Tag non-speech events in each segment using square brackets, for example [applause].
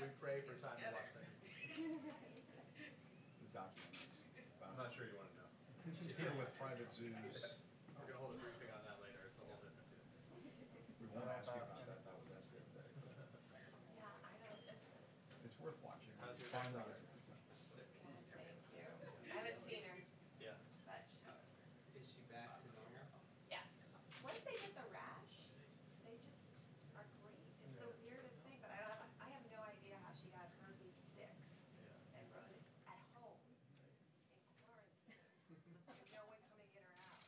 We, we pray for time to watch that. [laughs] It's a document. I'm not sure you wanna know. People with private zoos, We're gonna hold a briefing on that later, it's a whole different deal. we won't ask you about that, that was asked the other day. Yeah, I don't, it's, It's worth watching. How's your Find daughter? out. thank you. I haven't seen her, Yeah. but she's, Is she back to normal? yes. Once they get the rash, they just are great. It's the weirdest thing, but I don't have, I have no idea how she got herpes six and wrote it at home in quarantine, with no one coming in or out.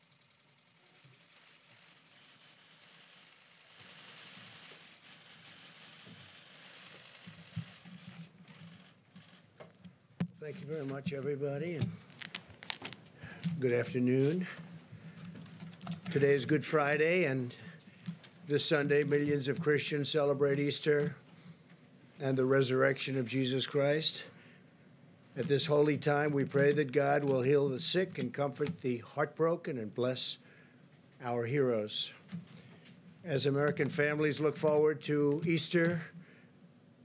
Thank you very much, everybody, and good afternoon. Today is Good Friday, and this Sunday, millions of Christians celebrate Easter and the resurrection of Jesus Christ. At this holy time, we pray that God will heal the sick and comfort the heartbroken and bless our heroes. As American families look forward to Easter,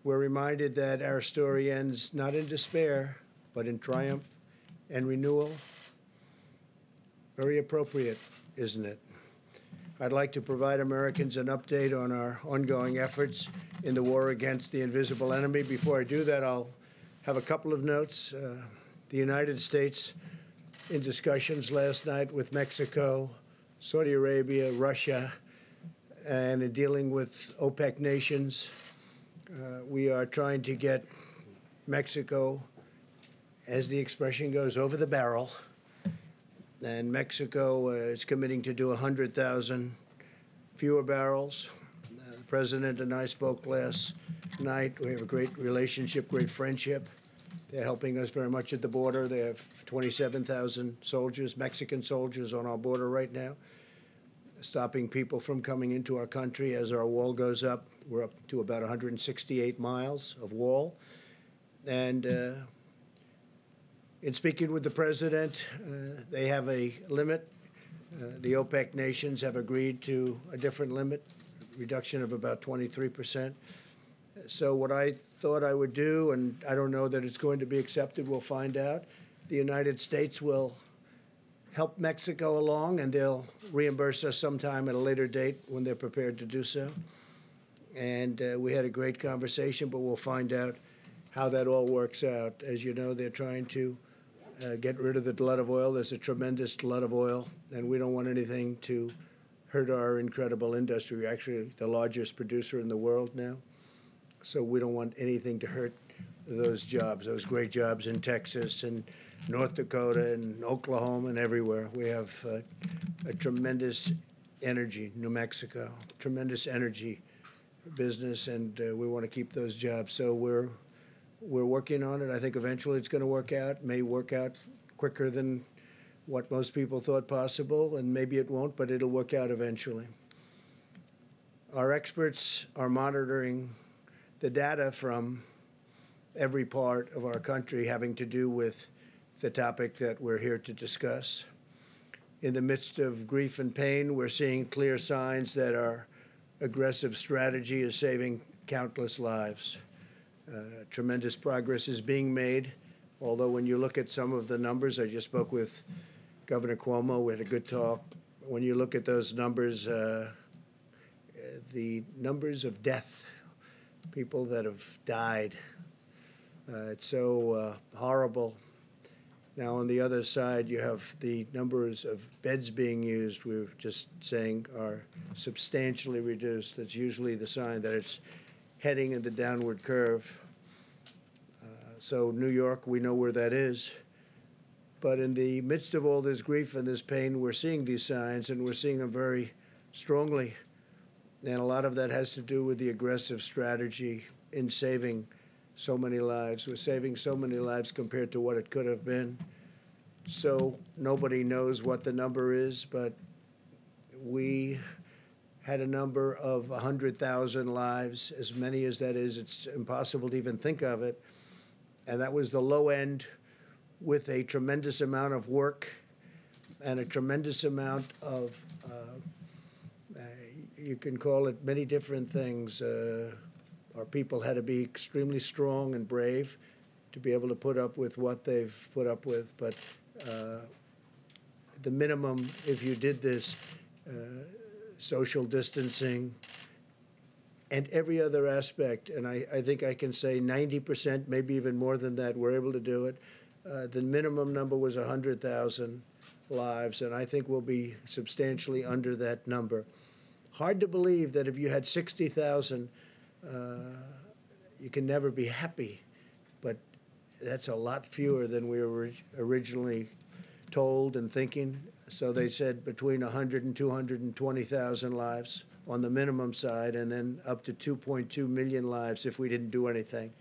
we're reminded that our story ends not in despair, but in triumph and renewal. Very appropriate, isn't it? I'd like to provide Americans an update on our ongoing efforts in the war against the invisible enemy. Before I do that, I'll have a couple of notes. Uh, the United States, in discussions last night with Mexico, Saudi Arabia, Russia, and in dealing with OPEC nations, uh, we are trying to get Mexico, as the expression goes, over the barrel. And Mexico uh, is committing to do 100,000 fewer barrels. Uh, the president and I spoke last night. We have a great relationship, great friendship. They're helping us very much at the border. They have 27,000 soldiers, Mexican soldiers, on our border right now stopping people from coming into our country as our wall goes up. We're up to about 168 miles of wall. And uh, in speaking with the president, uh, they have a limit. Uh, the OPEC nations have agreed to a different limit, reduction of about 23%. So, what I thought I would do, and I don't know that it's going to be accepted, we'll find out. The United States will help Mexico along, and they'll reimburse us sometime at a later date when they're prepared to do so. And uh, we had a great conversation, but we'll find out how that all works out. As you know, they're trying to uh, get rid of the glut of oil. There's a tremendous glut of oil, and we don't want anything to hurt our incredible industry. We're actually the largest producer in the world now. So we don't want anything to hurt those jobs, those great jobs in Texas and North Dakota and Oklahoma and everywhere. We have uh, a tremendous energy, New Mexico, tremendous energy business, and uh, we want to keep those jobs. So we're we're working on it. I think eventually it's going to work out. May work out quicker than what most people thought possible, and maybe it won't, but it'll work out eventually. Our experts are monitoring the data from every part of our country having to do with the topic that we're here to discuss. In the midst of grief and pain, we're seeing clear signs that our aggressive strategy is saving countless lives. Uh, tremendous progress is being made, although when you look at some of the numbers, I just spoke with Governor Cuomo, we had a good talk. When you look at those numbers, uh, the numbers of death, people that have died, uh, it's so horrible. Now, on the other side, you have the numbers of beds being used, we were just saying, are substantially reduced. That's usually the sign that it's heading in the downward curve. Uh, so, New York, we know where that is. But in the midst of all this grief and this pain, we're seeing these signs, and we're seeing them very strongly. And a lot of that has to do with the aggressive strategy in saving so many lives. We're saving so many lives compared to what it could have been. So nobody knows what the number is, but we had a number of 100,000 lives. As many as that is, it's impossible to even think of it. And that was the low end with a tremendous amount of work and a tremendous amount of uh, uh, you can call it many different things. Uh, our people had to be extremely strong and brave to be able to put up with what they've put up with. But uh, the minimum, if you did this, uh, social distancing, and every other aspect, and I, I think I can say 90%, maybe even more than that, we're able to do it. Uh, the minimum number was 100,000 lives, and I think we'll be substantially under that number. Hard to believe that if you had 60,000, uh, you can never be happy, but that's a lot fewer than we were originally told and thinking. So they said between 100 and 220,000 lives on the minimum side, and then up to 2.2 million lives if we didn't do anything.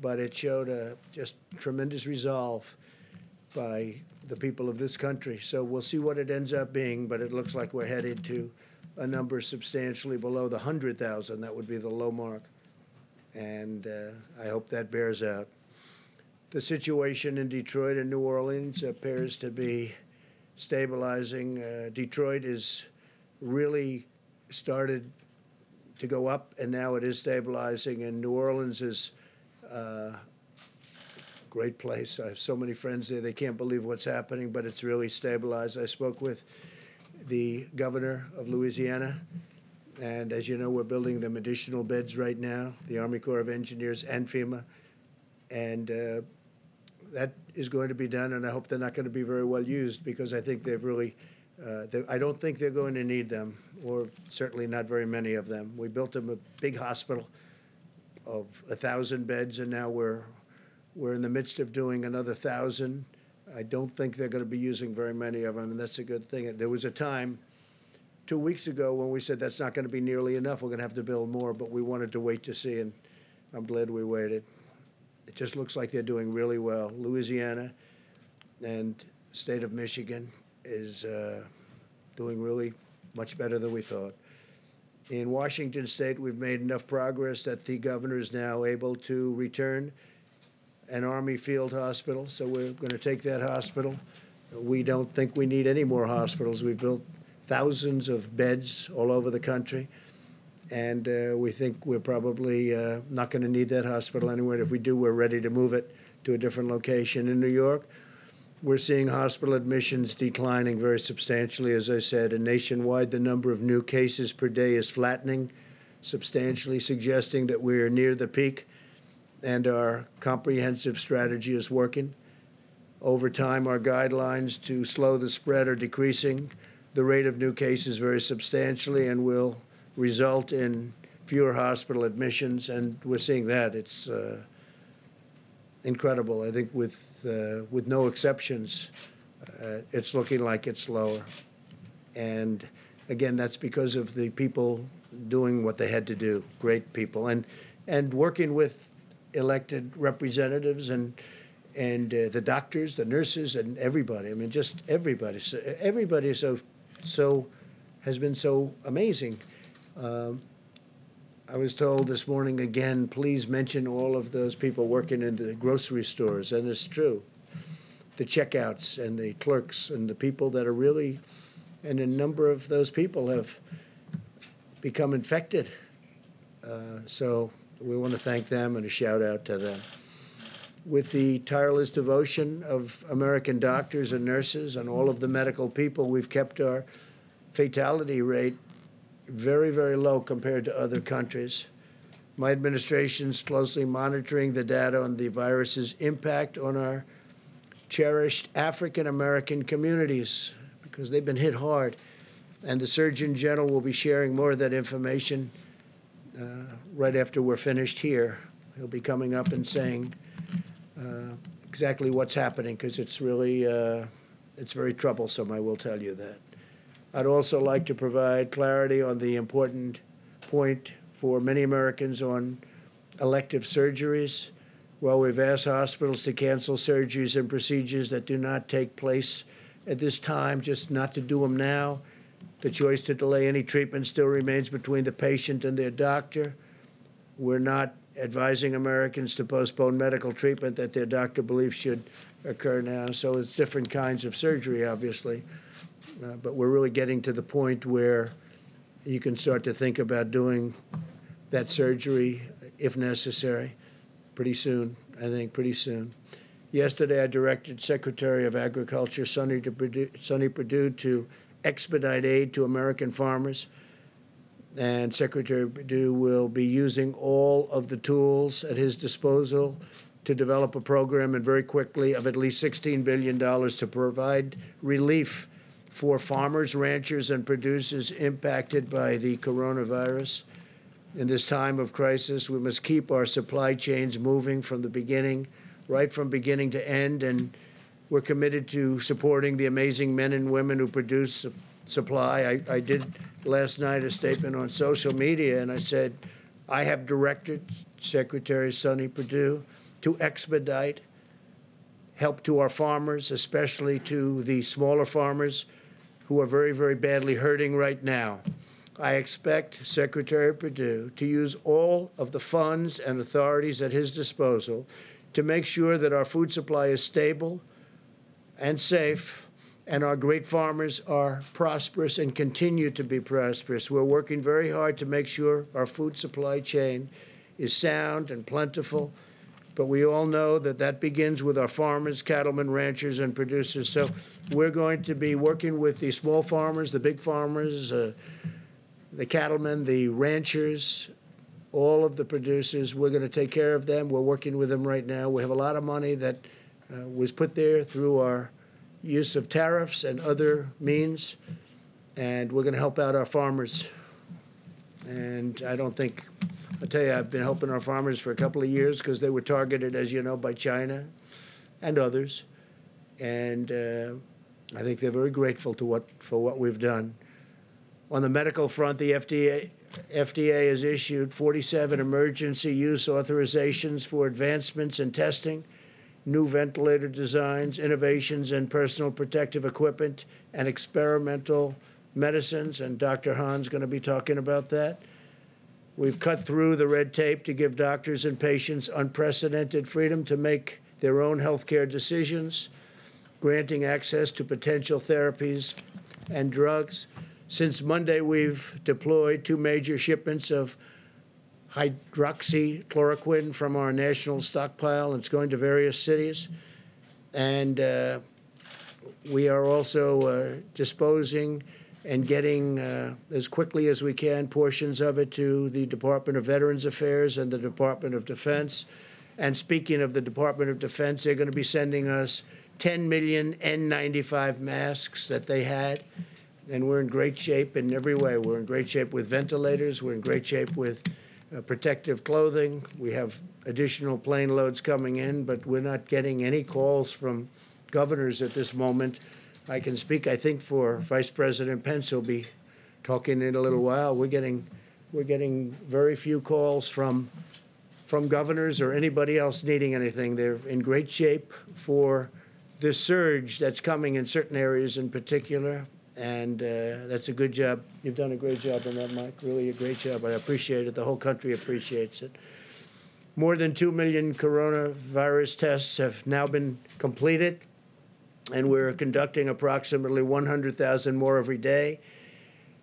But it showed a just tremendous resolve by the people of this country. So we'll see what it ends up being, but it looks like we're headed to a number substantially below the 100,000. That would be the low mark. And uh, I hope that bears out. The situation in Detroit and New Orleans appears to be stabilizing. Uh, Detroit is really started to go up, and now it is stabilizing. And New Orleans is uh, great place. I have so many friends there; they can't believe what's happening, but it's really stabilized. I spoke with the governor of Louisiana, and as you know, we're building them additional beds right now. The Army Corps of Engineers and FEMA, and uh, that is going to be done. And I hope they're not going to be very well used because I think they've really uh, I don't think they're going to need them, or certainly not very many of them. We built them a big hospital of a thousand beds, and now we're we're in the midst of doing another thousand. I don't think they're going to be using very many of them, and that's a good thing. There was a time two weeks ago when we said that's not going to be nearly enough. We're going to have to build more, but we wanted to wait to see, and I'm glad we waited. It just looks like they're doing really well. Louisiana and the state of Michigan is uh, doing really much better than we thought. In Washington state, we've made enough progress that the governor is now able to return an Army field hospital. So we're going to take that hospital. We don't think we need any more hospitals. We've built thousands of beds all over the country. And uh, we think we're probably uh, not going to need that hospital anyway. If we do, we're ready to move it to a different location in New York. We're seeing hospital admissions declining very substantially, as I said, and nationwide the number of new cases per day is flattening substantially, suggesting that we are near the peak and our comprehensive strategy is working. Over time, our guidelines to slow the spread are decreasing the rate of new cases very substantially and will result in fewer hospital admissions, and we're seeing that. It's uh, incredible. I think with uh, with no exceptions, uh, it's looking like it's lower. And again, that's because of the people doing what they had to do. Great people, and and working with elected representatives and and uh, the doctors, the nurses, and everybody. I mean, just everybody. So everybody so so has been so amazing. Um, I was told this morning again, please mention all of those people working in the grocery stores, and it's true. The checkouts and the clerks and the people that are really, and a number of those people have become infected. Uh, so we want to thank them and a shout out to them. With the tireless devotion of American doctors and nurses and all of the medical people, we've kept our fatality rate very, very low compared to other countries. My administration is closely monitoring the data on the virus's impact on our cherished African American communities because they've been hit hard. And the Surgeon General will be sharing more of that information uh, right after we're finished here. He'll be coming up and saying uh, exactly what's happening because it's really uh, it's very troublesome. I will tell you that. I'd also like to provide clarity on the important point for many Americans on elective surgeries. Well, we've asked hospitals to cancel surgeries and procedures that do not take place at this time, just not to do them now. The choice to delay any treatment still remains between the patient and their doctor. We're not advising Americans to postpone medical treatment that their doctor believes should occur now. So it's different kinds of surgery, obviously. Uh, but we're really getting to the point where you can start to think about doing that surgery if necessary pretty soon, I think, pretty soon. Yesterday, I directed Secretary of Agriculture Sonny, to Perdue, Sonny Perdue to expedite aid to American farmers. And Secretary Perdue will be using all of the tools at his disposal to develop a program and very quickly of at least $16 billion to provide relief for farmers, ranchers, and producers impacted by the coronavirus. In this time of crisis, we must keep our supply chains moving from the beginning, right from beginning to end, and we're committed to supporting the amazing men and women who produce supply. I, I did last night a statement on social media, and I said, I have directed Secretary Sonny Perdue to expedite help to our farmers, especially to the smaller farmers who are very, very badly hurting right now. I expect Secretary Perdue to use all of the funds and authorities at his disposal to make sure that our food supply is stable and safe and our great farmers are prosperous and continue to be prosperous. We're working very hard to make sure our food supply chain is sound and plentiful, but we all know that that begins with our farmers, cattlemen, ranchers, and producers. So we're going to be working with the small farmers, the big farmers, uh, the cattlemen, the ranchers, all of the producers. We're going to take care of them. We're working with them right now. We have a lot of money that uh, was put there through our use of tariffs and other means, and we're going to help out our farmers. And I don't think, I tell you, I've been helping our farmers for a couple of years because they were targeted, as you know, by China and others. And uh, I think they're very grateful to what for what we've done. On the medical front, the FDA FDA has issued 47 emergency use authorizations for advancements in testing, new ventilator designs, innovations in personal protective equipment, and experimental medicines. And Dr. Hahn's going to be talking about that. We've cut through the red tape to give doctors and patients unprecedented freedom to make their own healthcare decisions, granting access to potential therapies and drugs. Since Monday, we've deployed two major shipments of hydroxychloroquine from our national stockpile. It's going to various cities. And uh, we are also uh, disposing and getting uh, as quickly as we can portions of it to the Department of Veterans Affairs and the Department of Defense. And speaking of the Department of Defense, they're going to be sending us 10 million N95 masks that they had and we're in great shape in every way. We're in great shape with ventilators. We're in great shape with uh, protective clothing. We have additional plane loads coming in, but we're not getting any calls from governors at this moment. I can speak, I think, for Vice President Pence, who'll be talking in a little while. We're getting, we're getting very few calls from, from governors or anybody else needing anything. They're in great shape for this surge that's coming in certain areas in particular, and uh, that's a good job. You've done a great job on that, Mike. Really a great job. I appreciate it. The whole country appreciates it. More than 2 million coronavirus tests have now been completed, and we're conducting approximately 100,000 more every day.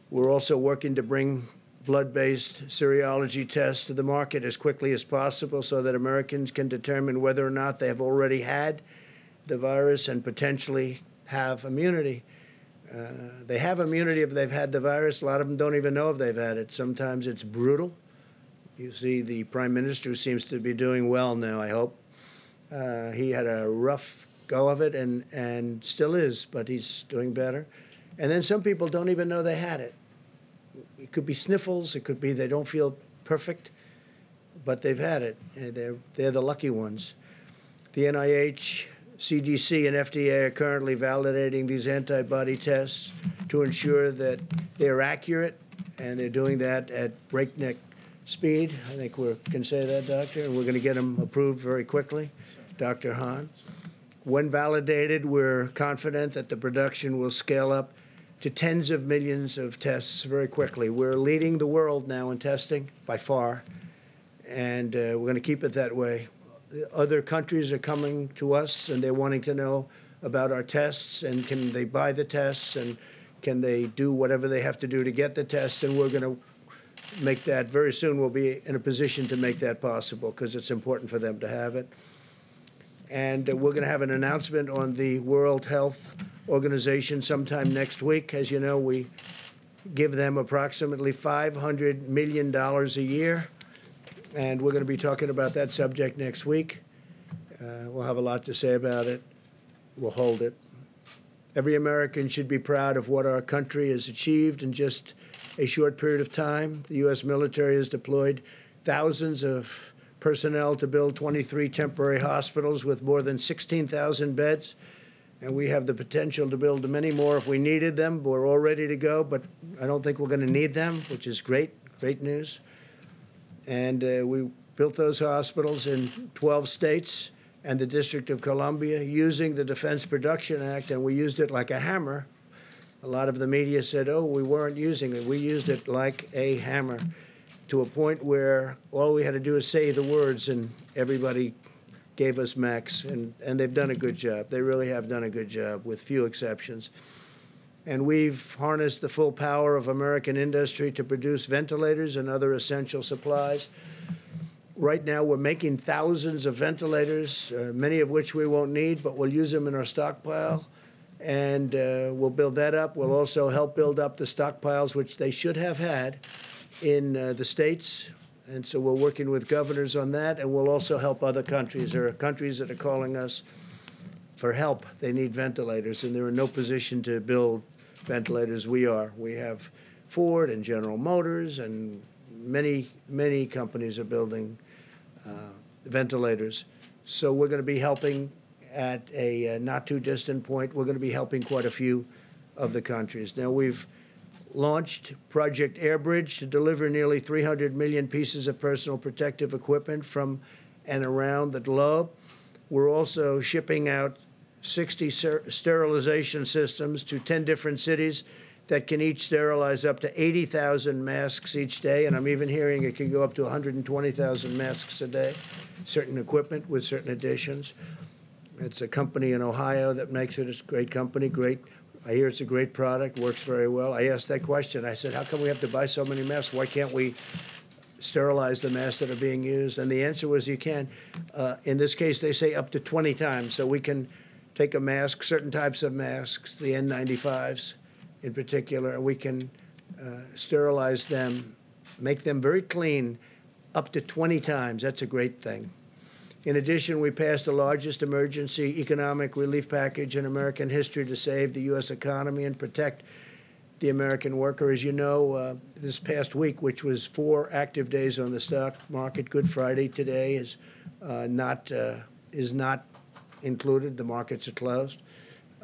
We're also working to bring blood based serology tests to the market as quickly as possible so that Americans can determine whether or not they have already had the virus and potentially have immunity. Uh, they have immunity if they've had the virus. A lot of them don't even know if they've had it. Sometimes it's brutal. You see, the prime minister seems to be doing well now. I hope uh, he had a rough go of it and and still is, but he's doing better. And then some people don't even know they had it. It could be sniffles. It could be they don't feel perfect, but they've had it. And they're they're the lucky ones. The NIH CDC and FDA are currently validating these antibody tests to ensure that they're accurate, and they're doing that at breakneck speed. I think we can say that, Doctor, and we're going to get them approved very quickly. Dr. Hahn. When validated, we're confident that the production will scale up to tens of millions of tests very quickly. We're leading the world now in testing by far, and uh, we're going to keep it that way other countries are coming to us and they're wanting to know about our tests and can they buy the tests and Can they do whatever they have to do to get the tests And we're going to make that very soon. We'll be in a position to make that possible because it's important for them to have it. And uh, we're going to have an announcement on the World Health Organization sometime next week. As you know, we give them approximately $500 million a year. And we're going to be talking about that subject next week. Uh, we'll have a lot to say about it. We'll hold it. Every American should be proud of what our country has achieved in just a short period of time. The U.S. military has deployed thousands of personnel to build 23 temporary hospitals with more than 16,000 beds. And we have the potential to build many more if we needed them. We're all ready to go, but I don't think we're going to need them, which is great, great news. And uh, we built those hospitals in 12 states and the District of Columbia using the Defense Production Act, and we used it like a hammer. A lot of the media said, oh, we weren't using it. We used it like a hammer to a point where all we had to do is say the words, and everybody gave us max. And, and they've done a good job. They really have done a good job, with few exceptions. And we've harnessed the full power of American industry to produce ventilators and other essential supplies. Right now, we're making thousands of ventilators, uh, many of which we won't need, but we'll use them in our stockpile. And uh, we'll build that up. We'll also help build up the stockpiles, which they should have had in uh, the states. And so we're working with governors on that, and we'll also help other countries. There are countries that are calling us for help. They need ventilators, and they're in no position to build ventilators. We are. We have Ford and General Motors, and many, many companies are building uh, ventilators. So we're going to be helping at a uh, not too distant point. We're going to be helping quite a few of the countries. Now, we've launched Project Airbridge to deliver nearly 300 million pieces of personal protective equipment from and around the globe. We're also shipping out 60 ser- sterilization systems to 10 different cities that can each sterilize up to 80,000 masks each day, and I'm even hearing it can go up to 120,000 masks a day, certain equipment with certain additions. It's a company in Ohio that makes it. It's a great company, great. I hear it's a great product, works very well. I asked that question. I said, how come we have to buy so many masks? Why can't we sterilize the masks that are being used? And the answer was you can. Uh, in this case, they say up to 20 times. So we can take a mask, certain types of masks, the N95s in particular, and we can uh, sterilize them, make them very clean up to 20 times. That's a great thing. In addition, we passed the largest emergency economic relief package in American history to save the U.S. economy and protect the American worker. As you know, uh, this past week, which was four active days on the stock market, Good Friday today is uh, not uh, is not included. The markets are closed.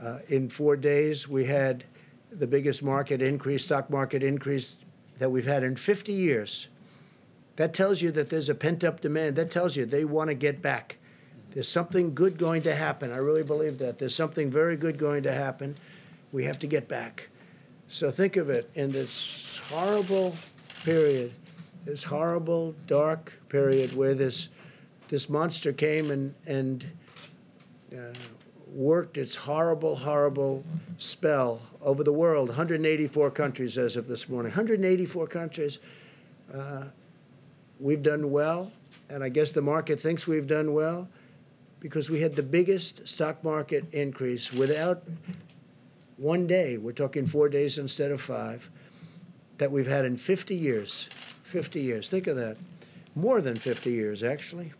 Uh, in four days, we had the biggest market increase, stock market increase that we've had in 50 years. That tells you that there's a pent up demand. That tells you they want to get back. There's something good going to happen. I really believe that. There's something very good going to happen. We have to get back. So think of it in this horrible period, this horrible, dark period where this, this monster came and, and uh, worked its horrible, horrible spell over the world. 184 countries as of this morning. 184 countries. Uh, we've done well, and I guess the market thinks we've done well because we had the biggest stock market increase without one day, we're talking four days instead of five, that we've had in 50 years. 50 years. Think of that. More than 50 years, actually.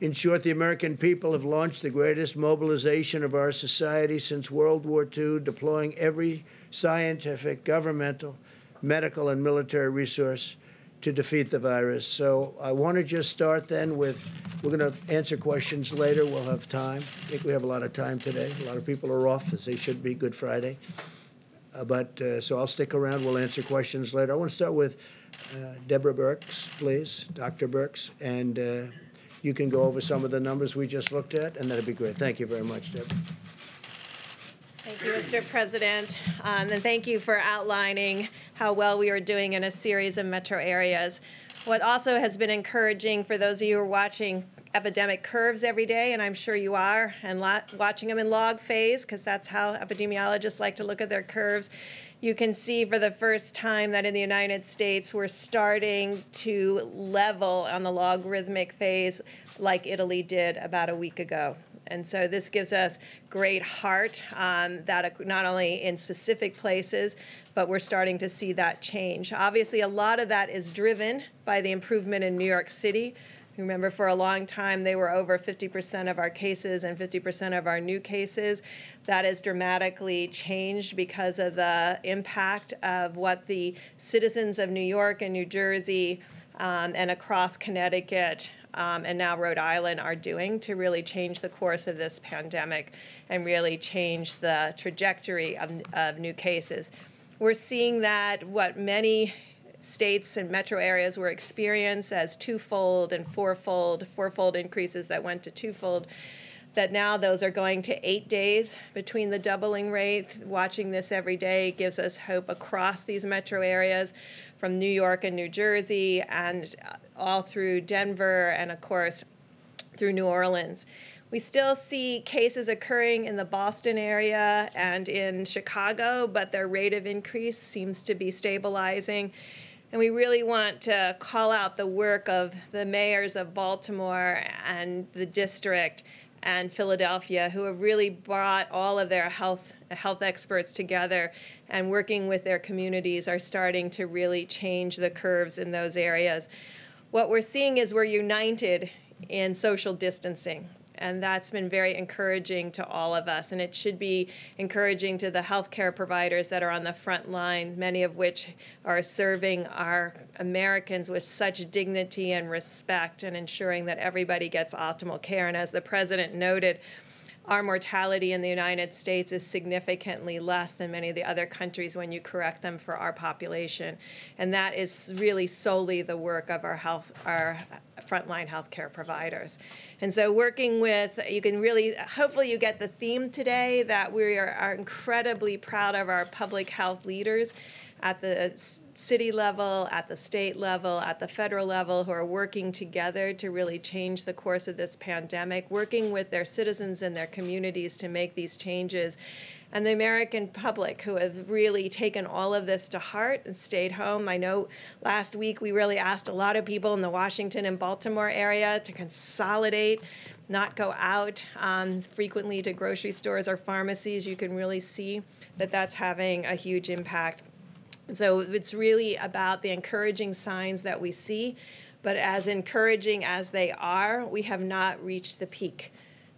In short, the American people have launched the greatest mobilization of our society since World War II, deploying every scientific, governmental, medical, and military resource to defeat the virus. So I want to just start then with we're going to answer questions later. We'll have time. I think we have a lot of time today. A lot of people are off, as they should be, Good Friday. Uh, but uh, so I'll stick around. We'll answer questions later. I want to start with uh, Deborah Birx, please, Dr. Birx, and uh, you can go over some of the numbers we just looked at, and that'd be great. Thank you very much, Deborah. Thank you, Mr. President. Um, and thank you for outlining how well we are doing in a series of metro areas. What also has been encouraging for those of you who are watching epidemic curves every day, and I'm sure you are, and watching them in log phase, because that's how epidemiologists like to look at their curves, you can see for the first time that in the United States we're starting to level on the logarithmic phase like Italy did about a week ago. And so this gives us great heart um, that not only in specific places, but we're starting to see that change. Obviously, a lot of that is driven by the improvement in New York City. Remember, for a long time, they were over 50% of our cases and 50% of our new cases. That has dramatically changed because of the impact of what the citizens of New York and New Jersey um, and across Connecticut um, and now Rhode Island are doing to really change the course of this pandemic and really change the trajectory of, of new cases. We're seeing that what many states and metro areas were experienced as twofold and fourfold, fourfold increases that went to twofold, that now those are going to eight days between the doubling rate. Watching this every day gives us hope across these metro areas from New York and New Jersey and all through Denver and, of course, through New Orleans. We still see cases occurring in the Boston area and in Chicago, but their rate of increase seems to be stabilizing. And we really want to call out the work of the mayors of Baltimore and the district and Philadelphia, who have really brought all of their health health experts together and working with their communities are starting to really change the curves in those areas. What we're seeing is we're united in social distancing. And that's been very encouraging to all of us. And it should be encouraging to the healthcare providers that are on the front line, many of which are serving our Americans with such dignity and respect and ensuring that everybody gets optimal care. And as the president noted, our mortality in the United States is significantly less than many of the other countries when you correct them for our population. And that is really solely the work of our health, our frontline healthcare providers. And so working with, you can really, hopefully you get the theme today that we are, are incredibly proud of our public health leaders at the city level, at the state level, at the federal level, who are working together to really change the course of this pandemic, working with their citizens and their communities to make these changes. And the American public who have really taken all of this to heart and stayed home. I know last week we really asked a lot of people in the Washington and Baltimore area to consolidate not go out um, frequently to grocery stores or pharmacies, you can really see that that's having a huge impact so it's really about the encouraging signs that we see, but as encouraging as they are, we have not reached the peak.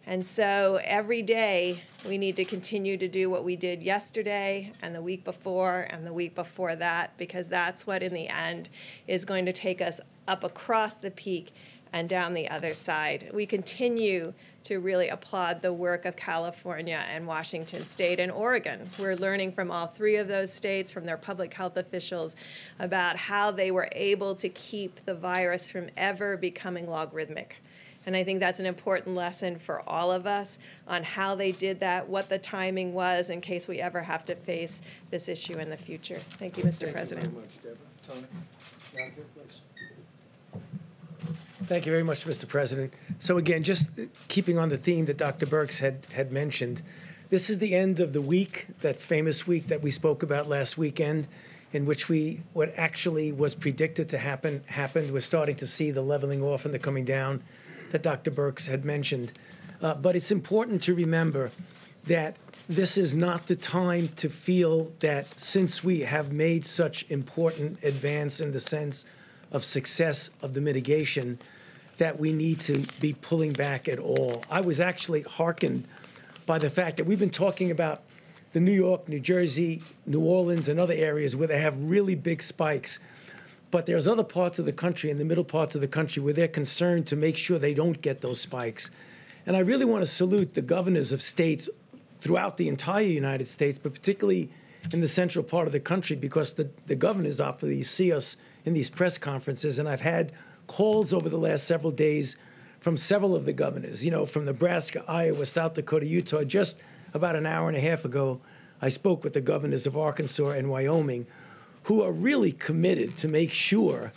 And so every day we need to continue to do what we did yesterday and the week before and the week before that, because that's what in the end is going to take us up across the peak and down the other side. We continue to really applaud the work of California and Washington State and Oregon. We're learning from all three of those states, from their public health officials, about how they were able to keep the virus from ever becoming logarithmic. And I think that's an important lesson for all of us on how they did that, what the timing was in case we ever have to face this issue in the future. Thank you, Mr. Thank President. you very much, Deborah. Tony? Please. Thank you very much, Mr. President. So again, just keeping on the theme that Dr. Birx had, had mentioned, this is the end of the week, that famous week that we spoke about last weekend, in which we, what actually was predicted to happen, happened. We're starting to see the leveling off and the coming down that Dr. Birx had mentioned. Uh, but it's important to remember that this is not the time to feel that since we have made such important advance in the sense of success of the mitigation, that we need to be pulling back at all. I was actually hearkened by the fact that we've been talking about the New York, New Jersey, New Orleans, and other areas where they have really big spikes. But there's other parts of the country, in the middle parts of the country, where they're concerned to make sure they don't get those spikes. And I really want to salute the governors of states throughout the entire United States, but particularly in the central part of the country, because the, the governors obviously see us in these press conferences. And I've had calls over the last several days from several of the governors, you know, from Nebraska, Iowa, South Dakota, Utah. Just about an hour and a half ago, I spoke with the governors of Arkansas and Wyoming who are really committed to make sure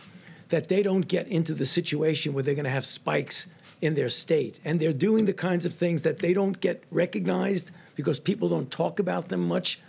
that they don't get into the situation where they're going to have spikes in their state. And they're doing the kinds of things that they don't get recognized because people don't talk about them much.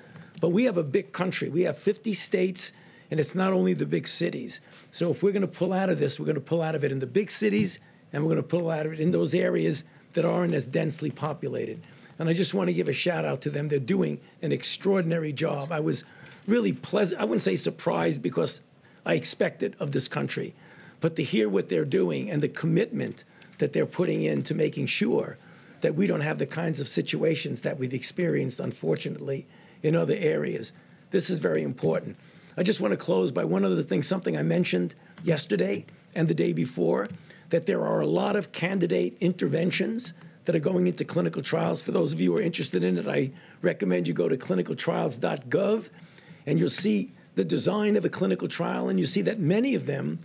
But we have a big country. We have 50 states, and it's not only the big cities. So if we're going to pull out of this, we're going to pull out of it in the big cities, and we're going to pull out of it in those areas that aren't as densely populated. And I just want to give a shout out to them. They're doing an extraordinary job. I was really pleasant, I wouldn't say surprised because I expect it of this country, but to hear what they're doing and the commitment that they're putting into making sure that we don't have the kinds of situations that we've experienced, unfortunately, in other areas. This is very important. I just want to close by one other thing, something I mentioned yesterday and the day before, that there are a lot of candidate interventions that are going into clinical trials. For those of you who are interested in it, I recommend you go to clinicaltrials.gov and you'll see the design of a clinical trial, and you see that many of them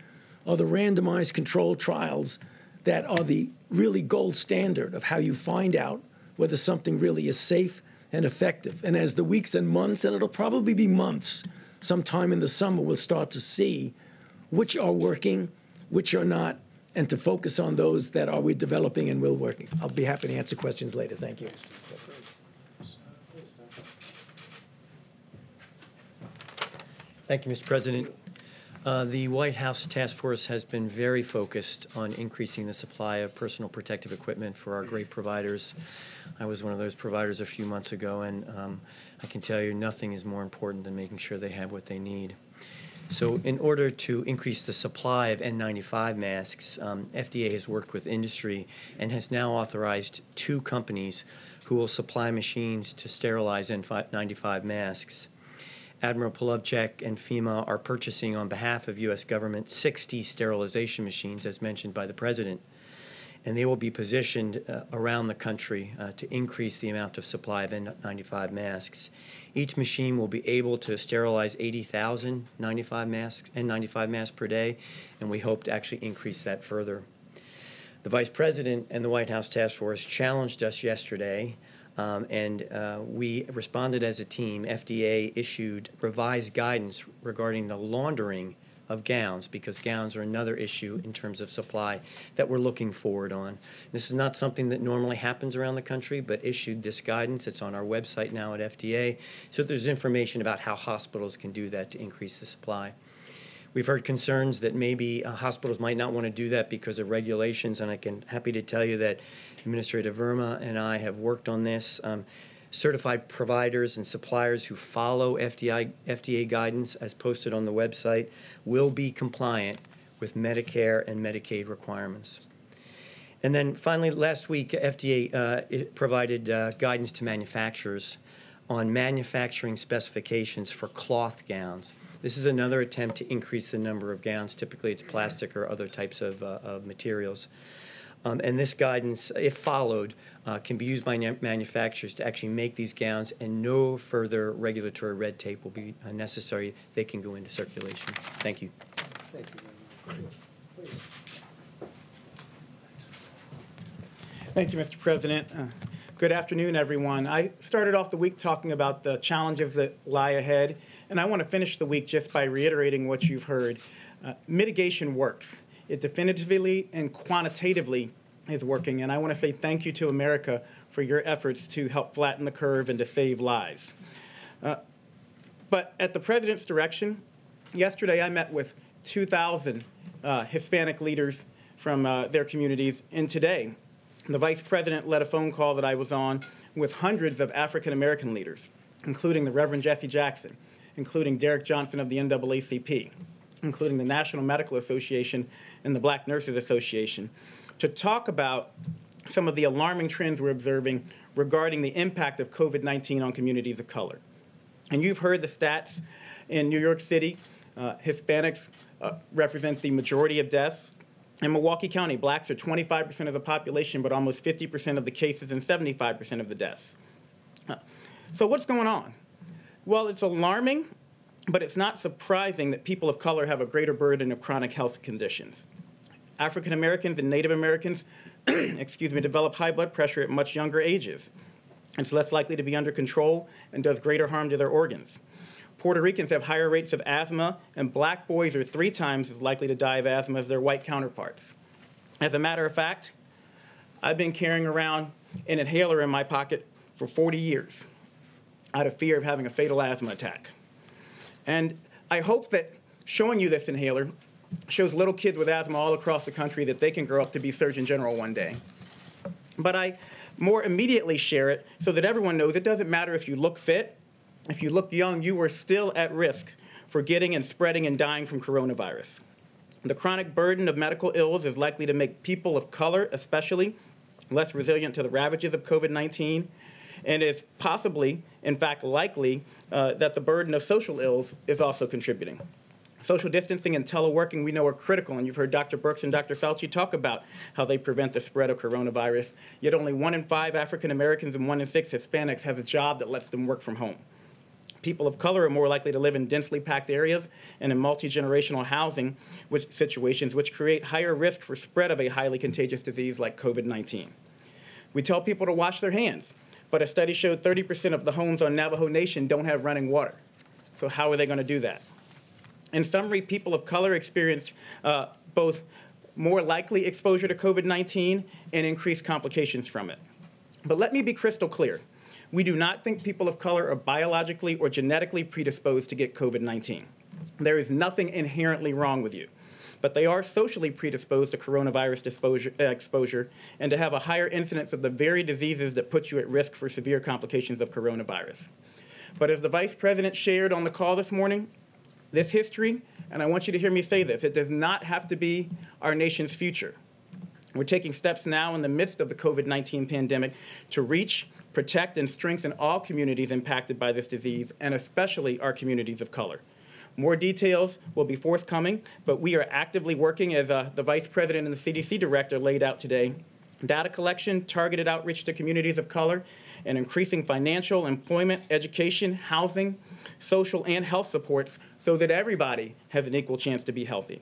are the randomized controlled trials that are the really gold standard of how you find out whether something really is safe and effective. And as the weeks and months, and it'll probably be months, sometime in the summer, we'll start to see which are working, which are not, and to focus on those that are we developing and will working. I'll be happy to answer questions later. Thank you. Thank you, Mr. President. Uh, The White House Task Force has been very focused on increasing the supply of personal protective equipment for our great providers. I was one of those providers a few months ago, and um, I can tell you nothing is more important than making sure they have what they need. So in order to increase the supply of N95 masks, um, FDA has worked with industry and has now authorized two companies who will supply machines to sterilize N95 masks. Admiral Polowczyk and FEMA are purchasing on behalf of U.S. government 60 sterilization machines, as mentioned by the President. And they will be positioned uh, around the country uh, to increase the amount of supply of N95 masks. Each machine will be able to sterilize 80,000 95 masks, N95 masks per day, and we hope to actually increase that further. The Vice President and the White House Task Force challenged us yesterday um, and uh, we responded as a team. FDA issued revised guidance regarding the laundering of gowns because gowns are another issue in terms of supply that we're looking forward on. This is not something that normally happens around the country, but issued this guidance. It's on our website now at FDA. So there's information about how hospitals can do that to increase the supply. We've heard concerns that maybe uh, hospitals might not want to do that because of regulations, and I can happy to tell you that Administrator Verma and I have worked on this. Um, certified providers and suppliers who follow FDA, FDA guidance as posted on the website will be compliant with Medicare and Medicaid requirements. And then finally, last week, FDA uh, provided uh, guidance to manufacturers on manufacturing specifications for cloth gowns. This is another attempt to increase the number of gowns. Typically, it's plastic or other types of, uh, of materials. Um, and this guidance, if followed, uh, can be used by manufacturers to actually make these gowns, and no further regulatory red tape will be uh, necessary. They can go into circulation. Thank you. Thank you. Thank you, Mr. President. Uh, good afternoon, everyone. I started off the week talking about the challenges that lie ahead and I want to finish the week just by reiterating what you've heard. Uh, mitigation works. It definitively and quantitatively is working. And I want to say thank you to America for your efforts to help flatten the curve and to save lives. Uh, but at the president's direction, yesterday I met with 2,000 uh, Hispanic leaders from uh, their communities. And today, the vice president led a phone call that I was on with hundreds of African American leaders, including the Reverend Jesse Jackson, including Derek Johnson of the NAACP, including the National Medical Association and the Black Nurses Association, to talk about some of the alarming trends we're observing regarding the impact of COVID 19 on communities of color. And you've heard the stats in New York City. Uh, Hispanics uh, represent the majority of deaths. In Milwaukee County, blacks are 25% of the population, but almost 50% of the cases and 75% of the deaths. Uh, so, what's going on? Well, it's alarming, but it's not surprising that people of color have a greater burden of chronic health conditions. African Americans and Native Americans, [clears throat] excuse me, develop high blood pressure at much younger ages. It's less likely to be under control and does greater harm to their organs. Puerto Ricans have higher rates of asthma, and black boys are three times as likely to die of asthma as their white counterparts. As a matter of fact, I've been carrying around an inhaler in my pocket for 40 years out of fear of having a fatal asthma attack. And I hope that showing you this inhaler shows little kids with asthma all across the country that they can grow up to be Surgeon General one day. But I more immediately share it so that everyone knows it doesn't matter if you look fit, if you look young, you are still at risk for getting and spreading and dying from coronavirus. The chronic burden of medical ills is likely to make people of color, especially, less resilient to the ravages of COVID 19, and is possibly, in fact, likely, uh, that the burden of social ills is also contributing. Social distancing and teleworking, we know, are critical, and you've heard Dr. Birx and Dr. Fauci talk about how they prevent the spread of coronavirus. Yet only one in five African Americans and one in six Hispanics has a job that lets them work from home. People of color are more likely to live in densely packed areas and in multi-generational housing which, situations, which create higher risk for spread of a highly contagious disease like COVID-19. We tell people to wash their hands, but a study showed 30% of the homes on Navajo Nation don't have running water. So how are they going to do that? In summary, people of color experience uh, both more likely exposure to COVID 19 and increased complications from it. But let me be crystal clear. We do not think people of color are biologically or genetically predisposed to get COVID 19. There is nothing inherently wrong with you. But they are socially predisposed to coronavirus exposure, uh, exposure and to have a higher incidence of the very diseases that put you at risk for severe complications of coronavirus. But as the Vice President shared on the call this morning, this history, and I want you to hear me say this, it does not have to be our nation's future. We're taking steps now in the midst of the COVID 19 pandemic to reach, protect, and strengthen all communities impacted by this disease, and especially our communities of color. More details will be forthcoming, but we are actively working, as uh, the Vice President and the CDC Director laid out today, data collection, targeted outreach to communities of color, and increasing financial, employment, education, housing, social, and health supports so that everybody has an equal chance to be healthy.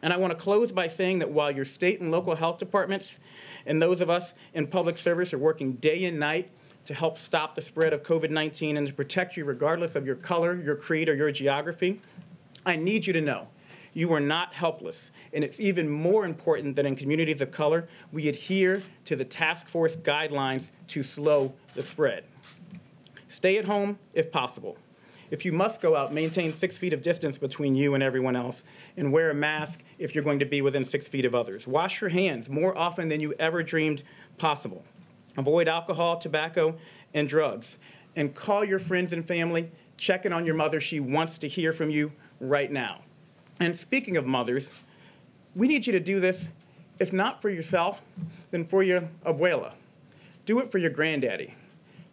And I want to close by saying that while your state and local health departments and those of us in public service are working day and night to help stop the spread of COVID 19 and to protect you regardless of your color, your creed, or your geography, I need you to know you are not helpless. And it's even more important that in communities of color, we adhere to the task force guidelines to slow the spread. Stay at home if possible. If you must go out, maintain six feet of distance between you and everyone else, and wear a mask if you're going to be within six feet of others. Wash your hands more often than you ever dreamed possible. Avoid alcohol, tobacco, and drugs. And call your friends and family. Check in on your mother. She wants to hear from you right now. And speaking of mothers, we need you to do this, if not for yourself, then for your abuela. Do it for your granddaddy.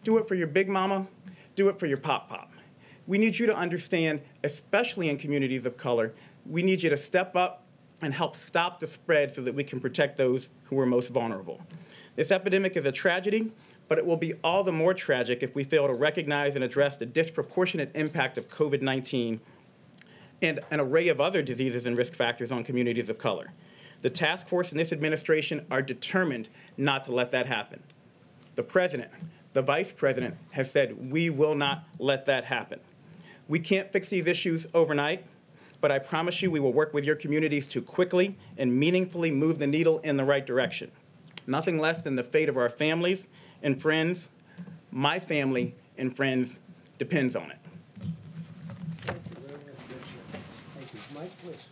Do it for your big mama. Do it for your pop pop. We need you to understand, especially in communities of color, we need you to step up and help stop the spread so that we can protect those who are most vulnerable. This epidemic is a tragedy, but it will be all the more tragic if we fail to recognize and address the disproportionate impact of COVID 19 and an array of other diseases and risk factors on communities of color. The task force and this administration are determined not to let that happen. The president, the vice president have said we will not let that happen. We can't fix these issues overnight, but I promise you we will work with your communities to quickly and meaningfully move the needle in the right direction. Nothing less than the fate of our families and friends. My family and friends depends on it. Thank you very much. Thank you. Mike, please.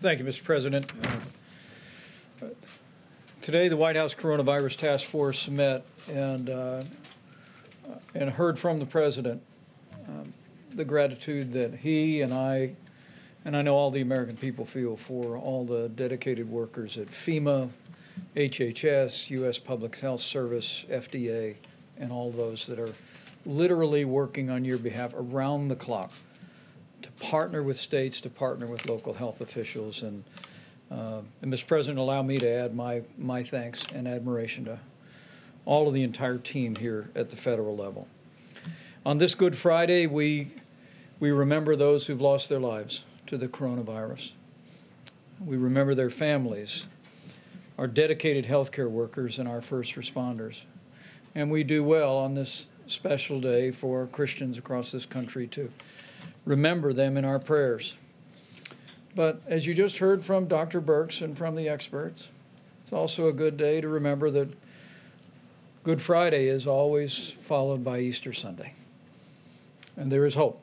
Thank you, Mr. President. Today, the White House Coronavirus Task Force met and, uh, and heard from the President um, the gratitude that he and I, and I know all the American people feel for all the dedicated workers at FEMA, HHS, U.S. Public Health Service, FDA, and all those that are literally working on your behalf around the clock to partner with states, to partner with local health officials. And, uh, and Mr. President, allow me to add my, my thanks and admiration to all of the entire team here at the federal level. On this Good Friday, we, we remember those who've lost their lives to the coronavirus. We remember their families, our dedicated healthcare workers, and our first responders. And we do well on this special day for Christians across this country to remember them in our prayers. But as you just heard from Dr. Birx and from the experts, it's also a good day to remember that Good Friday is always followed by Easter Sunday. And there is hope.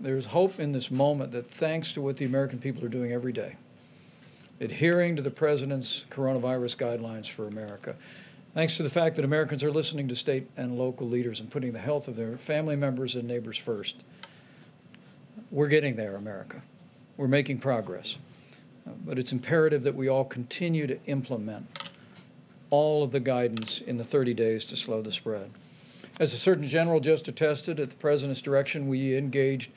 There is hope in this moment that thanks to what the American people are doing every day, adhering to the president's coronavirus guidelines for America, thanks to the fact that Americans are listening to state and local leaders and putting the health of their family members and neighbors first, we're getting there, America. We're making progress. But it's imperative that we all continue to implement all of the guidance in the 30 days to slow the spread. As the Surgeon General just attested, at the President's direction, we engaged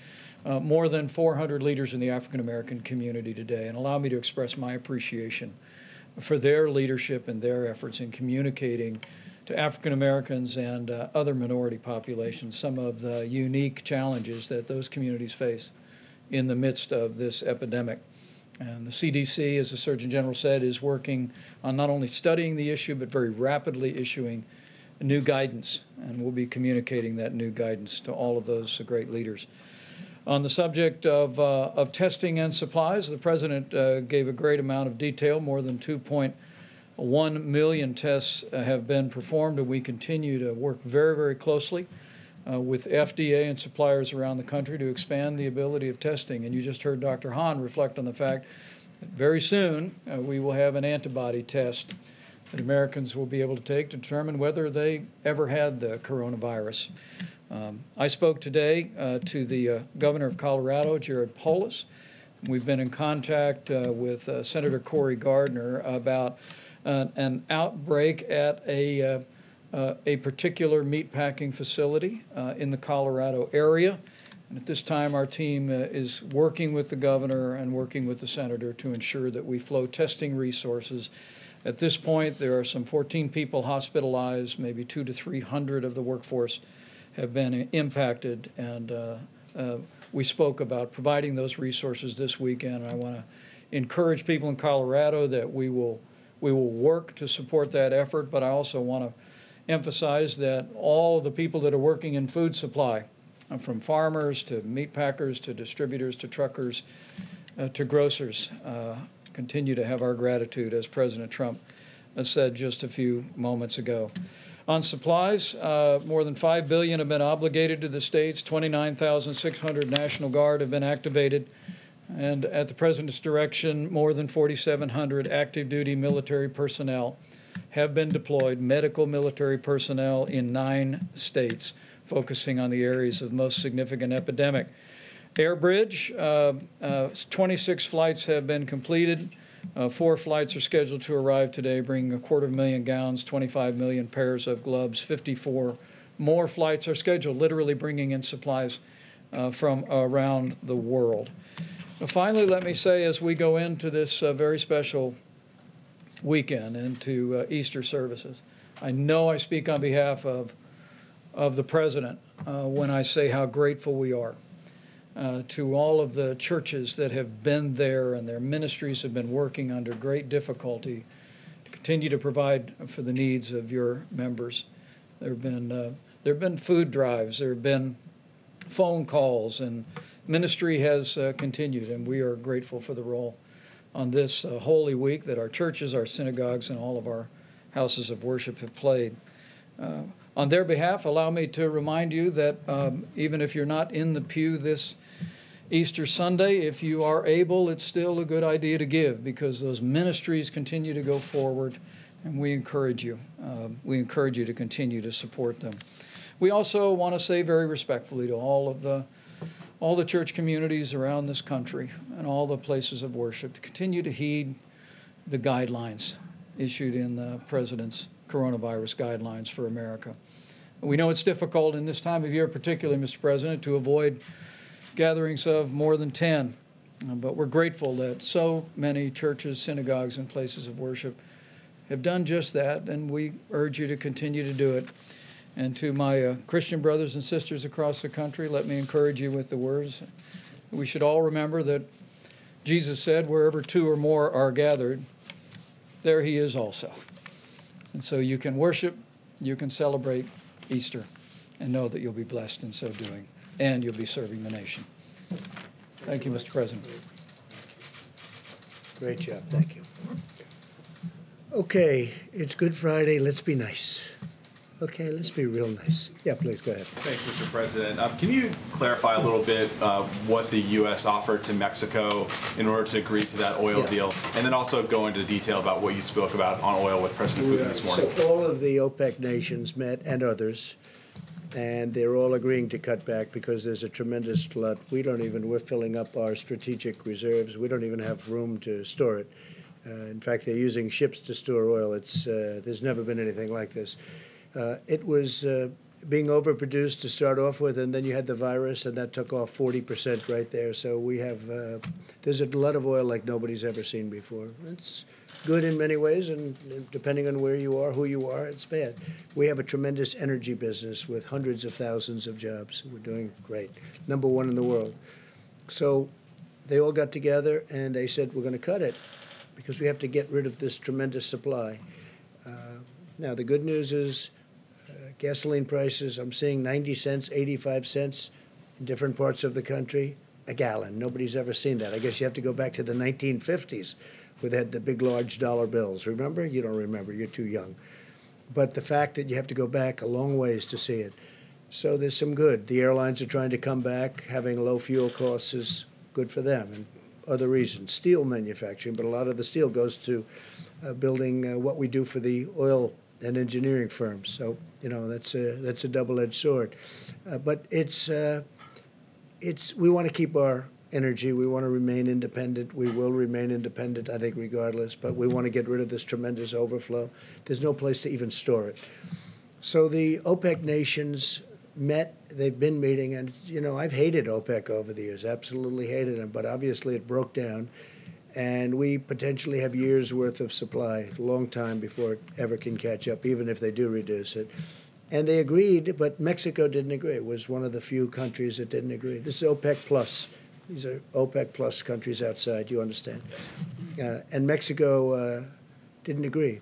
uh, more than 400 leaders in the African American community today. And allow me to express my appreciation for their leadership and their efforts in communicating to African Americans and uh, other minority populations some of the unique challenges that those communities face in the midst of this epidemic. And the CDC, as the Surgeon General said, is working on not only studying the issue, but very rapidly issuing new guidance. And we'll be communicating that new guidance to all of those great leaders. On the subject of, uh, of testing and supplies, the President uh, gave a great amount of detail. More than 2.1 million tests uh, have been performed, and we continue to work very, very closely uh, with FDA and suppliers around the country to expand the ability of testing. And you just heard Dr. Hahn reflect on the fact that very soon uh, we will have an antibody test that Americans will be able to take to determine whether they ever had the coronavirus. Um, I spoke today uh, to the uh, governor of Colorado, Jared Polis. We've been in contact uh, with uh, Senator Cory Gardner about uh, an outbreak at a, uh, a particular meatpacking facility in the Colorado area. And at this time, our team is working with the governor and working with the senator to ensure that we flow testing resources. At this point, there are some 14 people hospitalized, maybe two to 300 of the workforce have been impacted, and uh, uh, we spoke about providing those resources this weekend. I want to encourage people in Colorado that we will we will work to support that effort, but I also want to emphasize that all of the people that are working in food supply, uh, from farmers to meat packers to distributors to truckers uh, to grocers, uh, continue to have our gratitude, as President Trump said just a few moments ago. On supplies, uh, more than five billion have been obligated to the states. 29,600 National Guard have been activated, and at the president's direction, more than 4,700 active duty military personnel have been deployed. Medical military personnel in nine states, focusing on the areas of most significant epidemic. Airbridge, uh, uh, 26 flights have been completed. Uh, four flights are scheduled to arrive today, bringing a quarter of a million gowns, 25 million pairs of gloves, 54 more flights are scheduled, literally bringing in supplies uh, from around the world. Uh, finally, let me say as we go into this uh, very special weekend, into Easter services, I know I speak on behalf of, of the President when I say how grateful we are uh, to all of the churches that have been there and their ministries have been working under great difficulty to continue to provide for the needs of your members. There have been uh, there have been food drives, there have been phone calls, and ministry has uh, continued, and we are grateful for the role on this uh, holy week that our churches, our synagogues, and all of our houses of worship have played. Uh, on their behalf, allow me to remind you that um, even if you're not in the pew this Easter Sunday, if you are able, it's still a good idea to give because those ministries continue to go forward, and we encourage you. Uh, we encourage you to continue to support them. We also want to say very respectfully to all of the all the church communities around this country and all the places of worship to continue to heed the guidelines issued in the president's coronavirus guidelines for America. We know it's difficult in this time of year, particularly, Mr. President, to avoid gatherings of more than 10. Uh, But we're grateful that so many churches, synagogues, and places of worship have done just that, and we urge you to continue to do it. And to my uh, Christian brothers and sisters across the country, let me encourage you with the words. We should all remember that Jesus said, Wherever two or more are gathered, there he is also. And so you can worship, you can celebrate Easter, and know that you'll be blessed in so doing, and you'll be serving the nation. Thank you, Mr. President. Great job, thank you. Okay, it's Good Friday, let's be nice. Okay, let's be real nice. Yeah, please, go ahead. Thanks, Mr. President. Um, Can you clarify a little bit uh, what the U.S. offered to Mexico in order to agree to that oil Yeah. deal? And then also go into detail about what you spoke about on oil with President Putin this morning. So all of the OPEC nations met, and others, and they're all agreeing to cut back because there's a tremendous glut. We don't even, we're filling up our strategic reserves. We don't even have room to store it. Uh, In fact, they're using ships to store oil. It's, uh, there's never been anything like this. Uh, It was uh, being overproduced to start off with, and then you had the virus, and that took off 40% right there. So we have, uh, there's a glut of oil like nobody's ever seen before. It's good in many ways, and depending on where you are, who you are, it's bad. We have a tremendous energy business with hundreds of thousands of jobs. We're doing great, number one in the world. So they all got together and they said, we're going to cut it because we have to get rid of this tremendous supply. Uh, now, the good news is uh, gasoline prices, I'm seeing 90 cents, 85 cents in different parts of the country a gallon. Nobody's ever seen that. I guess you have to go back to the 1950s where they had the big, large dollar bills. Remember? You don't remember. You're too young. But the fact that you have to go back a long ways to see it. So there's some good. The airlines are trying to come back. Having low fuel costs is good for them and other reasons. Steel manufacturing, but a lot of the steel goes to uh, building uh, what we do for the oil and engineering firms. So you know that's a that's a double-edged sword. Uh, but it's uh, it's we want to keep our energy. We want to remain independent. We will remain independent, I think, regardless. But we want to get rid of this tremendous overflow. There's no place to even store it. So the OPEC nations met. They've been meeting, and you know I've hated OPEC over the years, absolutely hated them. But obviously it broke down, and we potentially have years worth of supply, a long time before it ever can catch up, even if they do reduce it. And they agreed, but Mexico didn't agree. It was one of the few countries that didn't agree. This is OPEC plus. These are OPEC plus countries outside. You understand? Uh, and Mexico uh, didn't agree.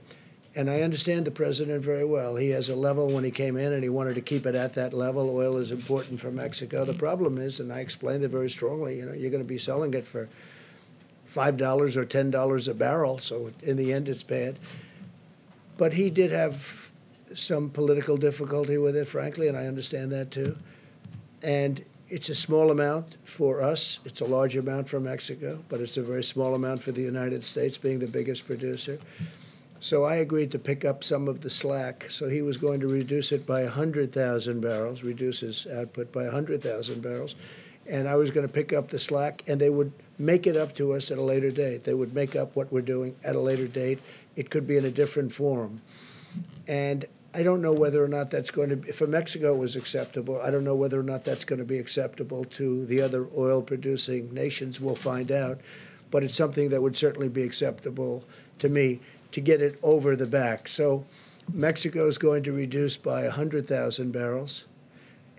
And I understand the president very well. He has a level when he came in, and he wanted to keep it at that level. Oil is important for Mexico. The problem is, and I explained it very strongly, you know, you're going to be selling it for five dollars or ten dollars a barrel. So in the end, it's bad. But he did have some political difficulty with it, frankly, and I understand that too. And it's a small amount for us. It's a large amount for Mexico, but it's a very small amount for the United States, being the biggest producer. So I agreed to pick up some of the slack. So he was going to reduce it by 100,000 barrels, reduce his output by 100,000 barrels. And I was going to pick up the slack, and they would make it up to us at a later date. They would make up what we're doing at a later date. It could be in a different form. And I don't know whether or not that's going to be, for Mexico was acceptable. I don't know whether or not that's going to be acceptable to the other oil producing nations. We'll find out. But it's something that would certainly be acceptable to me to get it over the back. So Mexico is going to reduce by 100,000 barrels.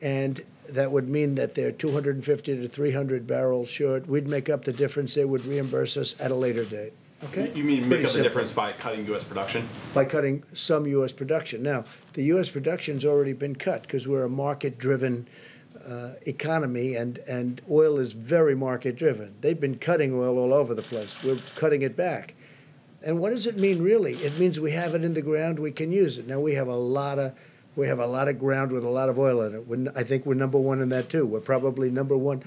And that would mean that they're 250 to 300 barrels short. We'd make up the difference. They would reimburse us at a later date. Okay? You mean Pretty make up the simple. difference by cutting U.S. production? by cutting some U.S. production. Now, the U.S. production's already been cut because we're a market-driven uh, economy, and, and oil is very market-driven. They've been cutting oil all over the place. We're cutting it back. And what does it mean, really? It means we have it in the ground, we can use it. Now, we have a lot of we have a lot of ground with a lot of oil in it. We're, I think we're number one in that too. We're probably number one,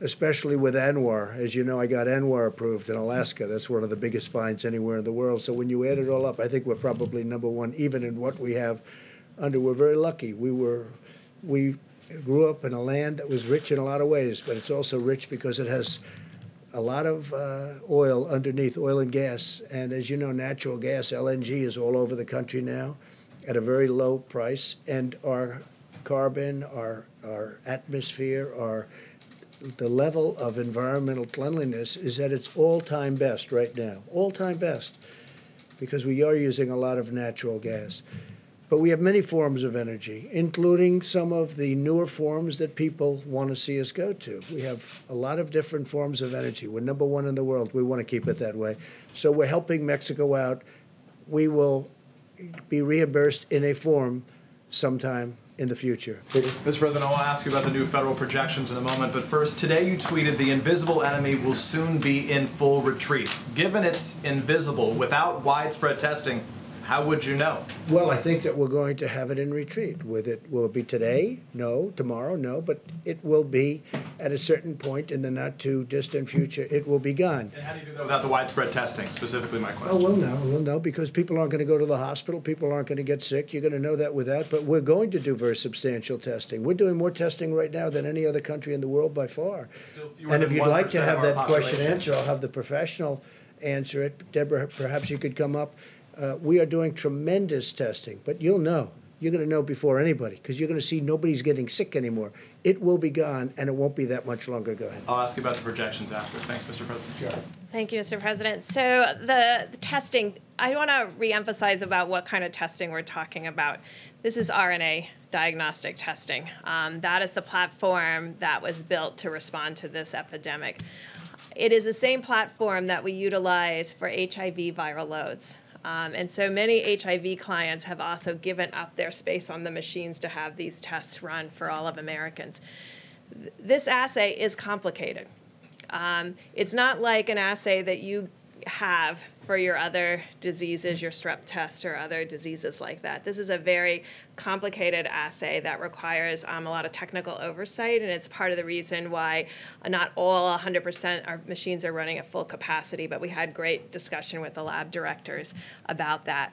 especially with ANWR. As you know, I got ANWR approved in Alaska. That's one of the biggest finds anywhere in the world. So when you add it all up, I think we're probably number one, even in what we have under. We're very lucky. We were, we grew up in a land that was rich in a lot of ways, but it's also rich because it has a lot of uh, oil underneath, oil and gas. And as you know, natural gas, LNG, is all over the country now at a very low price. And our carbon, our, our atmosphere, our the level of environmental cleanliness is at its all-time best right now, all-time best, because we are using a lot of natural gas. But we have many forms of energy, including some of the newer forms that people want to see us go to. We have a lot of different forms of energy. We're number one in the world. We want to keep it that way. So we're helping Mexico out. We will be reimbursed in a form sometime in the future. Mr. President, I will ask you about the new federal projections in a moment, but first, today you tweeted the invisible enemy will soon be in full retreat. Given it's invisible without widespread testing, how would you know? Well, I think that we're going to have it in retreat. With it, will it be today? No. Tomorrow? No. But it will be at a certain point in the not too distant future. It will be gone. And how do you do that without the widespread testing? Specifically, my Oh, question. we'll know. We'll know because people aren't going to go to the hospital. People aren't going to get sick. You're going to know that with that. But we're going to do very substantial testing. We're doing more testing right now than any other country in the world by far. And if you'd like to have that question answered, I'll have the professional answer it. Deborah, perhaps you could come up. Uh, we are doing tremendous testing, but you'll know. You're going to know before anybody because you're going to see nobody's getting sick anymore. It will be gone, and it won't be that much longer. Go ahead. I'll ask you about the projections after. Thanks, Mr. President. Sure. Thank you, Mr. President. So the, the testing, I want to reemphasize about what kind of testing we're talking about. This is RNA diagnostic testing. Um, that is the platform that was built to respond to this epidemic. It is the same platform that we utilize for HIV viral loads. Um, and so many HIV clients have also given up their space on the machines to have these tests run for all of Americans. Th- This assay is complicated. Um, it's not like an assay that you have for your other diseases, your strep test or other diseases like that. This is a very complicated assay that requires um, a lot of technical oversight, and it's part of the reason why not all 100% our machines are running at full capacity, but we had great discussion with the lab directors about that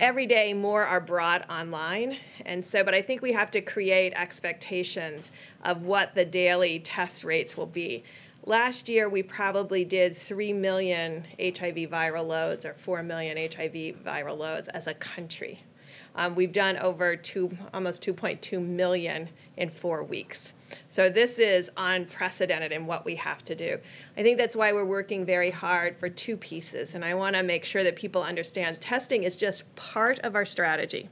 every day more are brought online and so but i think we have to create expectations of what the daily test rates will be last year we probably did 3 million hiv viral loads or 4 million hiv viral loads as a country um, we've done over two almost 2.2 million in four weeks so this is unprecedented in what we have to do. I think that's why we're working very hard for two pieces, and I want to make sure that people understand testing is just part of our strategy.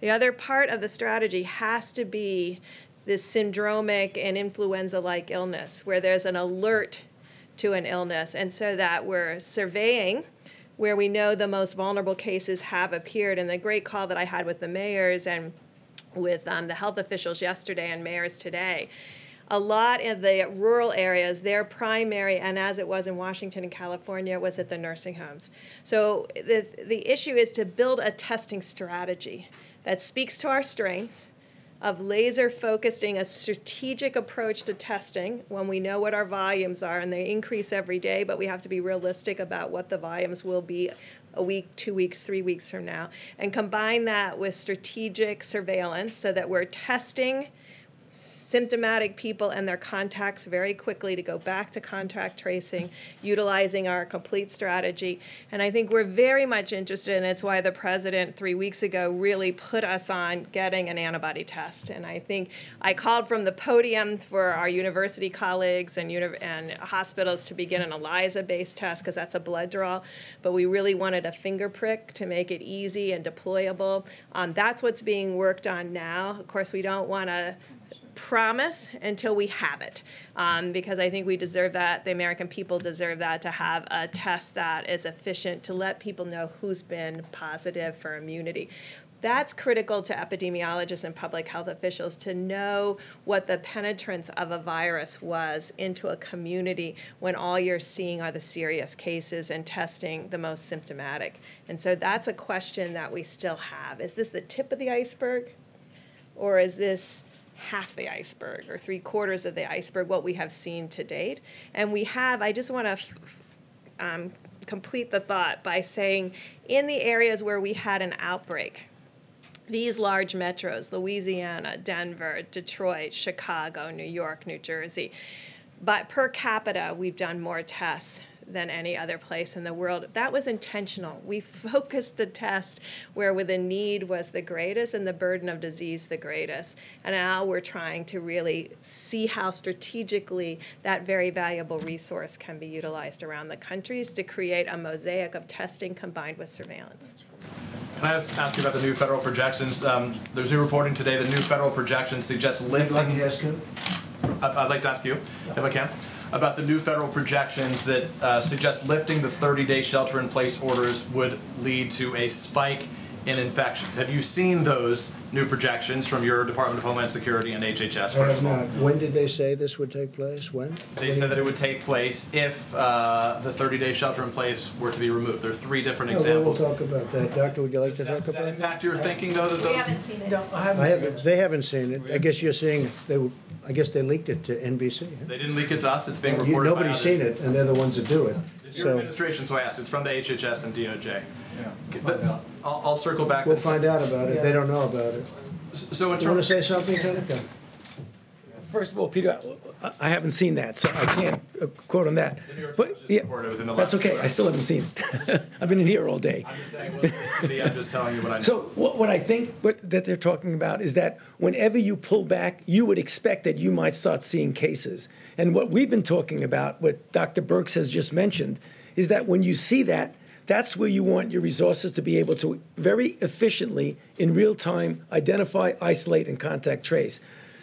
The other part of the strategy has to be this syndromic and influenza-like illness, where there's an alert to an illness, and so that we're surveying where we know the most vulnerable cases have appeared. And the great call that I had with the mayors and with um, the health officials yesterday and mayors today. A lot of the rural areas, their primary, and as it was in Washington and California, was at the nursing homes. So the, the issue is to build a testing strategy that speaks to our strengths, of laser focusing a strategic approach to testing when we know what our volumes are and they increase every day, but we have to be realistic about what the volumes will be a week, two weeks, three weeks from now, and combine that with strategic surveillance so that we're testing symptomatic people and their contacts very quickly to go back to contact tracing, utilizing our complete strategy. And I think we're very much interested, and it's why the president three weeks ago really put us on getting an antibody test. And I think I called from the podium for our university colleagues and, uni- and hospitals to begin an ELISA based test because that's a blood draw. But we really wanted a finger prick to make it easy and deployable. Um, that's what's being worked on now. Of course, we don't want to promise until we have it. Um, because I think we deserve that. The American people deserve that to have a test that is efficient to let people know who's been positive for immunity. That's critical to epidemiologists and public health officials to know what the penetrance of a virus was into a community when all you're seeing are the serious cases and testing the most symptomatic. And so that's a question that we still have. Is this the tip of the iceberg? Or is this half the iceberg or three quarters of the iceberg, what we have seen to date? And we have, I just want to um, complete the thought by saying in the areas where we had an outbreak, these large metros, Louisiana, Denver, Detroit, Chicago, New York, New Jersey, but per capita, we've done more tests than any other place in the world. That was intentional. We [laughs] focused the test where the need was the greatest and the burden of disease the greatest. And now we're trying to really see how strategically that very valuable resource can be utilized around the countries to create a mosaic of testing combined with surveillance. Can I ask ask you about the new federal projections? Um, there's new reporting today. The new federal projections suggest lifting. I'd like to ask you. I'd like to ask you, if I can, about the new federal projections that uh, suggest lifting the 30-day shelter-in-place orders would lead to a spike in infections. Have you seen those new projections from your Department of Homeland Security and HHS, I first of all? When did they say this would take place? When? They said that it would take place if uh, the 30-day shelter in place were to be removed. There are three different Oh, well, We'll talk about that. Doctor, would you like to talk Does that about that? impact your thinking, though, that We those? haven't seen it. I I haven't, they haven't seen it. I guess you're seeing, they, were- I guess they leaked it to NBC. huh? They didn't leak it to us, it's being You- reported by Nobody's others. seen it, and they're the ones that do it. It's your So administration, so I asked. It's from the HHS and DOJ. Yeah, But find out. I'll, I'll circle back. we'll and- find out about it. They don't know about it. So in You want to terms, say something, Seneca? First of all, Peter, I- I haven't seen that, so I can't uh, quote on that. But, yeah, reported within the that's okay, I still haven't seen it. [laughs] I've been in here all day. I'm just saying, well, to me, I'm just telling you what I know. So what, what I think what, that they're talking about is that whenever you pull back, you would expect that you might start seeing cases. And what we've been talking about, what Dr. Birx has just mentioned, is that when you see that, that's where you want your resources to be able to very efficiently, in real time, identify, isolate, and contact trace.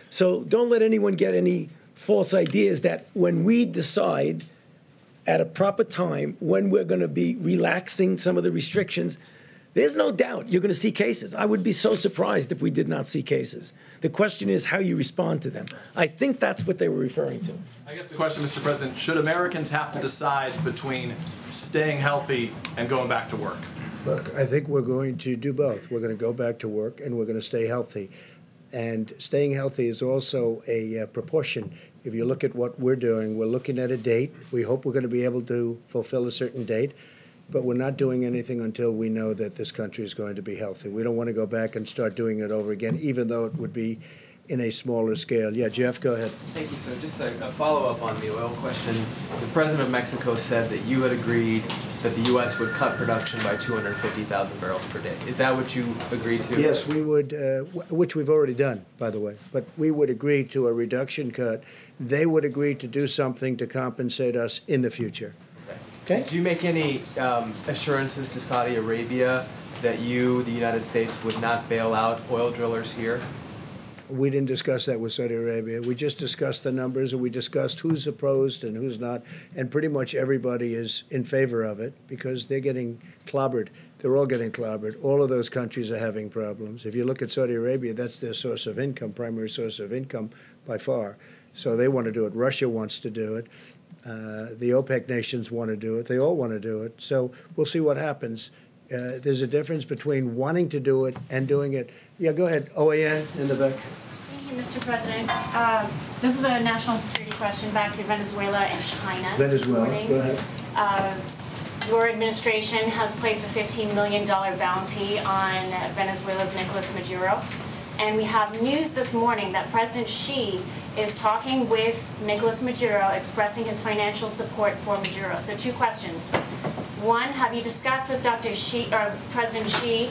So don't let anyone get any false ideas that when we decide at a proper time when we're going to be relaxing some of the restrictions, there's no doubt you're going to see cases. I would be so surprised if we did not see cases. The question is how you respond to them. I think that's what they were referring to. I guess the question, Mr. President, should Americans have to decide between staying healthy and going back to work? Look, I think we're going to do both. We're going to go back to work and we're going to stay healthy. And staying healthy is also a uh, proportion. If you look at what we're doing, we're looking at a date. We hope we're going to be able to fulfill a certain date, but we're not doing anything until we know that this country is going to be healthy. We don't want to go back and start doing it over again, even though it would be in a smaller scale. Yeah, Jeff, go ahead. Thank you, sir. Just a, a follow-up on the oil question. The president of Mexico said that you had agreed that the U.S. would cut production by 250,000 barrels per day. Is that what you agreed to? Yes, we would, uh, wh- which we've already done, by the way, but we would agree to a reduction cut. They would agree to do something to compensate us in the future. Okay? Did you make any um, assurances to Saudi Arabia that you, the United States, would not bail out oil drillers here? We didn't discuss that with Saudi Arabia. We just discussed the numbers and we discussed who's opposed and who's not. And pretty much everybody is in favor of it because they're getting clobbered. They're all getting clobbered. All of those countries are having problems. If you look at Saudi Arabia, that's their source of income, primary source of income by far. So they want to do it. Russia wants to do it. Uh, the OPEC nations want to do it. They all want to do it. So we'll see what happens. Uh, there's a difference between wanting to do it and doing it. Yeah, go ahead. OAN in the back. Thank you, Mr. President. Um, This is a national security question back to Venezuela and China. Venezuela, go ahead. Uh, Your administration has placed a $15 million bounty on Venezuela's Nicolas Maduro. And we have news this morning that President Xi is talking with Nicolas Maduro, expressing his financial support for Maduro. So two questions. One, have you discussed with Dr. Xi, or President Xi,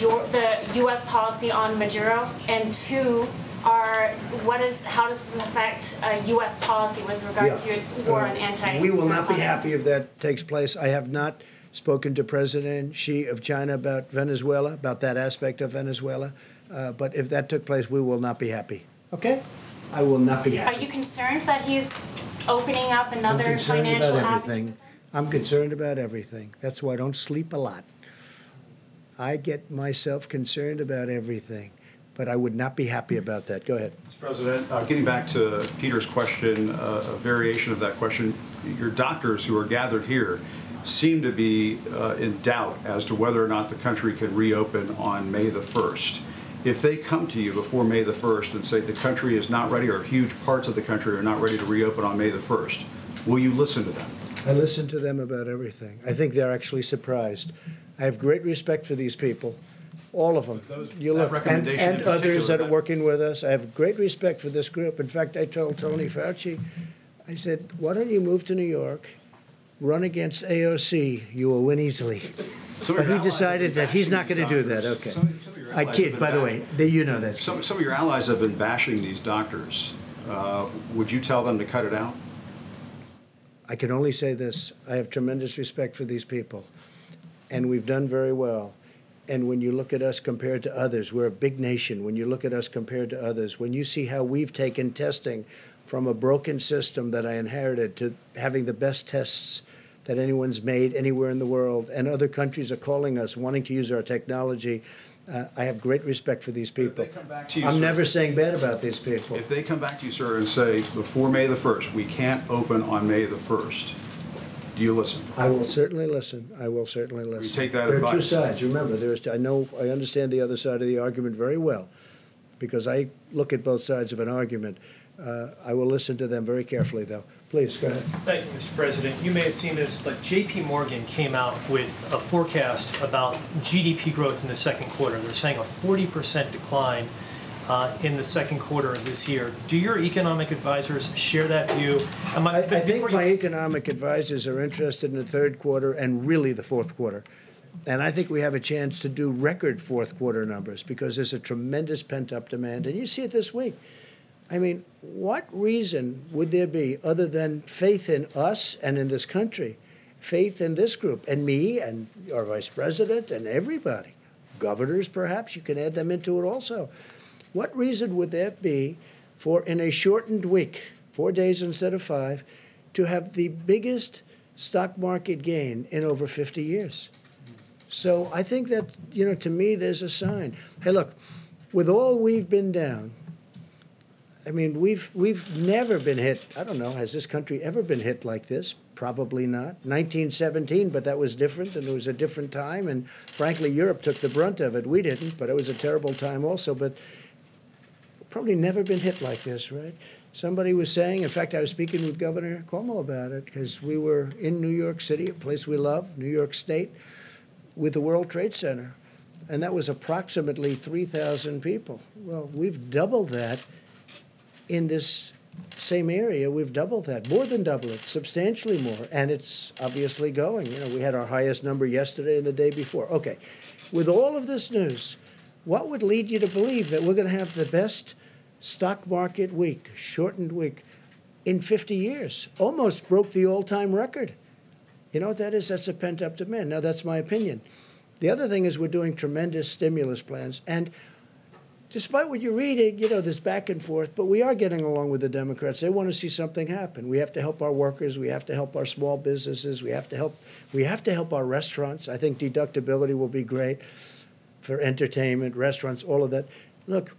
your, the U.S. policy on Maduro? And two, are, what is, how does this affect uh, U.S. policy with regards Yeah. to its war Uh, on anti We will not be happy if that takes place. I have not spoken to President Xi of China about Venezuela, about that aspect of Venezuela. Uh, but if that took place, we will not be happy. Okay? I will not be happy. Are you concerned that he's opening up another I'm another concerned financial about avenue? everything. I'm concerned about everything. That's why I don't sleep a lot. I get myself concerned about everything, but I would not be happy about that. Go ahead. Mr. President, uh, getting back to Peter's question, uh, a variation of that question, your doctors who are gathered here seem to be uh, in doubt as to whether or not the country can reopen on May the 1st. If they come to you before May the 1st and say the country is not ready, or huge parts of the country are not ready to reopen on May the 1st, will you listen to them? I listen to them about everything. I think they're actually surprised. I have great respect for these people, all of them. You that look, and, and others particular, that are working with us. I have great respect for this group. In fact, I told Tony Fauci, I said, why don't you move to New York, run against AOC? You will win easily. Some But he decided that he's not going to do that. Okay. Of your I kid, by the way. They, you know that. Some, some of your allies have been bashing these doctors. Uh, Would you tell them to cut it out? I can only say this I have tremendous respect for these people, and we've done very well. And when you look at us compared to others, we're a big nation. When you look at us compared to others, when you see how we've taken testing from a broken system that I inherited to having the best tests that anyone's made anywhere in the world, and other countries are calling us, wanting to use our technology. Uh, I have great respect for these people. to you, I'm sir- never saying bad about these people. If they come back to you, sir, and say, before May the 1st, we can't open on May the 1st, do you listen? I will certainly listen. I will certainly listen. You take that there are two sides. Remember, there's. I know. I understand the other side of the argument very well, because I look at both sides of an argument. Uh, I will listen to them very carefully, though. Please go ahead. Thank you, Mr. President. You may have seen this, but JP Morgan came out with a forecast about GDP growth in the second quarter. They're saying a 40% decline uh, in the second quarter of this year. Do your economic advisors share that view? I, I before think you- my economic advisors are interested in the third quarter and really the fourth quarter. And I think we have a chance to do record fourth quarter numbers because there's a tremendous pent up demand. And you see it this week. I mean, what reason would there be other than faith in us and in this country, faith in this group and me and our vice president and everybody, governors perhaps, you can add them into it also. What reason would there be for, in a shortened week, four days instead of five, to have the biggest stock market gain in over 50 years? So I think that, you know, to me, there's a sign. Hey, look, with all we've been down, I mean, we've we've never been hit. I don't know. Has this country ever been hit like this? Probably not. 1917, but that was different, and it was a different time. And frankly, Europe took the brunt of it. We didn't, but it was a terrible time also. But probably never been hit like this, right? Somebody was saying. In fact, I was speaking with Governor Cuomo about it because we were in New York City, a place we love, New York State, with the World Trade Center, and that was approximately 3,000 people. Well, we've doubled that in this same area, we've doubled that, more than double it, substantially more, and it's obviously going. You know, we had our highest number yesterday and the day before. Okay, with all of this news, what would lead you to believe that we're going to have the best stock market week, shortened week, in 50 years? Almost broke the all-time record. You know what that is? That's a pent-up demand. Now, that's my opinion. The other thing is we're doing tremendous stimulus plans, and despite what you're reading, you know, there's back and forth, but we are getting along with the Democrats. They want to see something happen. We have to help our workers. We have to help our small businesses. We have to help. We have to help our restaurants. I think deductibility will be great for entertainment, restaurants, all of that. Look,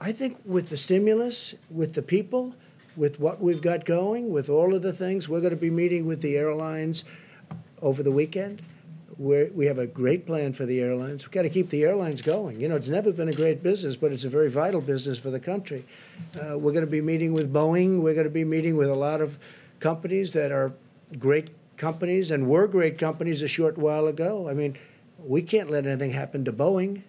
I think with the stimulus, with the people, with what we've got going, with all of the things, we're going to be meeting with the airlines over the weekend. We're, we have a great plan for the airlines. We've got to keep the airlines going. You know, it's never been a great business, but it's a very vital business for the country. Uh, we're going to be meeting with Boeing. We're going to be meeting with a lot of companies that are great companies and were great companies a short while ago. I mean, we can't let anything happen to Boeing.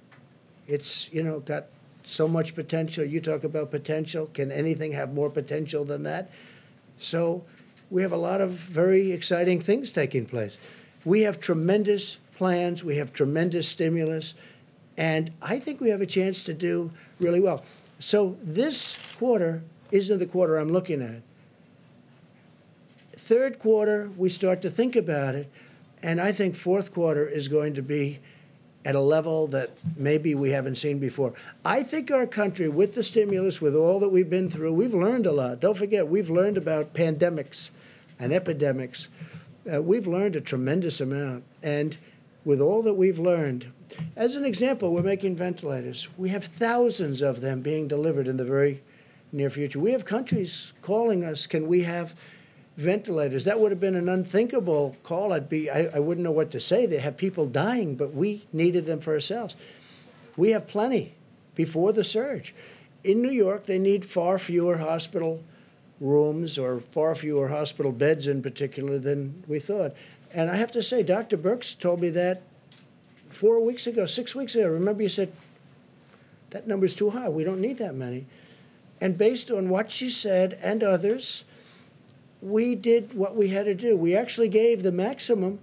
It's, you know, got so much potential. You talk about potential. Can anything have more potential than that? So we have a lot of very exciting things taking place. We have tremendous plans, we have tremendous stimulus, and I think we have a chance to do really well. So this quarter isn't the quarter I'm looking at. Third quarter, we start to think about it, and I think fourth quarter is going to be at a level that maybe we haven't seen before. I think our country, with the stimulus, with all that we've been through, we've learned a lot. Don't forget, we've learned about pandemics and epidemics. Uh, we've learned a tremendous amount. And with all that we've learned, as an example, we're making ventilators. We have thousands of them being delivered in the very near future. We have countries calling us, can we have ventilators? That would have been an unthinkable call. I'd be, I, I wouldn't know what to say. They have people dying, but we needed them for ourselves. We have plenty before the surge. In New York, they need far fewer hospital rooms or far fewer hospital beds in particular than we thought. And I have to say, Dr. Birx told me that four weeks ago, six weeks ago. Remember, you said that number's too high. We don't need that many. And based on what she said and others, we did what we had to do. We actually gave the maximum.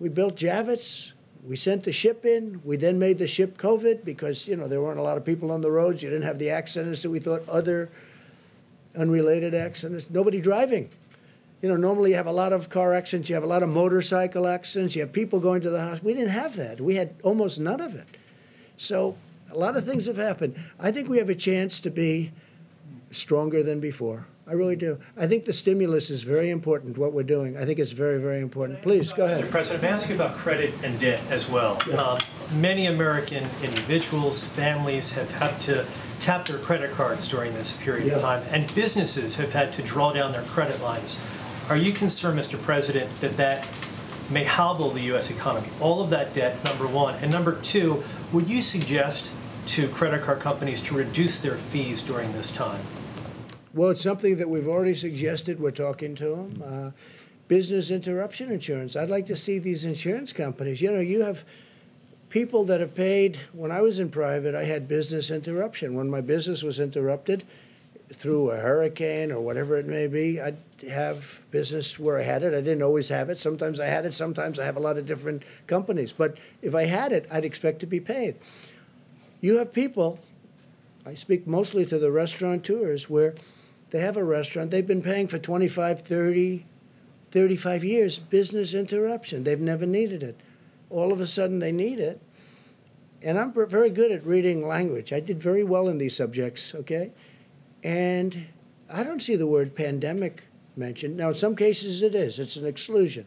We built Javits. We sent the ship in. We then made the ship COVID because you know there weren't a lot of people on the roads. You didn't have the accidents that we thought other unrelated accidents. Nobody driving. You know, normally you have a lot of car accidents. You have a lot of motorcycle accidents. You have people going to the hospital. We didn't have that. We had almost none of it. So a lot of things have happened. I think we have a chance to be stronger than before. I really do. I think the stimulus is very important, what we're doing. I think it's very, very important. Please, go ahead. Mr. President, may I ask you about credit and debt as well? Um, Many American individuals, families have had to tap their credit cards during this period Yeah. of time, and businesses have had to draw down their credit lines. Are you concerned, Mr. President, that that may hobble the U.S. economy? All of that debt, number one. And number two, would you suggest to credit card companies to reduce their fees during this time? Well, it's something that we've already suggested. We're talking to them. Uh, business interruption insurance. I'd like to see these insurance companies. You know, you have people that have paid. When I was in private, I had business interruption. When my business was interrupted through a hurricane or whatever it may be, I'd have business where I had it. I didn't always have it. Sometimes I had it. Sometimes I have a lot of different companies. But if I had it, I'd expect to be paid. You have people, I speak mostly to the restaurateurs, where they have a restaurant, they've been paying for 25, 30, 35 years, business interruption. They've never needed it. All of a sudden, they need it. And I'm very good at reading language. I did very well in these subjects, okay? And I don't see the word pandemic mentioned. Now, in some cases, it is, it's an exclusion.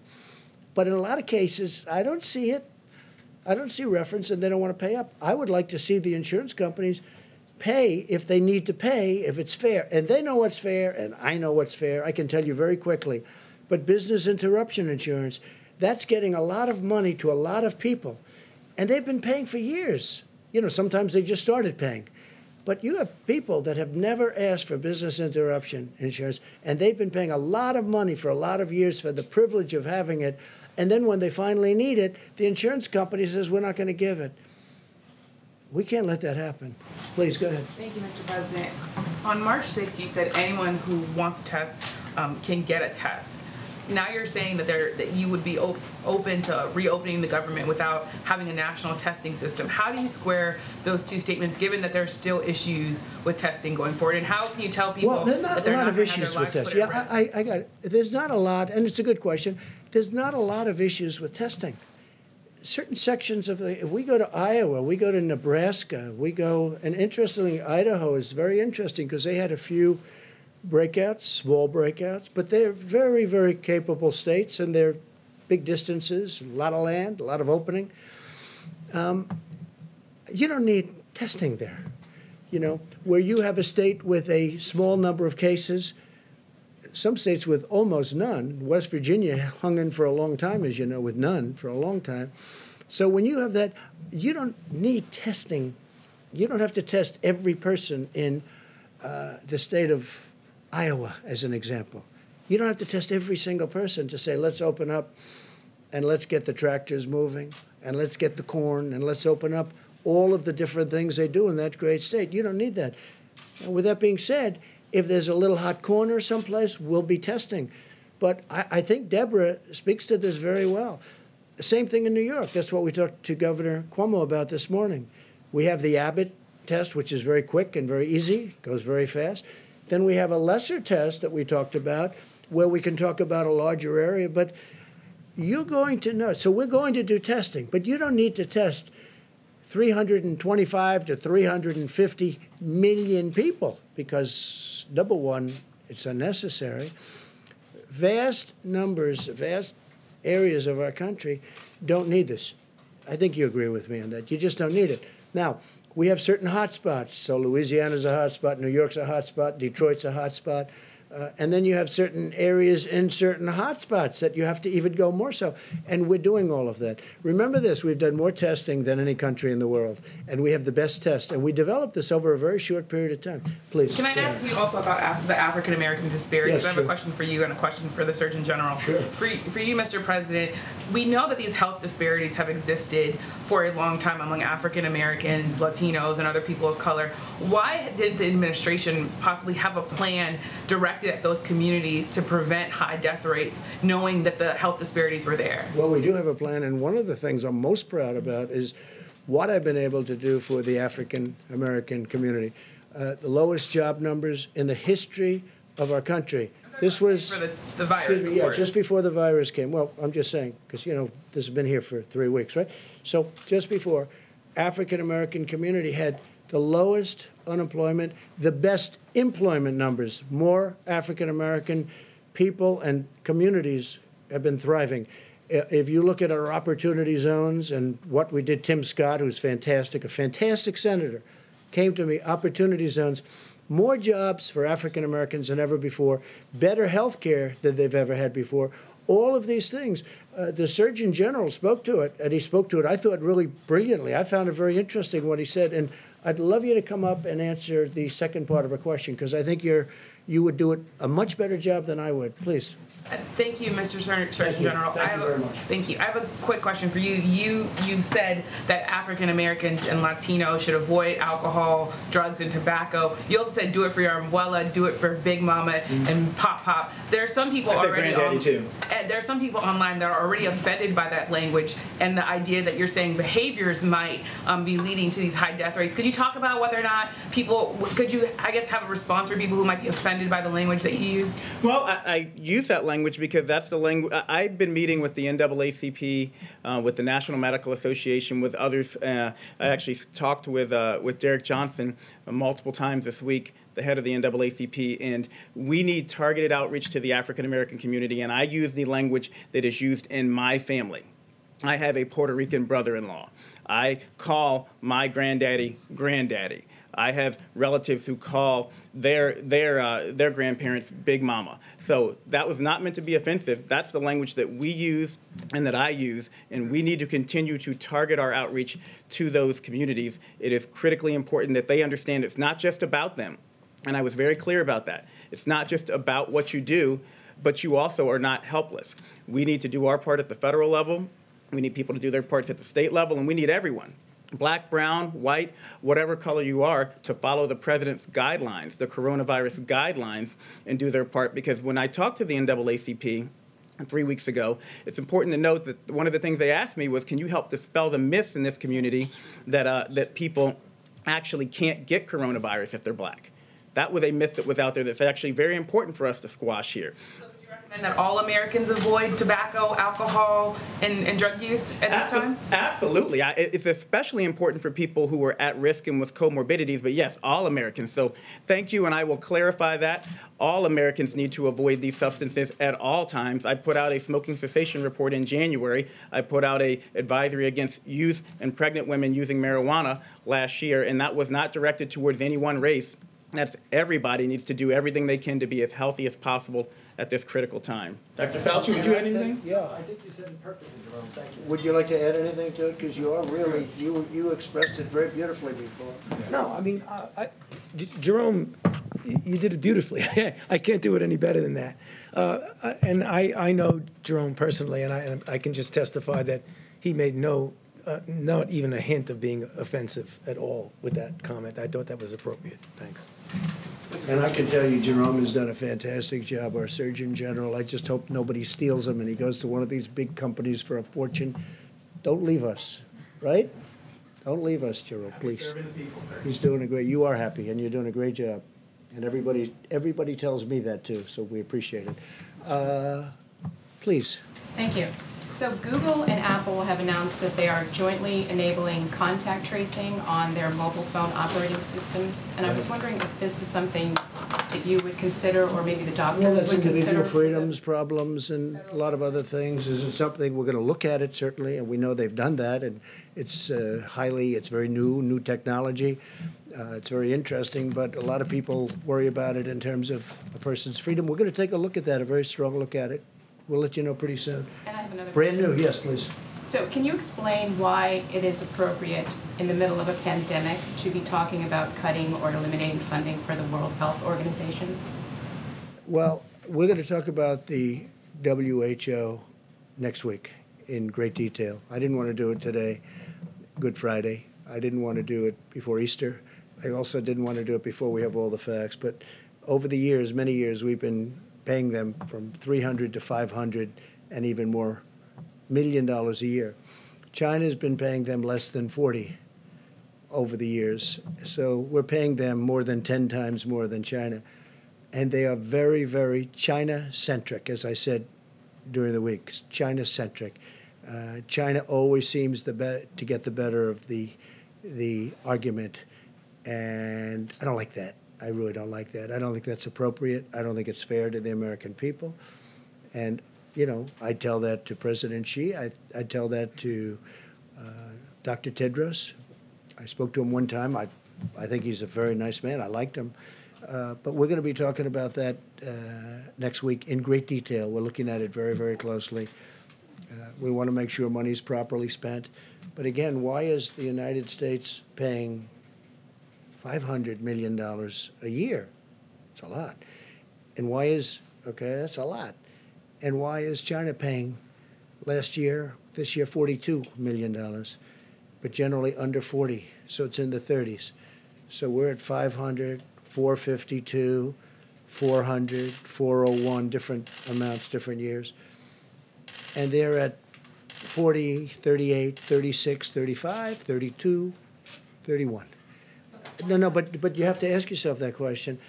But in a lot of cases, I don't see it. I don't see reference, and they don't want to pay up. I would like to see the insurance companies pay if they need to pay, if it's fair. And they know what's fair, and I know what's fair. I can tell you very quickly. But business interruption insurance, that's getting a lot of money to a lot of people. And they've been paying for years. You know, sometimes they just started paying. But you have people that have never asked for business interruption insurance, and they've been paying a lot of money for a lot of years for the privilege of having it. And then when they finally need it, the insurance company says, We're not going to give it. We can't let that happen. Please go ahead. Thank you, Mr. President. On March 6th, you said anyone who wants tests um, can get a test. Now you're saying that there that you would be op- open to reopening the government without having a national testing system. How do you square those two statements, given that there's still issues with testing going forward? And how can you tell people Well, there's not that they're a lot not of going to have issues with this. Yeah. I, I got it. There's not a lot, and it's a good question. There's not a lot of issues with testing. Certain sections of the, if we go to Iowa, we go to Nebraska, we go, and interestingly, Idaho is very interesting because they had a few breakouts, small breakouts, but they're very, very capable states and they're big distances, a lot of land, a lot of opening. Um, you don't need testing there. You know, where you have a state with a small number of cases, some states with almost none. West Virginia [laughs] hung in for a long time, as you know, with none for a long time. So when you have that, you don't need testing. You don't have to test every person in uh, the state of Iowa, as an example. You don't have to test every single person to say, let's open up and let's get the tractors moving and let's get the corn and let's open up all of the different things they do in that great state. You don't need that. And with that being said, if there's a little hot corner someplace, we'll be testing. But I, I think Deborah speaks to this very well. The same thing in New York. That's what we talked to Governor Cuomo about this morning. We have the Abbott test, which is very quick and very easy, goes very fast. Then we have a lesser test that we talked about where we can talk about a larger area. But you're going to know. So we're going to do testing, but you don't need to test 325 to 350 million people because, number one, it's unnecessary. Vast numbers, vast areas of our country don't need this. I think you agree with me on that. You just don't need it. Now, we have certain hotspots. So Louisiana's a hotspot, New York's a hotspot, Detroit's a hotspot. Uh, and then you have certain areas in certain hotspots that you have to even go more so. And we're doing all of that. Remember this we've done more testing than any country in the world. And we have the best test. And we developed this over a very short period of time. Please. Can I ask ahead. you also about Af- the African American disparity? Yes, I have sure. a question for you and a question for the Surgeon General. Sure. For, for you, Mr. President, we know that these health disparities have existed for a long time among African Americans, Latinos, and other people of color. Why did the administration possibly have a plan directed at those communities to prevent high death rates, knowing that the health disparities were there? Well, we do have a plan, and one of the things I'm most proud about is what I've been able to do for the African American community. Uh, the lowest job numbers in the history of our country. This was For the, the virus, me, yeah, just before the virus came. Well, I'm just saying because you know this has been here for three weeks, right? So just before, African American community had the lowest unemployment, the best employment numbers. More African American people and communities have been thriving. If you look at our opportunity zones and what we did, Tim Scott, who's fantastic, a fantastic senator, came to me, opportunity zones, more jobs for African Americans than ever before, better health care than they've ever had before. All of these things. Uh, the Surgeon General spoke to it, and he spoke to it, I thought, really brilliantly. I found it very interesting what he said, and I'd love you to come up and answer the second part of a question, because I think you're, you would do it a much better job than I would. Please. Uh, Thank you, Mr. Sur- Surgeon you. General. Thank I you have a- very much. Thank you. I have a quick question for you. You you said that African Americans and Latinos should avoid alcohol, drugs, and tobacco. You also said do it for your abuela, do it for Big Mama and Pop Pop. There are some people I already on, too. and there are some people online that are already offended by that language and the idea that you're saying behaviors might um, be leading to these high death rates. Could you talk about whether or not people could you I guess have a response for people who might be offended by the language that you used? Well, I, I use that language because that's the language. I've been meeting with the NAACP, uh, with the National Medical Association, with others. Uh, I actually talked with uh, with Derrick Johnson uh, multiple times this week, the head of the NAACP, and we need targeted outreach to the African American community. And I use the language that is used in my family. I have a Puerto Rican brother-in-law. I call my granddaddy granddaddy. I have relatives who call their their uh, their grandparents Big Mama. So that was not meant to be offensive. That's the language that we use and that I use, and we need to continue to target our outreach to those communities. It is critically important that they understand it's not just about them, and I was very clear about that. It's not just about what you do, but you also are not helpless. We need to do our part at the federal level. We need people to do their parts at the state level, and we need everyone black, brown, white, whatever color you are, to follow the president's guidelines, the coronavirus guidelines, and do their part. Because when I talked to the NAACP, three weeks ago. It's important to note that one of the things they asked me was, "Can you help dispel the myths in this community that uh, that people actually can't get coronavirus if they're black?" That was a myth that was out there that's actually very important for us to squash here. And that all Americans avoid tobacco, alcohol, and, and drug use at this Abso- time? Absolutely. I, it's especially important for people who are at risk and with comorbidities, but yes, all Americans. So thank you, and I will clarify that. All Americans need to avoid these substances at all times. I put out a smoking cessation report in January. I put out a advisory against youth and pregnant women using marijuana last year, and that was not directed towards any one race. That's everybody needs to do everything they can to be as healthy as possible at this critical time. Dr. Fauci, would you add anything? Yeah, I think you said it perfectly, Jerome. Thank you. Would you like to add anything to it? Because you are really, you, you expressed it very beautifully before. No, I mean, uh, I, J- Jerome, you did it beautifully. [laughs] I can't do it any better than that. Uh, and I, I know Jerome personally, and I, and I can just testify that he made no, uh, not even a hint of being offensive at all with that comment. I thought that was appropriate. Thanks. And I can tell you, Jerome has done a fantastic job, our Surgeon General. I just hope nobody steals him and he goes to one of these big companies for a fortune. Don't leave us, right? Don't leave us, Jerome, please. He's doing a great, you are happy and you're doing a great job. And everybody, everybody tells me that too, so we appreciate it. Uh, Please. Thank you. So Google and Apple have announced that they are jointly enabling contact tracing on their mobile phone operating systems. And I was wondering if this is something that you would consider, or maybe the Well, doctors that's would individual freedoms, problems, and a lot of other things. Is it something, we're gonna look at it certainly, and we know they've done that, and it's uh, highly, it's very new, new technology. Uh, It's very interesting, but a lot of people worry about it in terms of a person's freedom. We're gonna take a look at that, a very strong look at it. We'll let you know pretty soon. And I have another Brand new, yes, please. So can you explain why it is appropriate in the middle of a pandemic to be talking about cutting or eliminating funding for the World Health Organization? Well, we're going to talk about the WHO next week in great detail. I didn't want to do it today, Good Friday. I didn't want to do it before Easter. I also didn't want to do it before we have all the facts. But over the years, many years, we've been paying them from 300 to 500 and even more million dollars a year. China's been paying them less than 40 over the years. So we're paying them more than 10 times more than China and they are very, very China centric, as I said during the week. China centric. Uh, China always seems to get the better of the the argument. And I don't like that. I really don't like that. I don't think that's appropriate. I don't think it's fair to the American people. And, you know, I tell that to President Xi. I, I tell that to uh, Dr. Tedros. I spoke to him one time. I, I think he's a very nice man. I liked him. Uh, but we're going to be talking about that uh, next week in great detail. We're looking at it very, very closely. Uh, we want to make sure money is properly spent. But again, why is the United States paying $500 million a year? It's a lot. And why is, okay, that's a lot. And why is China paying last year, this year, $42 million, but generally under 40, so it's in the 30s. So we're at 500, 452, 400, 401, different amounts, different years. And they're at 40, 38, 36, 35, 32, 31. No, no, but, but you have to ask yourself that question.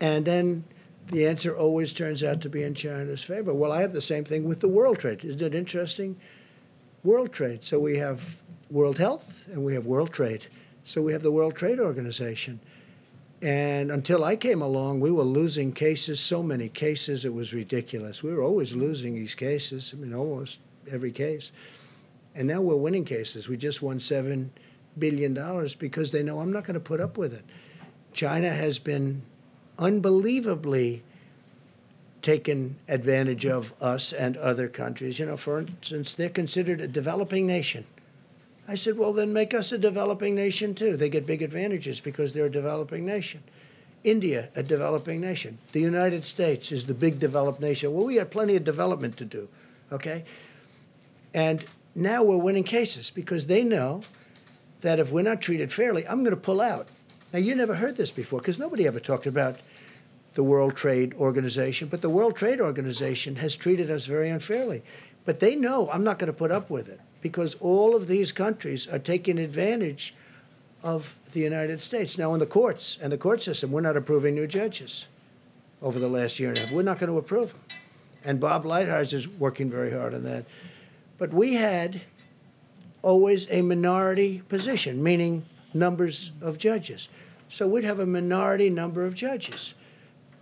And then the answer always turns out to be in China's favor. Well, I have the same thing with the world trade. Isn't it interesting? World trade. So we have World Health and we have World Trade. So we have the World Trade Organization. And until I came along, we were losing cases, so many cases, it was ridiculous. We were always losing these cases, I mean, almost every case. And now we're winning cases. We just won $7 billion dollars because they know I'm not going to put up with it. China has been unbelievably taken advantage of us and other countries. You know, for instance, they're considered a developing nation. I said, well, then make us a developing nation too. They get big advantages because they're a developing nation. India, a developing nation. The United States is the big developed nation. Well, we have plenty of development to do, okay? And now we're winning cases because they know that if we're not treated fairly, I'm going to pull out. Now, you never heard this before because nobody ever talked about the World Trade Organization, but the World Trade Organization has treated us very unfairly. But they know I'm not going to put up with it because all of these countries are taking advantage of the United States. Now, in the courts and the court system, we're not approving new judges over the last year and a half. We're not going to approve them. And Bob Lighthizer is working very hard on that. But we had always a minority position, meaning numbers of judges. So we'd have a minority number of judges.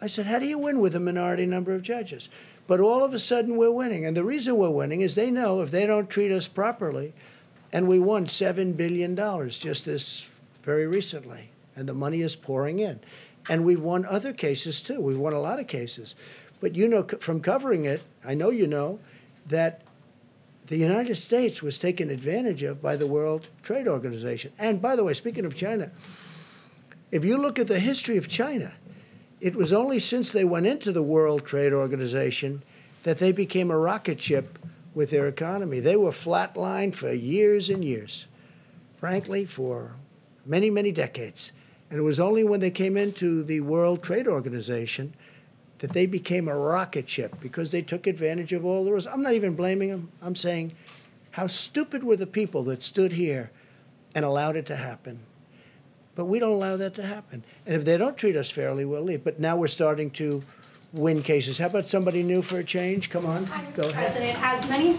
I said, How do you win with a minority number of judges? But all of a sudden, we're winning. And the reason we're winning is they know if they don't treat us properly, and we won $7 billion just this very recently, and the money is pouring in. And we've won other cases too. We've won a lot of cases. But you know from covering it, I know you know, that the United States was taken advantage of by the World Trade Organization. And by the way, speaking of China, if you look at the history of China, it was only since they went into the World Trade Organization that they became a rocket ship with their economy. They were flatlined for years and years, frankly, for many, many decades. And it was only when they came into the World Trade Organization that they became a rocket ship because they took advantage of all the rules. I'm not even blaming them. I'm saying, how stupid were the people that stood here and allowed it to happen? But we don't allow that to happen. And if they don't treat us fairly, we'll leave. But now we're starting to win cases. How about somebody new for a change? Come on, Hi, go ahead. President, as many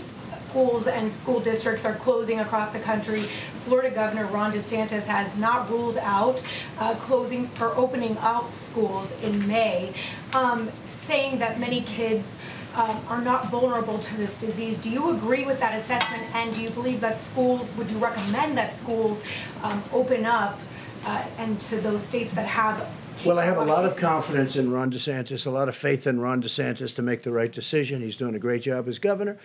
schools and school districts are closing across the country, Florida Governor Ron DeSantis has not ruled out uh, closing or opening out schools in May, um, saying that many kids um, are not vulnerable to this disease. Do you agree with that assessment, and do you believe that schools, would you recommend that schools um, open up uh, and to those states that have Well, I have a lot of confidence in Ron DeSantis, a lot of faith in Ron DeSantis to make the right decision. He's doing a great job as governor.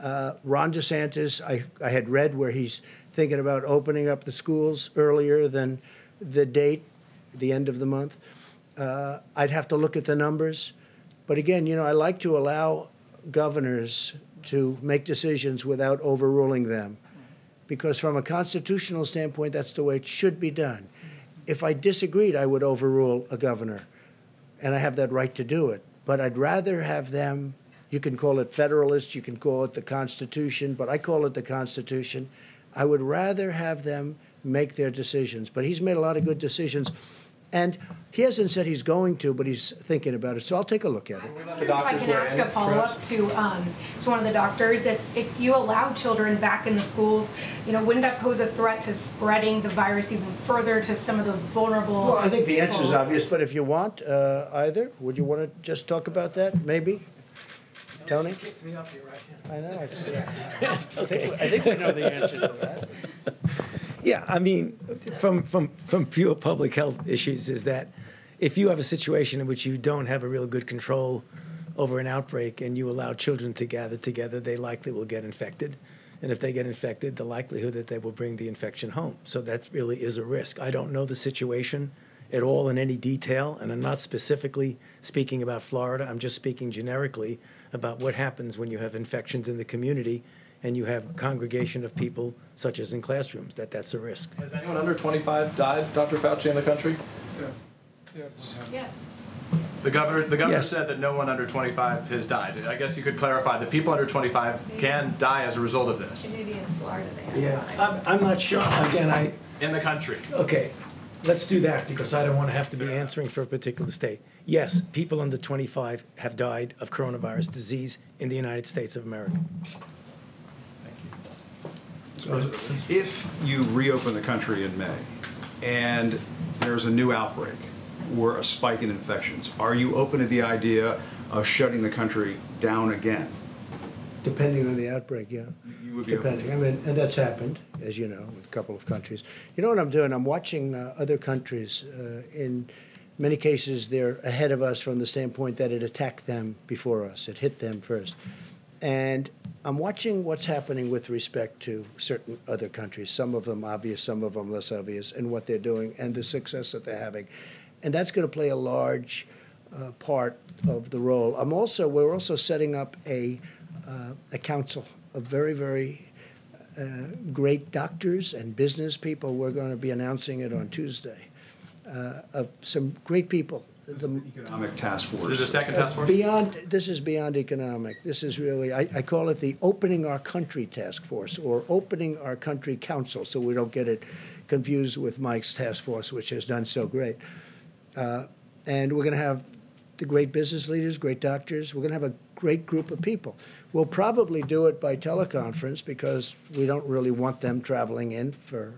Uh, Ron DeSantis, I, I had read where he's thinking about opening up the schools earlier than the date, the end of the month. Uh, I'd have to look at the numbers. But again, you know, I like to allow governors to make decisions without overruling them. Because from a constitutional standpoint, that's the way it should be done. If I disagreed, I would overrule a governor. And I have that right to do it. But I'd rather have them, you can call it federalist, you can call it the Constitution, but I call it the Constitution. I would rather have them make their decisions. But he's made a lot of good decisions. And he hasn't said he's going to, but he's thinking about it. So I'll take a look at it. If I can ask a follow-up to, um, to one of the doctors, if, if you allow children back in the schools, you know, wouldn't that pose a threat to spreading the virus even further to some of those vulnerable? Well, I think the answer is obvious, but if you want, uh, either, would you want to just talk about that, maybe? Tony? Kicks me up here, right? I know. it's- I think, [laughs] I think we know the answer to that. Yeah, I mean, from, from, from pure public health issues is that if you have a situation in which you don't have a real good control over an outbreak and you allow children to gather together, they likely will get infected. And if they get infected, the likelihood that they will bring the infection home. So that really is a risk. I don't know the situation at all in any detail, and I'm not specifically speaking about Florida. I'm just speaking generically about what happens when you have infections in the community and you have congregation of people, such as in classrooms, that that's a risk. Has anyone under 25 died, Dr. Fauci, in the country? Yes. The governor, the governor Yes. said that no one under 25 has died. I guess you could clarify that people under 25 can die as a result of this Maybe in Florida they Yeah, I'm, I'm not sure. Again, I, in the country. okay, let's do that because I don't want to have to be answering for a particular state. Yes, people under 25 have died of coronavirus disease in the United States of America. Thank you. If you reopen the country in May and there's a new outbreak or a spike in infections, are you open to the idea of shutting the country down again? Depending on the outbreak, yeah. You would be open Depending, I mean, and that's happened, as you know, with a couple of countries. You know what I'm doing? I'm watching uh, other countries. Uh, in many cases, they're ahead of us from the standpoint that it attacked them before us. It hit them first. And I'm watching what's happening with respect to certain other countries, some of them obvious, some of them less obvious, and what they're doing and the success that they're having. And that's going to play a large uh, part of the role. I'm also, we're also setting up a, uh, a council of very, very uh, great doctors and business people. We're going to be announcing it on Tuesday. Uh, of some great people. The, Economic task force. There's a second task force? Beyond, this is beyond economic. This is really, I, I call it the Opening Our Country Task Force or Opening Our Country Council, so we don't get it confused with Mike's task force, which has done so great. Uh, and we're going to have the great business leaders, great doctors. We're going to have a great group of people. We'll probably do it by teleconference because we don't really want them traveling in for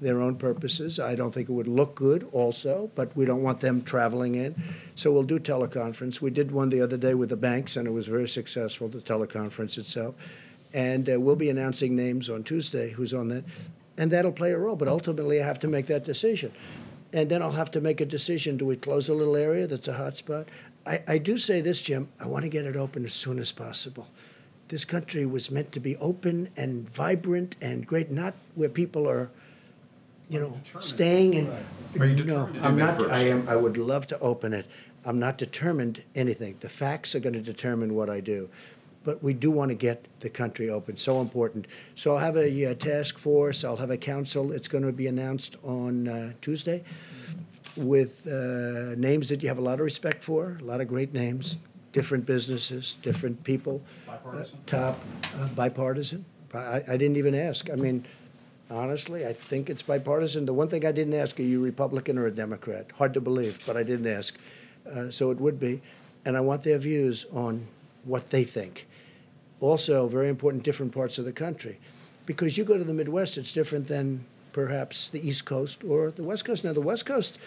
their own purposes. I don't think it would look good also, but we don't want them traveling in. So we'll do teleconference. We did one the other day with the banks, and it was very successful, the teleconference itself. And uh, we'll be announcing names on Tuesday who's on that. And that'll play a role, but ultimately I have to make that decision. And then I'll have to make a decision. Do we close a little area that's a hot spot? I, I do say this, Jim, I want to get it open as soon as possible. This country was meant to be open and vibrant and great, not where people are you know, staying and. Are you No, determined to do I'm not, I am, I would love to open it. I'm not determined anything. The facts are going to determine what I do. But we do want to get the country open, so important. So I'll have a uh, task force, I'll have a council. It's going to be announced on uh, Tuesday with uh, names that you have a lot of respect for, a lot of great names, different businesses, different people. uh, Top, uh, bipartisan. I, I didn't even ask. I mean, honestly, I think it's bipartisan. The one thing I didn't ask, are you Republican or a Democrat? Hard to believe, but I didn't ask. Uh, so it would be. And I want their views on what they think. Also, very important, different parts of the country. Because you go to the Midwest, it's different than perhaps the East Coast or the West Coast. Now, the West Coast,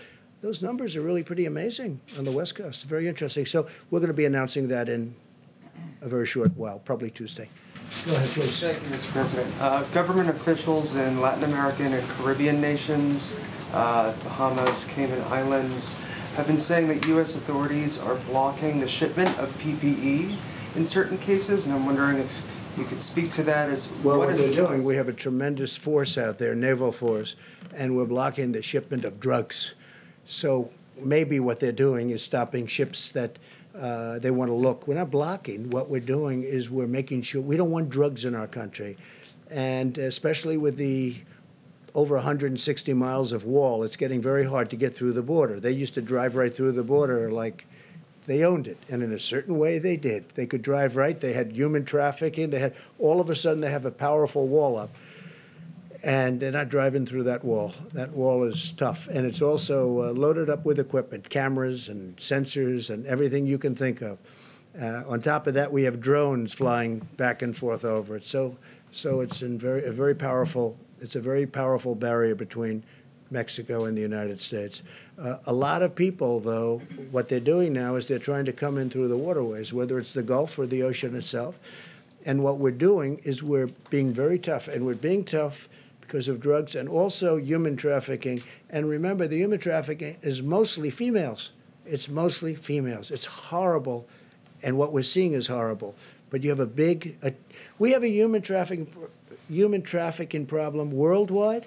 those numbers are really pretty amazing on the West Coast. Very interesting. So we're going to be announcing that in a very short while, probably Tuesday. Go ahead, please. Thank you, Mr. President. Uh, Government officials in Latin American and Caribbean nations, uh, Bahamas, Cayman Islands, have been saying that U.S. authorities are blocking the shipment of PPE in certain cases, and I'm wondering if you could speak to that as Well, what what is they're the doing, we have a tremendous force out there, naval force, and we're blocking the shipment of drugs. So maybe what they're doing is stopping ships that uh, they want to look. We're not blocking. What we're doing is we're making sure we don't want drugs in our country, and especially with the over 160 miles of wall, it's getting very hard to get through the border. They used to drive right through the border like they owned it, and in a certain way they did. They could drive right. They had human trafficking. They had all of a sudden they have a powerful wall up, and they're not driving through that wall. That wall is tough, and it's also uh, loaded up with equipment, cameras and sensors and everything you can think of. Uh, on top of that, we have drones flying back and forth over it. So, so it's in very a very powerful. It's a very powerful barrier between Mexico and the United States. Uh, a lot of people, though, what they're doing now is they're trying to come in through the waterways, whether it's the Gulf or the ocean itself. And what we're doing is we're being very tough, and we're being tough because of drugs and also human trafficking. And remember, the human trafficking is mostly females. It's mostly females. It's horrible, and what we're seeing is horrible. But you have a big, a, we have a human trafficking, human trafficking problem worldwide,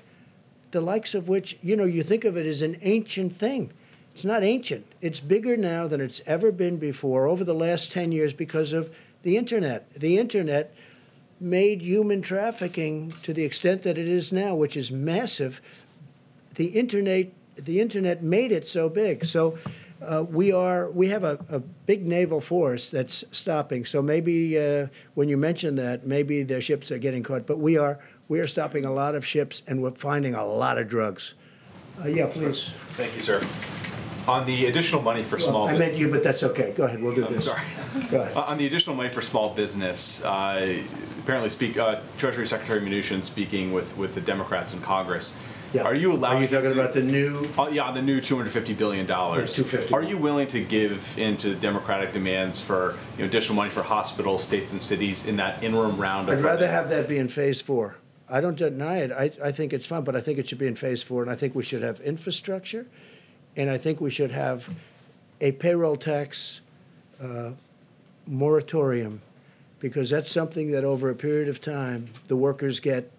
the likes of which you know you think of it as an ancient thing. It's not ancient. It's bigger now than it's ever been before over the last 10 years because of the internet. The internet made human trafficking to the extent that it is now, which is massive. The internet, the internet made it so big. So uh, we are we have a, a, big naval force that's stopping. So maybe uh, when you mention that, maybe their ships are getting caught. But we are we are stopping a lot of ships, and we're finding a lot of drugs. Uh, yeah, please. Thank you, sir. On the additional money for Well, small. I meant you, but that's okay. Go ahead. We'll do I'm this. sorry. Go ahead. Uh, [laughs] On the additional money for small business, uh, apparently speak, uh, Treasury Secretary Mnuchin speaking with, with the Democrats in Congress. Yeah. Are you allowing? Are you talking to- about the new? Uh, yeah, the new two hundred fifty billion dollars. Yeah, 250. Are you willing to give into the Democratic demands for you know, additional money for hospitals, states, and cities in that interim round of? I'd rather have that be in phase four. I don't deny it. I, I think it's fun, but I think it should be in phase four, and I think we should have infrastructure, and I think we should have a payroll tax uh, moratorium, because that's something that over a period of time the workers get,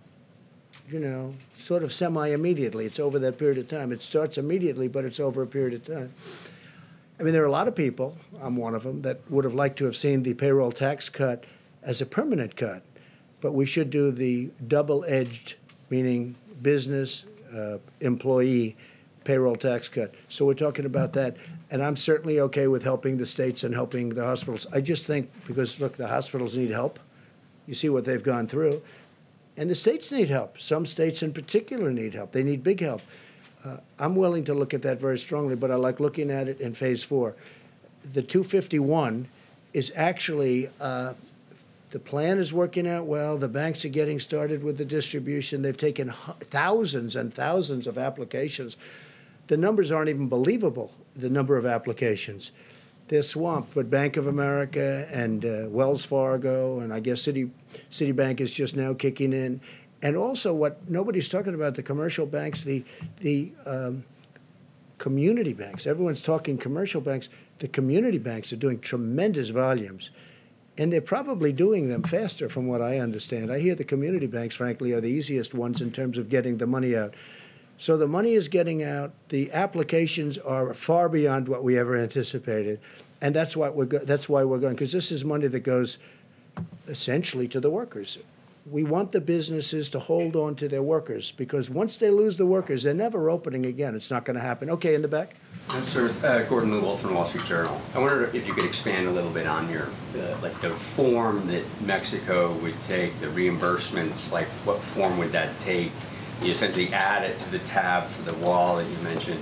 you know, sort of semi-immediately. It's over that period of time. It starts immediately, but it's over a period of time. I mean, there are a lot of people, I'm one of them, that would have liked to have seen the payroll tax cut as a permanent cut. But we should do the double edged, meaning business, uh, employee payroll tax cut. So we're talking about that. And I'm certainly okay with helping the states and helping the hospitals. I just think, because look, the hospitals need help. You see what they've gone through. And the states need help. Some states in particular need help. They need big help. Uh, I'm willing to look at that very strongly, but I like looking at it in phase four. The 251 is actually, uh, the plan is working out well. The banks are getting started with the distribution. They've taken thousands and thousands of applications. The numbers aren't even believable, the number of applications. They're swamped, but Bank of America and uh, Wells Fargo, and I guess Citi, Citibank is just now kicking in. And also, what nobody's talking about the commercial banks, the, the um, community banks. Everyone's talking commercial banks. The community banks are doing tremendous volumes. And they're probably doing them faster, from what I understand. I hear the community banks, frankly, are the easiest ones in terms of getting the money out. So the money is getting out. The applications are far beyond what we ever anticipated, and that's why we're that's why we're going because this is money that goes essentially to the workers. We want the businesses to hold on to their workers because once they lose the workers, they're never opening again. It's not going to happen. Okay, in the back. Mr. Uh, Gordon Newell from the Wall Street Journal. I wonder if you could expand a little bit on your, uh, like the form that Mexico would take, the reimbursements, like what form would that take? You essentially add it to the tab for the wall that you mentioned.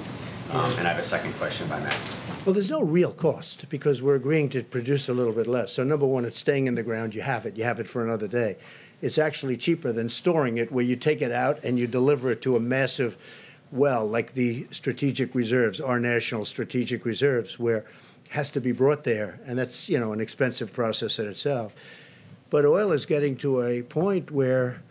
Um, and I have a second question by Matt. Well, there's no real cost because we're agreeing to produce a little bit less. So, number one, it's staying in the ground. You have it. You have it for another day. It's actually cheaper than storing it, where you take it out and you deliver it to a massive well, like the strategic reserves, our national strategic reserves, where it has to be brought there, and that's you know an expensive process in itself. But oil is getting to a point where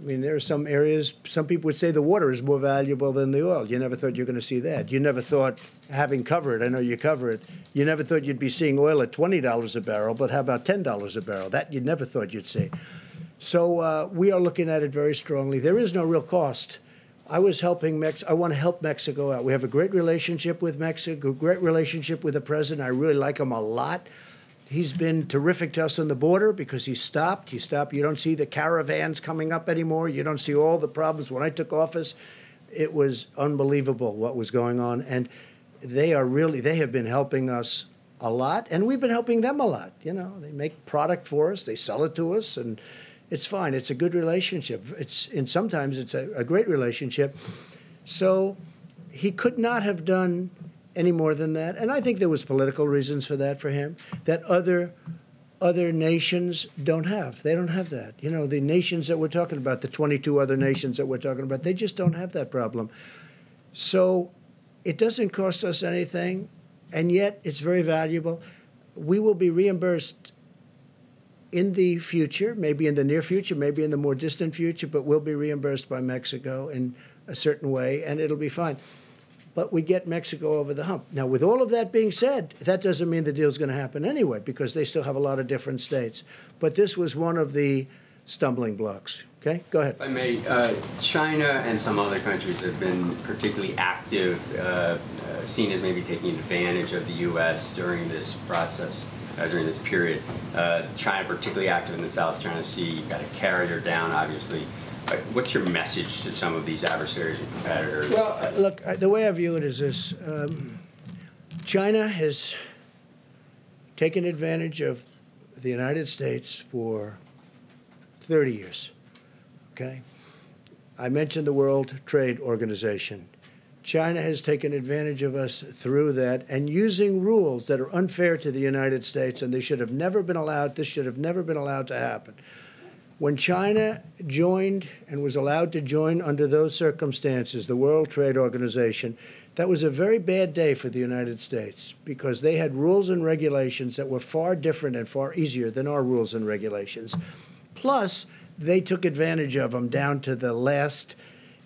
I mean, there are some areas, some people would say the water is more valuable than the oil. You never thought you were going to see that. You never thought, having covered, I know you cover it, you never thought you'd be seeing oil at $20 a barrel, but how about $10 a barrel? That you never thought you'd see. So uh, we are looking at it very strongly. There is no real cost. I was helping Mex. I want to help Mexico out. We have a great relationship with Mexico, great relationship with the president. I really like him a lot. He's been terrific to us on the border because he stopped. He stopped. You don't see the caravans coming up anymore. You don't see all the problems. When I took office, it was unbelievable what was going on. And they are really, they have been helping us a lot. And we've been helping them a lot. You know, they make product for us, they sell it to us. And, It's fine. It's a good relationship. It's and sometimes it's a, a great relationship. So he could not have done any more than that. And I think there was political reasons for that for him that other other nations don't have. They don't have that. You know, the nations that we're talking about, the 22 other nations that we're talking about, they just don't have that problem. So it doesn't cost us anything, and yet it's very valuable. We will be reimbursed in the future, maybe in the near future, maybe in the more distant future, but we'll be reimbursed by Mexico in a certain way, and it'll be fine. But we get Mexico over the hump. Now, with all of that being said, that doesn't mean the deal's going to happen anyway, because they still have a lot of different states. But this was one of the stumbling blocks. Okay, go ahead. If I may, uh, China and some other countries have been particularly active, uh, uh, seen as maybe taking advantage of the U.S. during this process, uh, during this period. Uh, China particularly active in the South China Sea. Got a carrier down, obviously. What's your message to some of these adversaries and competitors? Well, uh, look, the way I view it is this um, China has taken advantage of the United States for 30 years. Okay? I mentioned the World Trade Organization. China has taken advantage of us through that and using rules that are unfair to the United States, and they should have never been allowed, this should have never been allowed to happen. When China joined and was allowed to join under those circumstances, the World Trade Organization, that was a very bad day for the United States because they had rules and regulations that were far different and far easier than our rules and regulations. Plus, they took advantage of them down to the last,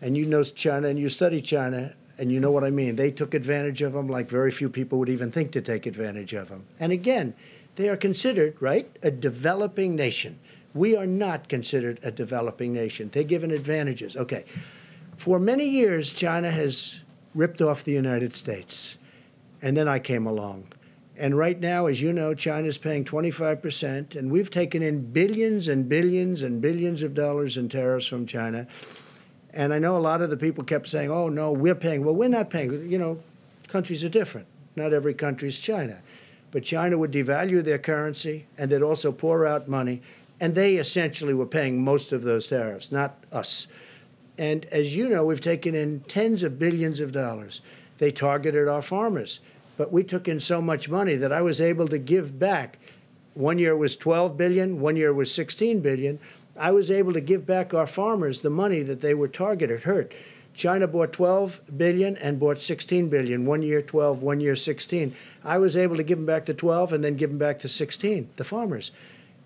and you know China and you study China, and you know what I mean. They took advantage of them like very few people would even think to take advantage of them. And again, they are considered, right, a developing nation. We are not considered a developing nation. They're given advantages. Okay. For many years, China has ripped off the United States. And then I came along. And right now, as you know, China's paying 25%, and we've taken in billions and billions and billions of dollars in tariffs from China. And I know a lot of the people kept saying, oh, no, we're paying. Well, we're not paying. You know, countries are different. Not every country is China. But China would devalue their currency, and they'd also pour out money. And they essentially were paying most of those tariffs, not us. And as you know, we've taken in tens of billions of dollars. They targeted our farmers. But we took in so much money that I was able to give back. One year it was 12 billion, one year it was 16 billion. I was able to give back our farmers the money that they were targeted, hurt. China bought 12 billion and bought 16 billion. One year 12, one year 16. I was able to give them back to 12 and then give them back to 16, the farmers.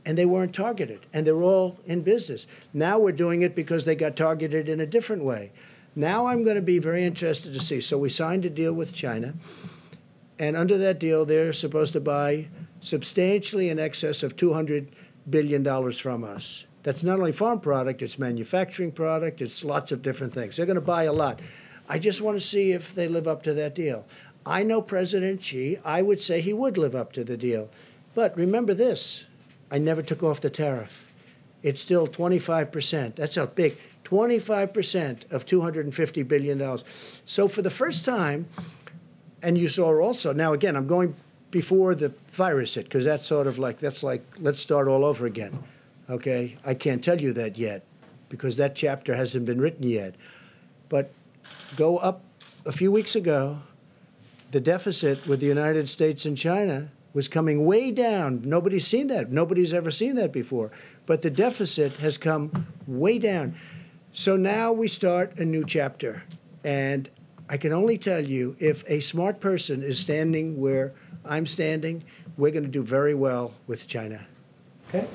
And they weren't targeted, and they're all in business. Now we're doing it because they got targeted in a different way. Now I'm going to be very interested to see. So we signed a deal with China, and under that deal, they're supposed to buy substantially in excess of $200 billion from us. That's not only farm product, it's manufacturing product, it's lots of different things. They're going to buy a lot. I just want to see if they live up to that deal. I know President Xi, I would say he would live up to the deal. But remember this I never took off the tariff. It's still 25%. That's a big 25% of $250 billion. So for the first time, and you saw also, now again, I'm going before the virus hit, because that's sort of like, that's like, let's start all over again. Okay? I can't tell you that yet, because that chapter hasn't been written yet. But go up a few weeks ago, the deficit with the United States and China was coming way down. Nobody's seen that. Nobody's ever seen that before. But the deficit has come way down. So now we start a new chapter. And I can only tell you if a smart person is standing where I'm standing, we're going to do very well with China. Okay?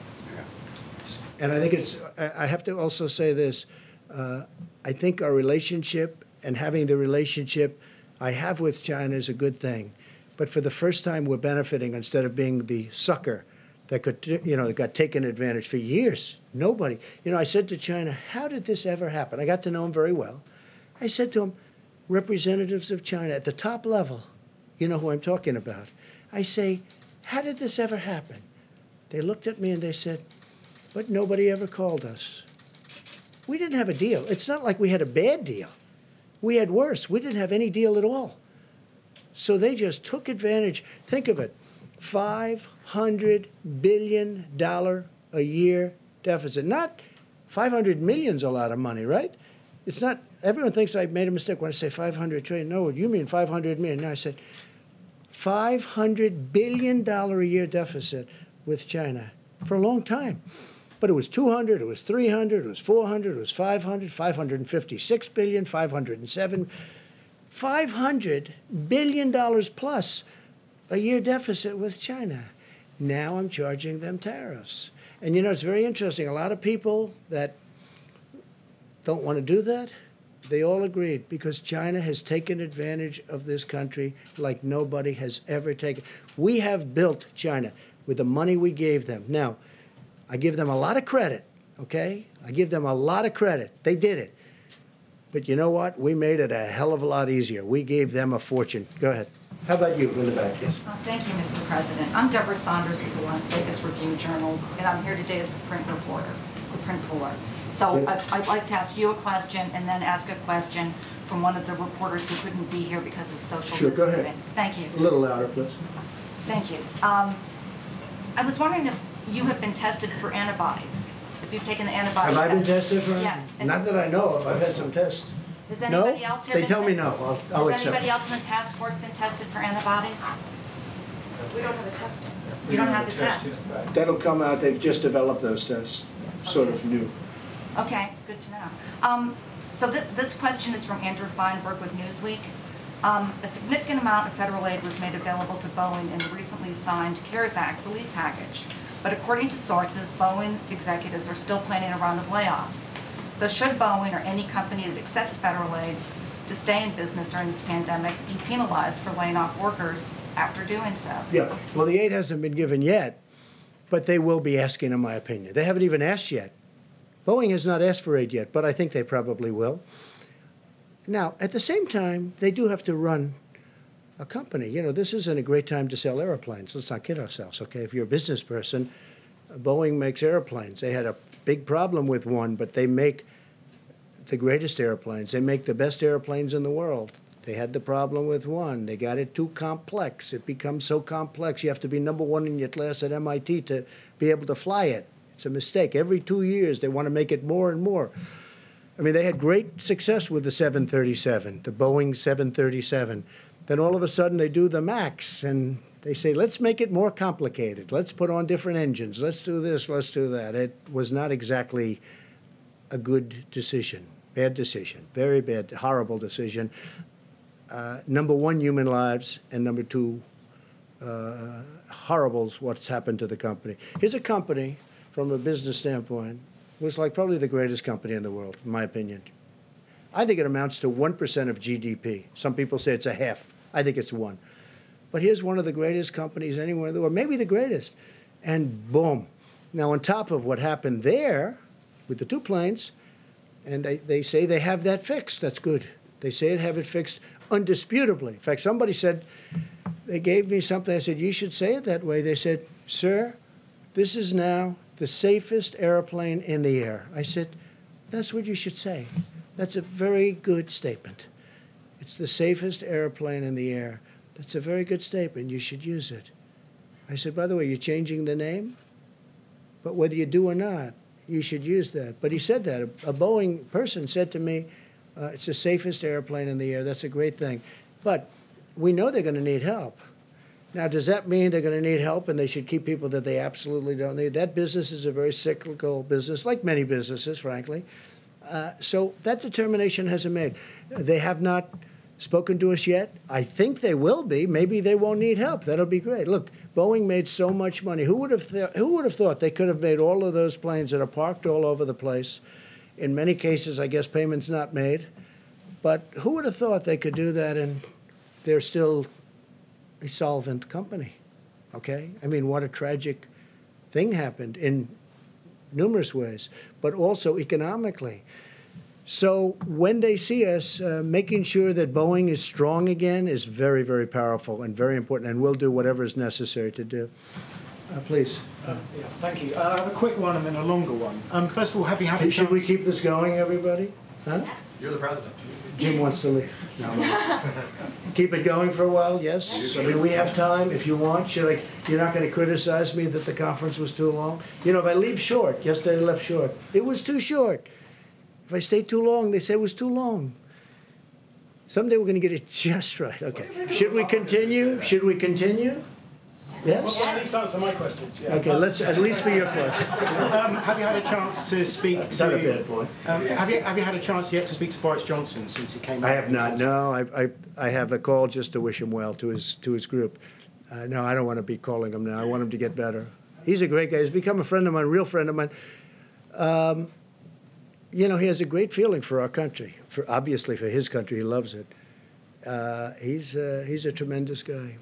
And I think it's, I have to also say this. Uh, I think our relationship and having the relationship I have with China is a good thing. But for the first time, we're benefiting instead of being the sucker that could, you know, that got taken advantage for years. Nobody. You know, I said to China, how did this ever happen? I got to know him very well. I said to him, representatives of China at the top level, you know who I'm talking about. I say, how did this ever happen? They looked at me and they said, but nobody ever called us. We didn't have a deal. It's not like we had a bad deal. We had worse. We didn't have any deal at all. So they just took advantage. Think of it $500 billion a year deficit. Not 500 million's a lot of money, right? It's not, everyone thinks I made a mistake when I say 500 trillion. No, you mean 500 million. No, I said 500 billion dollar a year deficit with China for a long time. But it was 200, it was 300, it was 400, it was 500, 556 billion, 507, 500 billion dollars plus a year deficit with China. Now I'm charging them tariffs. And you know, it's very interesting. A lot of people that don't want to do that, they all agreed because China has taken advantage of this country like nobody has ever taken. We have built China with the money we gave them. Now, I give them a lot of credit, okay? I give them a lot of credit. They did it. But you know what? We made it a hell of a lot easier. We gave them a fortune. Go ahead. How about you in the back? Yes. Uh, Thank you, Mr. President. I'm Deborah Saunders with the Las Vegas Review Journal, and I'm here today as the print reporter, the print puller. So Good. I- I'd like to ask you a question and then ask a question from one of the reporters who couldn't be here because of social Sure, go distancing. ahead. Thank you. A little louder, please. Thank you. Um, I was wondering if you have been tested for antibodies, if you've taken the antibody Have I been test. tested for? Yes. And Not that I know of. I've had some tests. Has No? anybody else here They been tell me no. I'll- I'll Has accept anybody else in the task force been tested for antibodies? We don't have a test yet. You don't have the test? That'll come out. They've just developed those tests, sort of new. Okay, good to know. Um, so thi- this question is from Andrew Feinberg with Newsweek. Um, a significant amount of federal aid was made available to Boeing in the recently signed CARES Act relief package. But according to sources, Boeing executives are still planning a round of layoffs. So should Boeing or any company that accepts federal aid to stay in business during this pandemic be penalized for laying off workers after doing so? Yeah. Well, the aid hasn't been given yet, but they will be asking, in my opinion. They haven't even asked yet. Boeing has not asked for aid yet, but I think they probably will. Now, at the same time, they do have to run a company. You know, this isn't a great time to sell airplanes. Let's not kid ourselves, okay? If you're a business person, Boeing makes airplanes. They had a big problem with one, but they make the greatest airplanes. They make the best airplanes in the world. They had the problem with one. They got it too complex. It becomes so complex. You have to be number one in your class at MIT to be able to fly it. It's a mistake. Every two years, they want to make it more and more. I mean, they had great success with the 737, the Boeing 737. Then all of a sudden, they do the MAX, and they say, let's make it more complicated. Let's put on different engines. Let's do this, let's do that. It was not exactly a good decision. Bad decision. Very bad, horrible decision. Uh, number one, human lives, and number two, uh, horribles what's happened to the company. Here's a company, from a business standpoint, was like probably the greatest company in the world, in my opinion. I think it amounts to 1% of GDP. Some people say it's a half. I think it's one. But here's one of the greatest companies anywhere in the world, maybe the greatest. And boom. Now, on top of what happened there with the two planes, and they, they say they have that fixed. That's good. They say they have it fixed undisputably. In fact, somebody said, they gave me something. I said, you should say it that way. They said, sir, this is now the safest airplane in the air. I said, that's what you should say. That's a very good statement. It's the safest airplane in the air. That's a very good statement. You should use it. I said, by the way, you're changing the name? But whether you do or not, you should use that. But he said that. A, a Boeing person said to me, uh, it's the safest airplane in the air. That's a great thing. But we know they're going to need help. Now, does that mean they're going to need help and they should keep people that they absolutely don't need? That business is a very cyclical business, like many businesses, frankly. Uh, so that determination hasn't made. They have not spoken to us yet. I think they will be. Maybe they won't need help. That'll be great. Look, Boeing made so much money. Who would have who would have thought they could have made all of those planes that are parked all over the place? In many cases, I guess payments not made. But who would have thought they could do that and they're still a solvent company? Okay? I mean, what a tragic thing happened in numerous ways, but also economically. So when they see us, uh, making sure that Boeing is strong again is very, very powerful and very important, and we'll do whatever is necessary to do. Uh, please. Uh, yeah, thank you. Uh, I have a quick one and then a longer one. Um, first of all, have you had a Should we keep this going, everybody? Huh? You're the president. Jim wants to leave. No. [laughs] Keep it going for a while, yes? I mean, we have time if you want. Should I, you're not gonna criticize me that the conference was too long? You know, if I leave short, yesterday I left short, it was too short. If I stay too long, they say it was too long. Someday we're gonna get it just right, okay. Should we continue? Should we continue? Yes? Well, at least answer my questions. Yeah. Okay, let's, at least for your question. Um, have you had a chance to speak Not to? a bad boy. Um, have you have you had a chance yet to speak to Boris Johnson since he came? I have not, no, I, I, I have a call just to wish him well to his, to his group. Uh, no, I don't want to be calling him now, I want him to get better. He's a great guy, he's become a friend of mine, a real friend of mine. Um, you know, he has a great feeling for our country, for, obviously for his country, he loves it. Uh, he's, uh, he's a tremendous guy.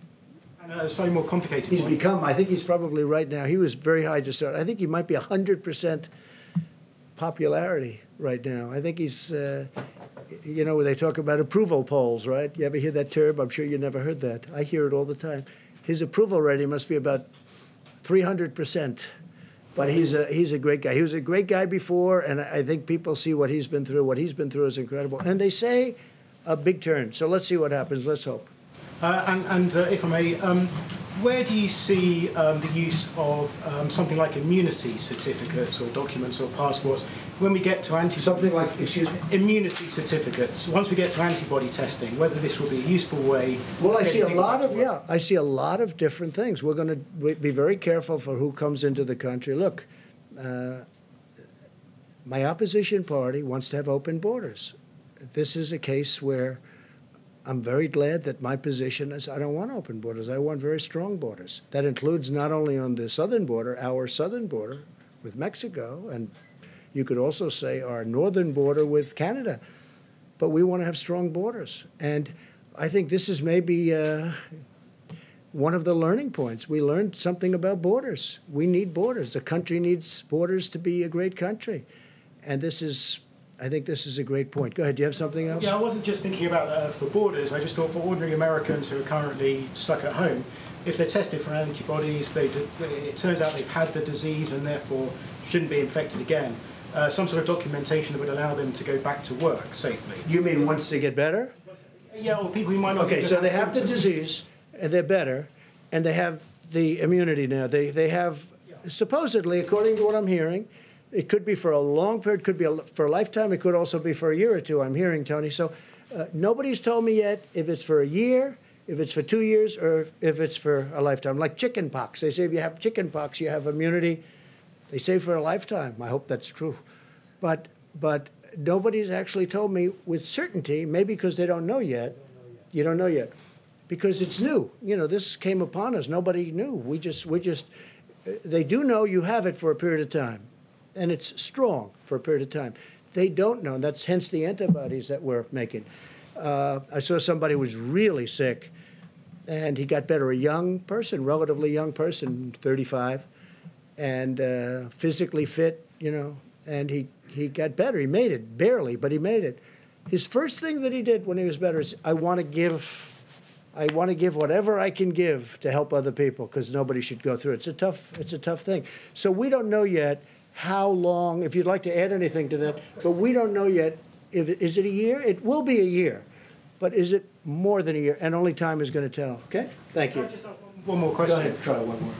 And a slightly more complicated He's one. become, I think he's probably right now, he was very high to start. I think he might be 100% popularity right now. I think he's, uh, you know, they talk about approval polls, right? You ever hear that term? I'm sure you never heard that. I hear it all the time. His approval rating must be about 300%. But he's a, he's a great guy. He was a great guy before, and I think people see what he's been through. What he's been through is incredible. And they say a big turn. So let's see what happens. Let's hope. Uh, and and uh, if I may, um, where do you see um, the use of um, something like immunity certificates or documents or passports when we get to antibody? Something like, excuse? Immunity certificates. Once we get to antibody testing, whether this will be a useful way. Well, I see a lot of yeah, I see a lot of different things. We're going to be very careful for who comes into the country. Look, uh, my opposition party wants to have open borders. This is a case where I'm very glad that my position is I don't want open borders. I want very strong borders. That includes not only on the southern border, our southern border with Mexico, and you could also say our northern border with Canada. But we want to have strong borders. And I think this is maybe uh, one of the learning points. We learned something about borders. We need borders. The country needs borders to be a great country. And this is, I think this is a great point. Go ahead. Do you have something else? Yeah, I wasn't just thinking about uh, for borders. I just thought for ordinary Americans who are currently stuck at home, if they're tested for antibodies, they it turns out they've had the disease and therefore shouldn't be infected again. Uh, some sort of documentation that would allow them to go back to work safely. You mean once they get better? Yeah, or people who might not. Okay, so they have the disease, and they're better, and they have the immunity now. They, they have, supposedly, according to what I'm hearing, it could be for a long period, could be a, for a lifetime, it could also be for a year or two, I'm hearing, Tony. So uh, nobody's told me yet if it's for a year, if it's for two years, or if it's for a lifetime. Like chicken pox. They say if you have chicken pox, you have immunity, they say for a lifetime. I hope that's true. But, but nobody's actually told me with certainty, maybe because they don't know yet. You don't know yet. Because it's new. You know, this came upon us. Nobody knew. We just, we just, they do know you have it for a period of time. And it's strong for a period of time. They don't know. And that's hence the antibodies that we're making. Uh, I saw somebody who was really sick and he got better. A young person, relatively young person, 35, and uh, physically fit, you know, and he, he got better. He made it, barely, but he made it. His first thing that he did when he was better is, I want to give, I want to give whatever I can give to help other people because nobody should go through it. It's a tough, it's a tough thing. So we don't know yet how long. If you'd like to add anything to that, but we don't know yet. If is it a year? It will be a year, but is it more than a year? And only time is going to tell. Okay. Thank you. One more question. Go ahead. Try one more.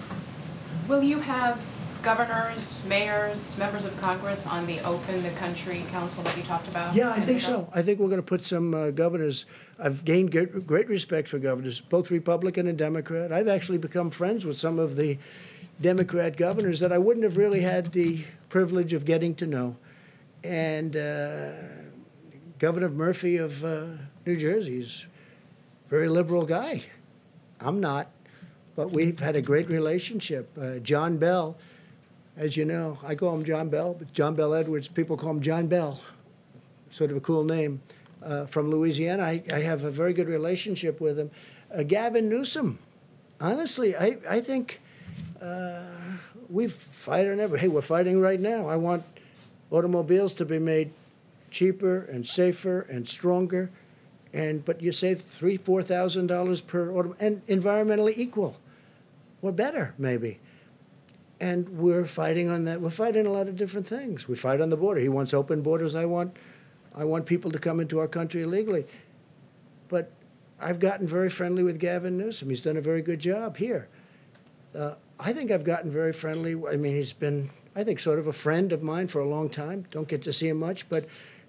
Will you have governors, mayors, members of Congress on the Open the Country Council that you talked about? Yeah, I think so. I think we're going to put some uh, governors. I've gained great, great respect for governors, both Republican and Democrat. I've actually become friends with some of the Democrat governors that I wouldn't have really had the privilege of getting to know. And uh, Governor Murphy of uh, New Jersey is a very liberal guy. I'm not, but we've had a great relationship. Uh, John Bell, as you know, I call him John Bell, but John Bell Edwards, people call him John Bell, sort of a cool name. Uh, from Louisiana, I, I have a very good relationship with him. Uh, Gavin Newsom, honestly, I, I think uh, we've on every. Hey, we're fighting right now. I want automobiles to be made cheaper and safer and stronger, and but you save three, four thousand dollars per auto, and environmentally equal, or better maybe. And we're fighting on that. We're fighting a lot of different things. We fight on the border. He wants open borders. I want I want people to come into our country illegally. But I've gotten very friendly with Gavin Newsom. He's done a very good job here. Uh, I think I've gotten very friendly. I mean, he's been, I think, sort of a friend of mine for a long time. Don't get to see him much, but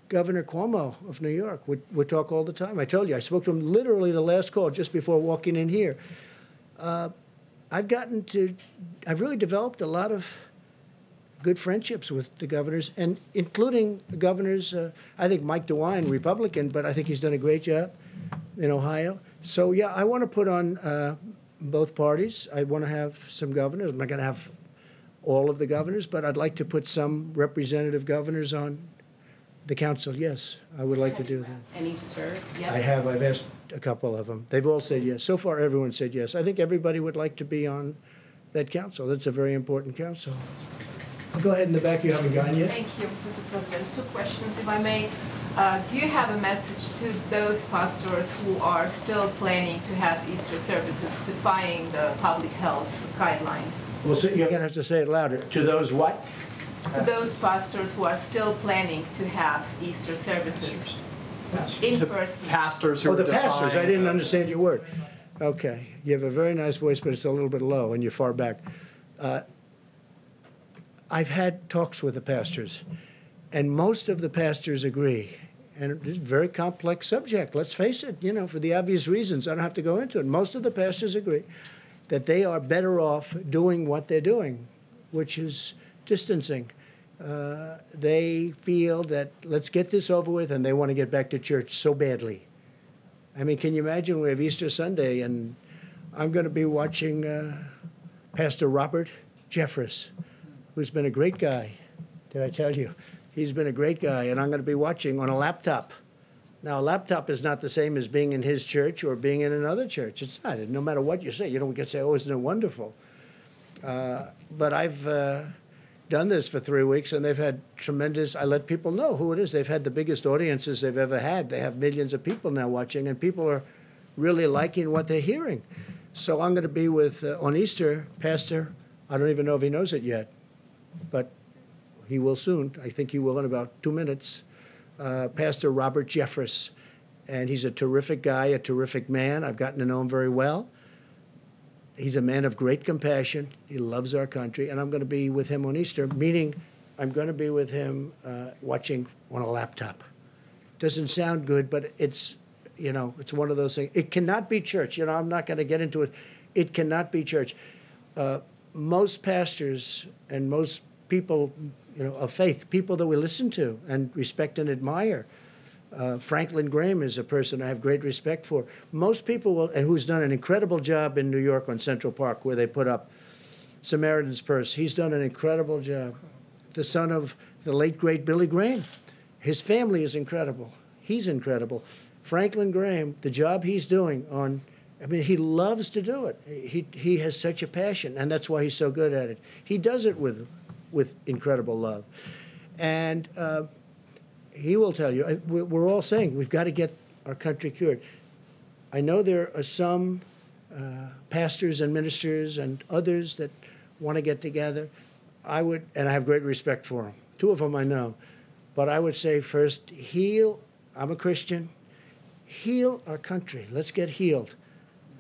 Governor Cuomo of New York would, would talk all the time. I told you, I spoke to him literally the last call just before walking in here. Uh, I've gotten to, I've really developed a lot of good friendships with the governors, and including the governors. Uh, I think Mike DeWine, Republican, but I think he's done a great job in Ohio. So yeah, I want to put on uh, both parties. I want to have some governors. I'm not going to have all of the governors, but I'd like to put some representative governors on the council. Yes, I would like to do that. Any to serve? Yes. I have. I've asked a couple of them. They've all said yes. So far, everyone said yes. I think everybody would like to be on that council. That's a very important council. I'll Go ahead in the back. You haven't gone yet. Thank you, Mr. President. Two questions, if I may. Uh, do you have a message to those pastors who are still planning to have Easter services, defying the public health guidelines? Well, so you're going to have to say it louder. To those what? To those pastors who are still planning to have Easter services in person. Pastors who Oh, are the pastors. I didn't understand your word. Okay. You have a very nice voice, but it's a little bit low, and you're far back. Uh, I've had talks with the pastors, and most of the pastors agree. And it's a very complex subject. Let's face it. You know, for the obvious reasons, I don't have to go into it. Most of the pastors agree that they are better off doing what they're doing, which is distancing. Uh, they feel that let's get this over with, and they want to get back to church so badly. I mean, can you imagine we have Easter Sunday, and I'm going to be watching uh, Pastor Robert Jeffress, who's been a great guy. Did I tell you? He's been a great guy, and I'm going to be watching on a laptop. Now, a laptop is not the same as being in his church or being in another church. It's not. No matter what you say, you know, we can say, "Oh, isn't it wonderful?" Uh, but I've uh, done this for three weeks, and they've had tremendous. I let people know who it is. They've had the biggest audiences they've ever had. They have millions of people now watching, and people are really liking what they're hearing. So I'm going to be with uh, on Easter, Pastor. I don't even know if he knows it yet, but he will soon. I think he will in about two minutes. Uh, Pastor Robert Jeffress, and he's a terrific guy, a terrific man. I've gotten to know him very well. He's a man of great compassion. He loves our country, and I'm going to be with him on Easter. Meaning, I'm going to be with him uh, watching on a laptop. Doesn't sound good, but it's you know it's one of those things. It cannot be church. You know, I'm not going to get into it. It cannot be church. Uh, most pastors and most people, you know, of faith, people that we listen to and respect and admire. Uh, Franklin Graham is a person I have great respect for. Most people will, and who's done an incredible job in New York on Central Park, where they put up Samaritan's Purse. He's done an incredible job. The son of the late great Billy Graham. His family is incredible. He's incredible. Franklin Graham, the job he's doing on, I mean, he loves to do it. He, he has such a passion, and that's why he's so good at it. He does it with, with incredible love. And uh, he will tell you, we- we're all saying we've got to get our country cured. I know there are some uh, pastors and ministers and others that want to get together. I would, and I have great respect for them. Two of them I know. But I would say first, heal. I'm a Christian. Heal our country. Let's get healed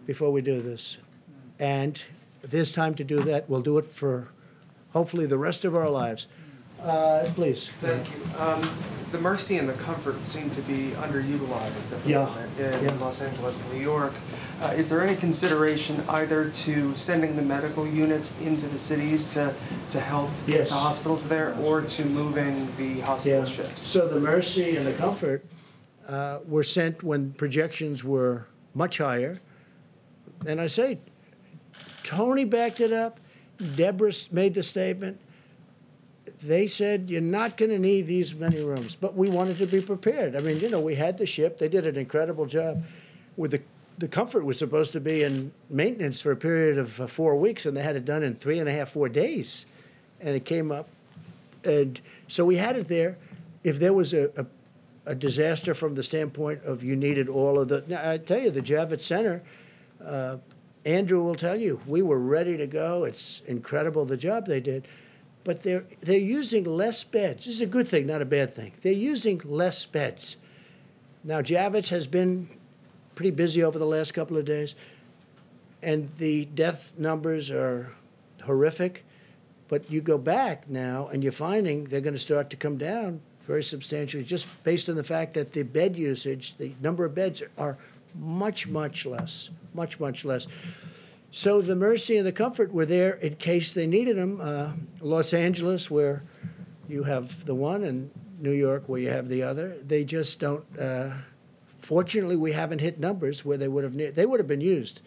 before we do this. And there's time to do that, we'll do it for hopefully the rest of our lives. Uh, please. Thank you. Um, the Mercy and the Comfort seem to be underutilized at the Yeah, moment in yeah. Los Angeles and New York. Uh, is there any consideration either to sending the medical units into the cities to, to help Yes. the hospitals there, or to moving the hospital ships? So the Mercy and the Comfort uh, were sent when projections were much higher. And I say, Tony backed it up. Deborah made the statement. They said, you're not going to need these many rooms. But we wanted to be prepared. I mean, you know, we had the ship. They did an incredible job. With the, the Comfort was supposed to be in maintenance for a period of uh, four weeks, and they had it done in three and a half, four days. And it came up and so we had it there. If there was a, a, a disaster from the standpoint of you needed all of the, now, I tell you, the Javits Center, uh, Andrew will tell you, we were ready to go. It's incredible the job they did. But they're they're using less beds. This is a good thing, not a bad thing. They're using less beds. Now Javits has been pretty busy over the last couple of days, and the death numbers are horrific. But you go back now, and you're finding they're going to start to come down very substantially, just based on the fact that the bed usage, the number of beds, are much, much less, much, much less. So the mercy and the comfort were there in case they needed them. Uh, Los Angeles, where you have the one, and New York, where you have the other, they just don't. Uh, fortunately, we haven't hit numbers where they would have. They would have been used.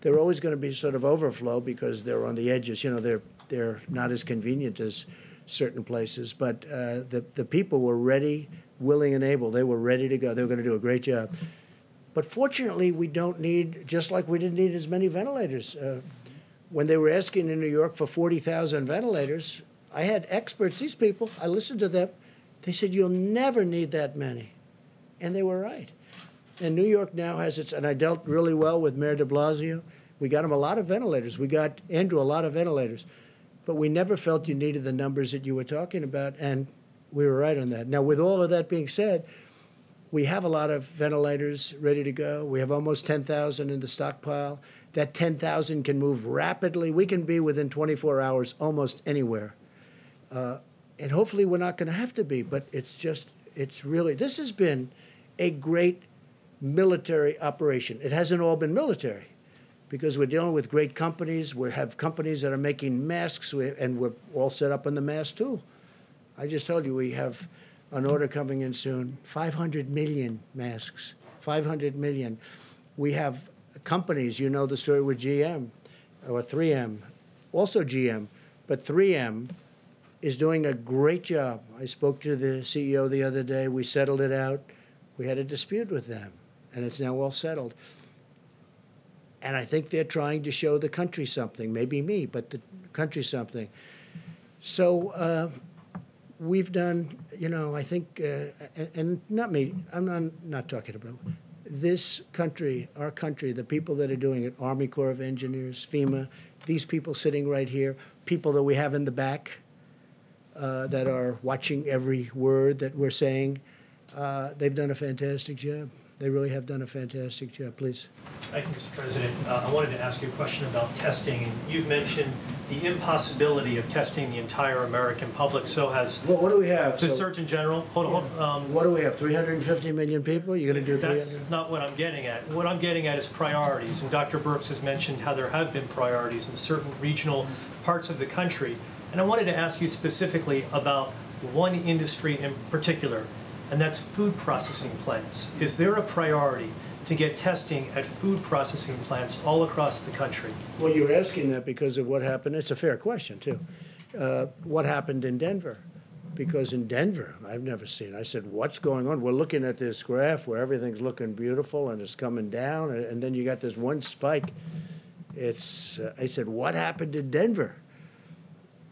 They're always going to be sort of overflow because they're on the edges. You know, they're they're not as convenient as certain places, but uh, the the people were ready, willing, and able. They were ready to go. They were going to do a great job. But fortunately, we don't need, just like we didn't need as many ventilators. Uh, when they were asking in New York for 40,000 ventilators, I had experts, these people, I listened to them. They said, You'll never need that many. And they were right. And New York now has its, and I dealt really well with Mayor de Blasio. We got him a lot of ventilators. We got Andrew a lot of ventilators. But we never felt you needed the numbers that you were talking about, and we were right on that. Now, with all of that being said, we have a lot of ventilators ready to go. We have almost 10,000 in the stockpile. That 10,000 can move rapidly. We can be within 24 hours almost anywhere. Uh, and hopefully we're not going to have to be, but it's just, it's really, this has been a great military operation. It hasn't all been military because we're dealing with great companies. We have companies that are making masks, and we're all set up on the mask too. I just told you we have an order coming in soon 500 million masks. 500 million. We have companies, you know the story with GM or 3M, also GM, but 3M is doing a great job. I spoke to the CEO the other day. We settled it out. We had a dispute with them, and it's now all settled. And I think they're trying to show the country something, maybe me, but the country something. So uh, we've done, you know, I think, uh, and, and, not me, I'm not, not talking about this country, our country, the people that are doing it, Army Corps of Engineers, FEMA, these people sitting right here, people that we have in the back uh, that are watching every word that we're saying, uh, they've done a fantastic job. They really have done a fantastic job. Please. Thank you, Mr. President. Uh, I wanted to ask you a question about testing. You've mentioned the impossibility of testing the entire American public. So has well, what do we have? The so, Surgeon General. Hold on. Hold on. Um, what do we have? 350 million people. You're going to do 300? That's not what I'm getting at. What I'm getting at is priorities. And Dr. Birx has mentioned how there have been priorities in certain regional parts of the country. And I wanted to ask you specifically about one industry in particular and that's food processing plants. Is there a priority to get testing at food processing plants all across the country? Well, you're asking that because of what happened. It's a fair question, too. Uh, what happened in Denver? Because in Denver, I've never seen. I said, "What's going on?" We're looking at this graph where everything's looking beautiful and it's coming down, and then you got this one spike. It's. Uh, I said, "What happened in Denver?"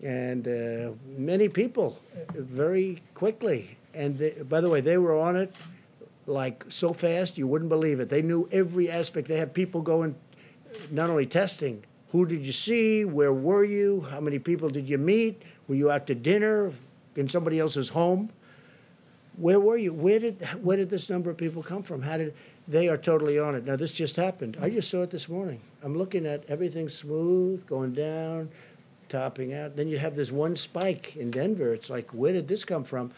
And uh, many people, uh, very quickly, and they, by the way, they were on it like so fast you wouldn't believe it. They knew every aspect. They had people going, not only testing, who did you see, where were you, how many people did you meet, were you out to dinner in somebody else's home, where were you, where did where did this number of people come from? How did they are totally on it. Now this just happened. I just saw it this morning. I'm looking at everything smooth going down, topping out. Then you have this one spike in Denver. It's like where did this come from?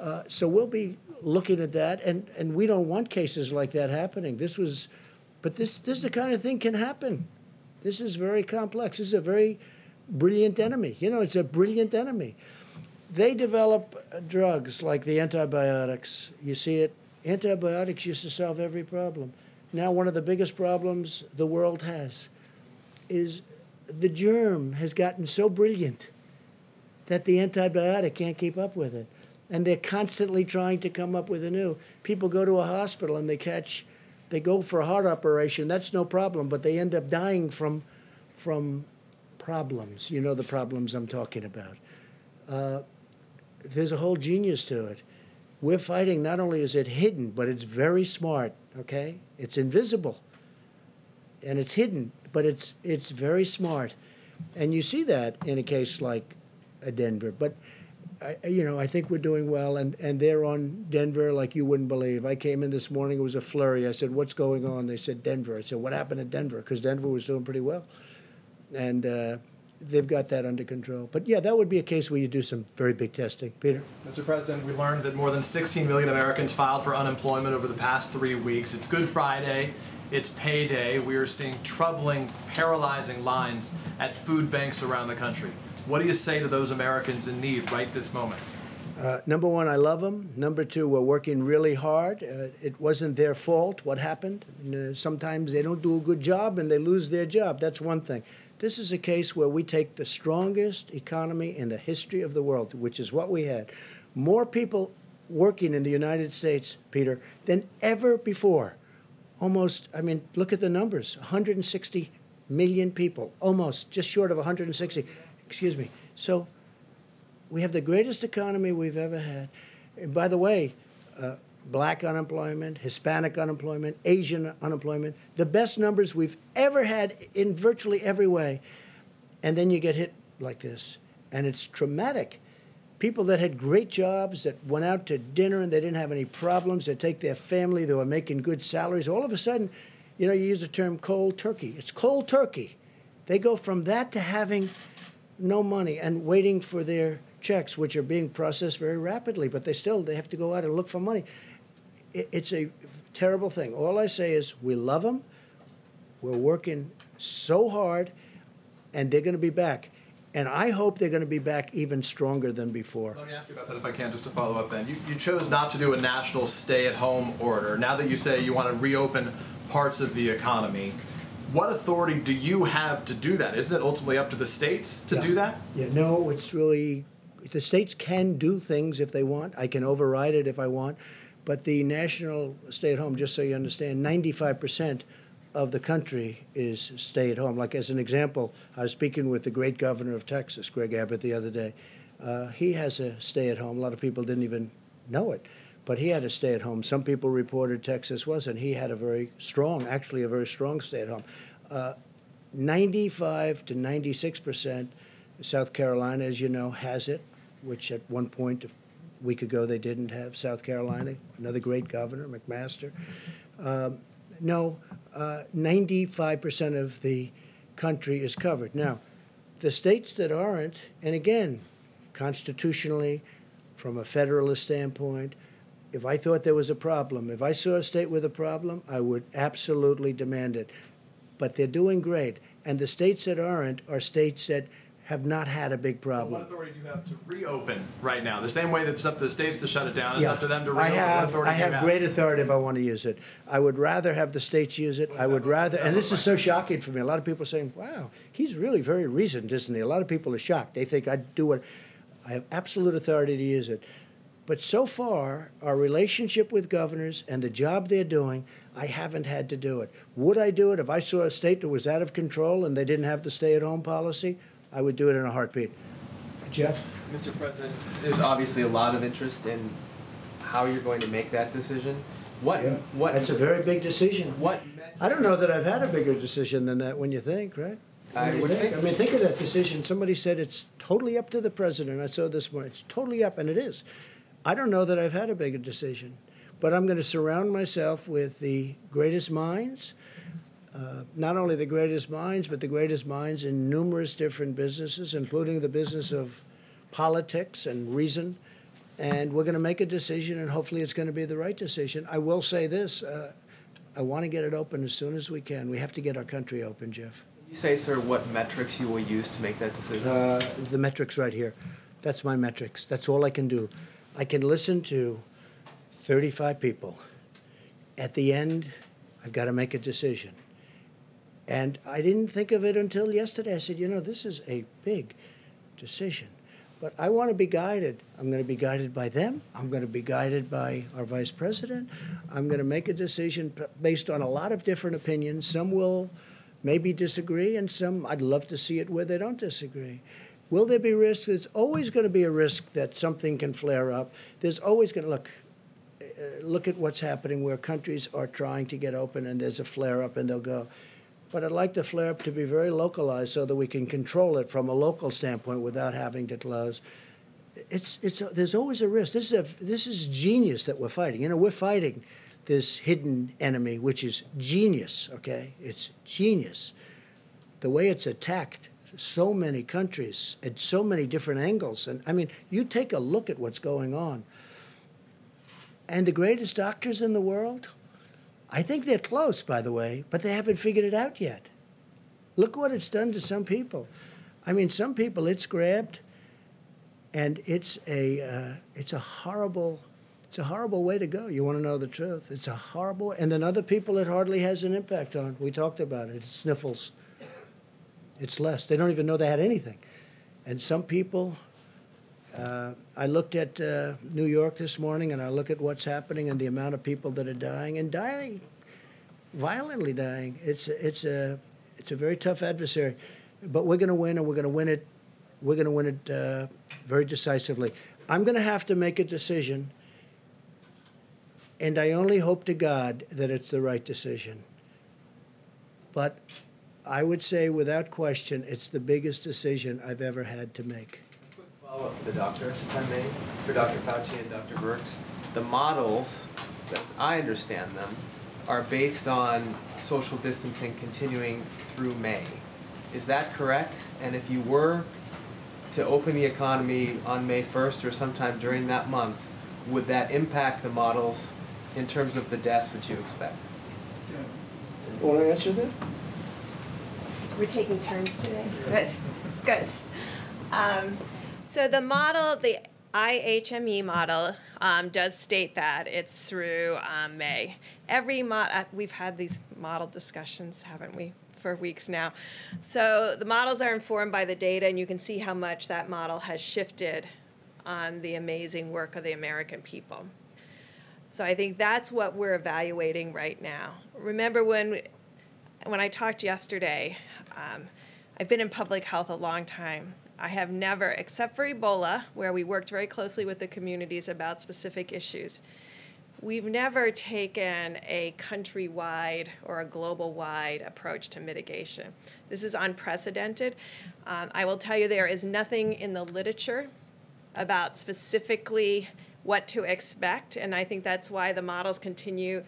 Uh, so we'll be looking at that, and, and we don't want cases like that happening. This was, but this this is the kind of thing can happen. This is very complex. This is a very brilliant enemy. You know, it's a brilliant enemy. They develop uh, drugs like the antibiotics. You see it. Antibiotics used to solve every problem. Now, one of the biggest problems the world has is the germ has gotten so brilliant that the antibiotic can't keep up with it and they're constantly trying to come up with a new. People go to a hospital and they catch, they go for a heart operation. That's no problem, but they end up dying from, from problems. You know the problems I'm talking about. Uh, there's a whole genius to it. We're fighting. Not only is it hidden, but it's very smart. Okay, it's invisible, and it's hidden, but it's it's very smart, and you see that in a case like a Denver. But I, you know, I think we're doing well, and, and they're on Denver like you wouldn't believe. I came in this morning; it was a flurry. I said, "What's going on?" They said, "Denver." I said, "What happened at Denver?" Because Denver was doing pretty well, and uh, they've got that under control. But yeah, that would be a case where you do some very big testing. Peter. Mr. President, we learned that more than 16 million Americans filed for unemployment over the past three weeks. It's Good Friday. It's payday. We are seeing troubling, paralyzing lines at food banks around the country. What do you say to those Americans in need right this moment? Uh, number one, I love them. Number two, we're working really hard. Uh, it wasn't their fault what happened. Uh, sometimes they don't do a good job and they lose their job. That's one thing. This is a case where we take the strongest economy in the history of the world, which is what we had. More people working in the United States, Peter, than ever before. Almost, I mean, look at the numbers 160 million people, almost, just short of 160. Excuse me. So we have the greatest economy we've ever had. And by the way, uh, black unemployment, Hispanic unemployment, Asian unemployment, the best numbers we've ever had in virtually every way. And then you get hit like this. And it's traumatic. People that had great jobs, that went out to dinner and they didn't have any problems, they take their family, they were making good salaries, all of a sudden, you know, you use the term cold turkey. It's cold turkey. They go from that to having no money and waiting for their checks, which are being processed very rapidly, but they still they have to go out and look for money. it's a terrible thing. All I say is we love them. We're working so hard, and they're going to be back. And I hope they're going to be back even stronger than before. Let me ask you about that if I can, just to follow up then. You, you chose not to do a national stay at home order. Now that you say you want to reopen parts of the economy, what authority do you have to do that? Isn't it ultimately up to the states to yeah. do that? Yeah, no, it's really the states can do things if they want. I can override it if I want, but the national stay at home. Just so you understand, 95 percent of the country is stay at home. Like as an example, I was speaking with the great governor of Texas, Greg Abbott, the other day. Uh, he has a stay at home. A lot of people didn't even know it but he had a stay at home. Some people reported Texas wasn't. He had a very strong, actually, a very strong stay at home. Uh, 95 to 96 percent, South Carolina, as you know, has it, which at one point, a week ago, they didn't have South Carolina. Another great governor, McMaster. Um, no, uh, 95 percent of the country is covered. Now, the states that aren't, and again, constitutionally, from a federalist standpoint, if I thought there was a problem, if I saw a state with a problem, I would absolutely demand it. But they're doing great. And the states that aren't are states that have not had a big problem. Well, what authority do you have to reopen right now? The same way that it's up to the states to shut it down, it's yeah. up to them to reopen. I have, I have, have great authority if I want to use it. I would rather have the states use it. I would rather, and this is so shocking for me. A lot of people are saying, wow, he's really very reasoned, isn't he? A lot of people are shocked. They think I'd do it. I have absolute authority to use it. But so far, our relationship with governors and the job they're doing, I haven't had to do it. Would I do it if I saw a state that was out of control and they didn't have the stay at home policy? I would do it in a heartbeat. Jeff? Mr. President, there's obviously a lot of interest in how you're going to make that decision. What? Yeah. What? That's a very big decision. What? I don't know that I've had a bigger decision than that when you think, right? I would think. think. I mean, think of that decision. Somebody said it's totally up to the president. I saw this morning. It's totally up, and it is. I don't know that I've had a bigger decision, but I'm going to surround myself with the greatest minds. Uh, not only the greatest minds, but the greatest minds in numerous different businesses, including the business of politics and reason. And we're going to make a decision, and hopefully it's going to be the right decision. I will say this uh, I want to get it open as soon as we can. We have to get our country open, Jeff. You say, sir, what metrics you will use to make that decision? Uh, the metrics right here. That's my metrics. That's all I can do. I can listen to 35 people. At the end, I've got to make a decision. And I didn't think of it until yesterday. I said, you know, this is a big decision. But I want to be guided. I'm going to be guided by them. I'm going to be guided by our vice president. I'm going to make a decision based on a lot of different opinions. Some will maybe disagree, and some I'd love to see it where they don't disagree. Will there be risks? There's always going to be a risk that something can flare up. There's always going to look. Uh, look at what's happening where countries are trying to get open and there's a flare up and they'll go. but I'd like the flare-up to be very localized so that we can control it from a local standpoint without having to close. It's, it's, there's always a risk. This is, a, this is genius that we're fighting. You know, we're fighting this hidden enemy, which is genius, okay? It's genius. The way it's attacked so many countries at so many different angles. And I mean, you take a look at what's going on. And the greatest doctors in the world, I think they're close, by the way, but they haven't figured it out yet. Look what it's done to some people. I mean, some people it's grabbed, and it's a uh, it's a horrible it's a horrible way to go. You want to know the truth? It's a horrible. And then other people it hardly has an impact on. We talked about it. It's sniffles. It's less. They don't even know they had anything. And some people. Uh, I looked at uh, New York this morning, and I look at what's happening and the amount of people that are dying and dying, violently dying. It's it's a it's a very tough adversary, but we're going to win, and we're going to win it. We're going to win it uh, very decisively. I'm going to have to make a decision, and I only hope to God that it's the right decision. But I would say, without question, it's the biggest decision I've ever had to make. Quick Follow up for the doctors, if I may, for Dr. Fauci and Dr. Birx. The models, as I understand them, are based on social distancing continuing through May. Is that correct? And if you were to open the economy on May 1st or sometime during that month, would that impact the models in terms of the deaths that you expect? Want to answer that? We're taking turns today. Good. It's good. Um, so the model, the IHME model, um, does state that it's through um, May. Every mod, uh, we've had these model discussions, haven't we, for weeks now. So the models are informed by the data, and you can see how much that model has shifted on the amazing work of the American people. So I think that's what we're evaluating right now. Remember when, when I talked yesterday, um, I've been in public health a long time. I have never, except for Ebola, where we worked very closely with the communities about specific issues, we've never taken a countrywide or a global wide approach to mitigation. This is unprecedented. Um, I will tell you there is nothing in the literature about specifically what to expect, and I think that's why the models continue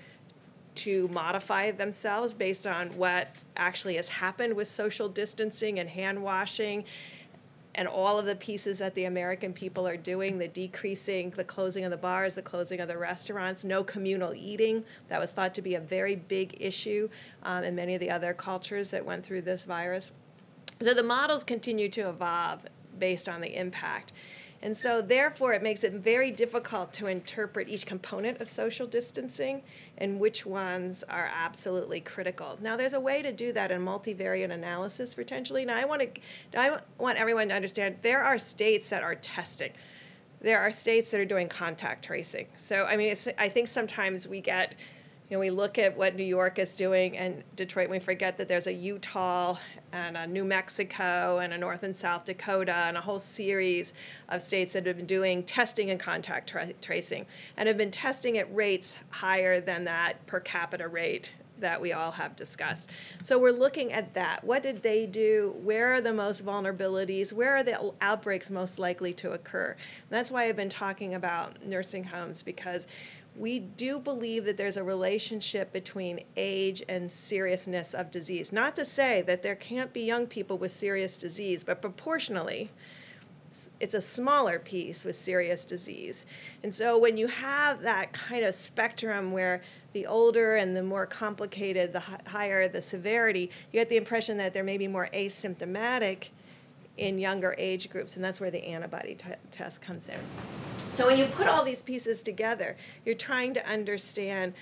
to modify themselves based on what actually has happened with social distancing and hand washing and all of the pieces that the American people are doing the decreasing, the closing of the bars, the closing of the restaurants, no communal eating. That was thought to be a very big issue um, in many of the other cultures that went through this virus. So the models continue to evolve based on the impact. And so, therefore, it makes it very difficult to interpret each component of social distancing and which ones are absolutely critical. Now, there's a way to do that in multivariate analysis potentially. Now, I want to, I want everyone to understand there are states that are testing. There are states that are doing contact tracing. So, I mean, I think sometimes we get you know, we look at what New York is doing and Detroit, and we forget that there's a Utah and a New Mexico and a North and South Dakota and a whole series of states that have been doing testing and contact tra tracing and have been testing at rates higher than that per capita rate that we all have discussed. So we're looking at that. What did they do? Where are the most vulnerabilities? Where are the outbreaks most likely to occur? And that's why I've been talking about nursing homes because we do believe that there's a relationship between age and seriousness of disease. Not to say that there can't be young people with serious disease, but proportionally, it's a smaller piece with serious disease. And so when you have that kind of spectrum where the older and the more complicated, the higher the severity, you get the impression that there may be more asymptomatic in younger age groups, and that's where the antibody test comes in. So when you put all these pieces together, you're trying to understand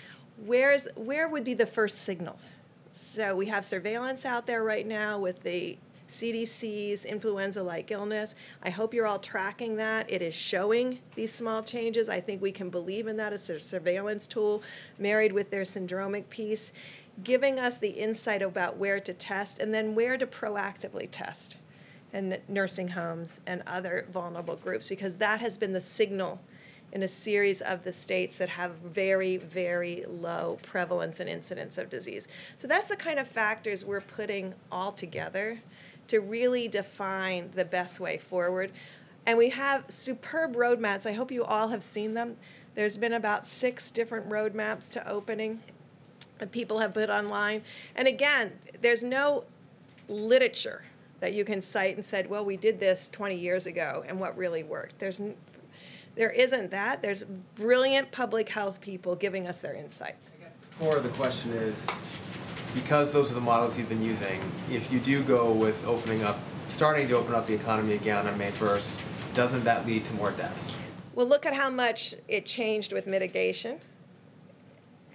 where's where would be the first signals. So we have surveillance out there right now with the CDC's influenza-like illness. I hope you're all tracking that. It is showing these small changes. I think we can believe in that as a surveillance tool married with their syndromic piece, giving us the insight about where to test and then where to proactively test and nursing homes and other vulnerable groups because that has been the signal in a series of the states that have very, very low prevalence and incidence of disease. So that's the kind of factors we're putting all together to really define the best way forward. And we have superb roadmaps. I hope you all have seen them. There's been about six different roadmaps to opening that people have put online. And again, there's no literature that you can cite and said, well, we did this 20 years ago and what really worked. There's, there isn't that. There's brilliant public health people giving us their insights. Core of the question is, because those are the models you've been using, if you do go with opening up, starting to open up the economy again on May 1st, doesn't that lead to more deaths? Well, look at how much it changed with mitigation.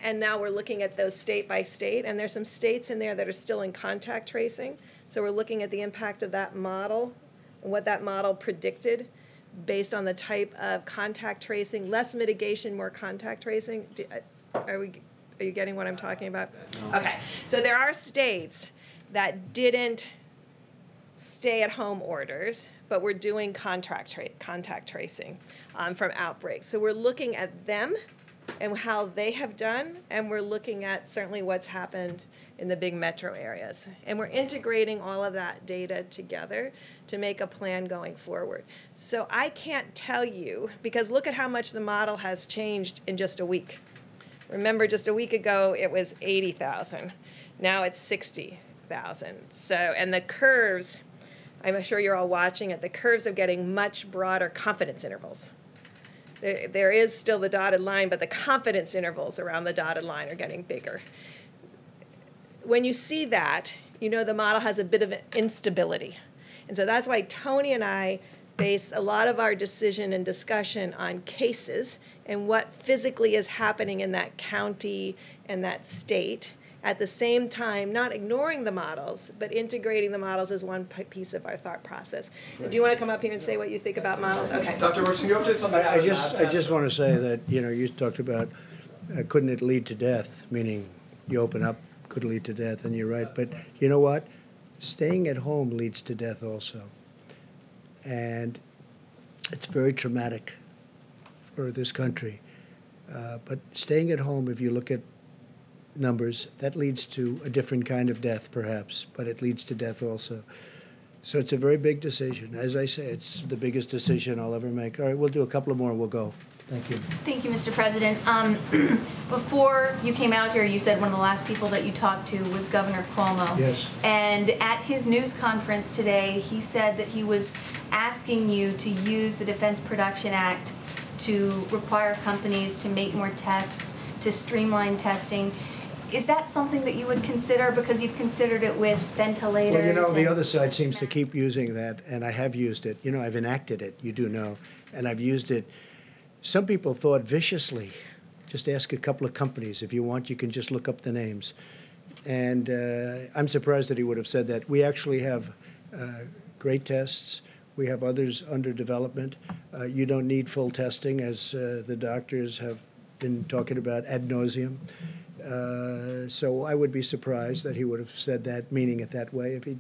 And now we're looking at those state by state, and there's some states in there that are still in contact tracing. So we're looking at the impact of that model and what that model predicted based on the type of contact tracing, less mitigation, more contact tracing. Do- uh, Are we, are you getting what I'm talking about? Okay, so there are states that didn't stay at home orders, but we're doing contract tra- contact tracing um, from outbreaks. So we're looking at them and how they have done, and we're looking at certainly what's happened in the big metro areas. And we're integrating all of that data together to make a plan going forward. So I can't tell you, because look at how much the model has changed in just a week. Remember, just a week ago, it was 80,000. Now it's 60,000. So, and the curves, I'm sure you're all watching it, the curves are getting much broader confidence intervals. There, there is still the dotted line, but the confidence intervals around the dotted line are getting bigger. When you see that, you know the model has a bit of instability. And so that's why Tony and I base a lot of our decision and discussion on cases and what physically is happening in that county and that state. At the same time, not ignoring the models, but integrating the models as one p- piece of our thought process. Do you want to come up here and say what you think about models? Okay. Dr. Birx, can you update something? I, I just, I just want to say that, you know, you talked about, uh, couldn't it lead to death? Meaning, you open up, could lead to death, and you're right. But you know what? Staying at home leads to death also. And it's very traumatic for this country. Uh, but staying at home, if you look at numbers, that leads to a different kind of death, perhaps, but it leads to death also. So it's a very big decision. As I say, it's the biggest decision I'll ever make. All right, we'll do a couple of more we'll go. Thank you. Thank you, Mr. President. Um, [clears throat] Before you came out here, you said one of the last people that you talked to was Governor Cuomo. Yes. And at his news conference today, he said that he was asking you to use the Defense Production Act to require companies to make more tests, to streamline testing. Is that something that you would consider because you've considered it with ventilators? Well, you know, the other side seems to keep using that, and I have used it. You know, I've enacted it, you do know, and I've used it. Some people thought viciously. Just ask a couple of companies. If you want, you can just look up the names. And uh, I'm surprised that he would have said that. We actually have uh, great tests. We have others under development. Uh, you don't need full testing, as uh, the doctors have been talking about ad nauseum. Uh, so I would be surprised that he would have said that, meaning it that way. If he,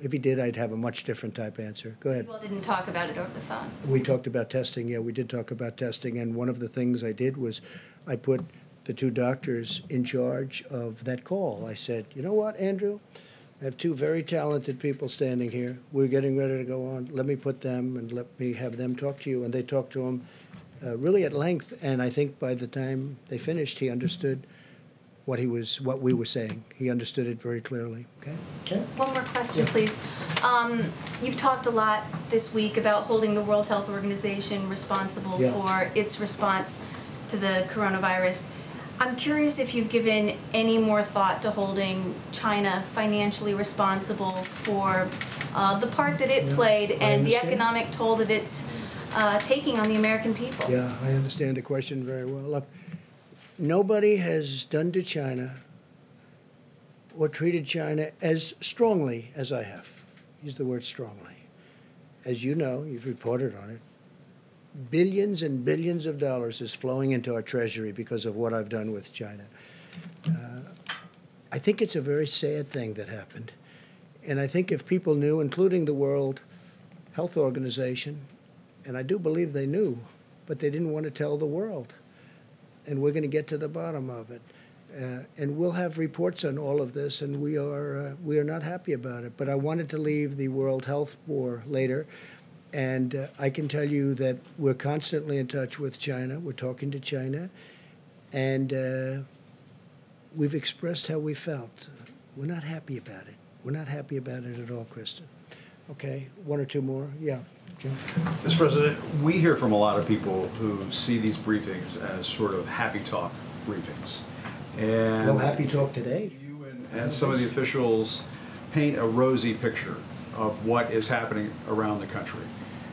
if he did, I'd have a much different type answer. Go ahead. Didn't talk about it over the phone. We talked about testing. Yeah, we did talk about testing. And one of the things I did was I put the two doctors in charge of that call. I said, you know what, Andrew? I have two very talented people standing here. We're getting ready to go on. Let me put them and let me have them talk to you. And they talked to him uh, really at length. And I think by the time they finished, he understood what he was, what we were saying. He understood it very clearly. Okay. Okay. One more question, Yeah. please. Um, You've talked a lot this week about holding the World Health Organization responsible Yeah. for its response to the coronavirus. I'm curious if you've given any more thought to holding China financially responsible for uh, the part that it Yeah, played and the economic toll that it's uh, taking on the American people. Yeah, I understand the question very well. Look, nobody has done to China or treated China as strongly as I have. Use the word strongly. As you know, you've reported on it. Billions and billions of dollars is flowing into our treasury because of what I've done with China. Uh, I think it's a very sad thing that happened. And I think if people knew, including the World Health Organization, and I do believe they knew but they didn't want to tell the world. And we're going to get to the bottom of it. Uh, and we'll have reports on all of this, and we are uh, we are not happy about it. But I wanted to leave the World Health for later, and uh, I can tell you that we're constantly in touch with China. We're talking to China, and uh, we've expressed how we felt. We're not happy about it. We're not happy about it at all, Kristen. Okay, one or two more. Yeah, Jim. Mr. President, we hear from a lot of people who see these briefings as sort of happy talk briefings. And No happy talk today. You and some of the officials paint a rosy picture of what is happening around the country.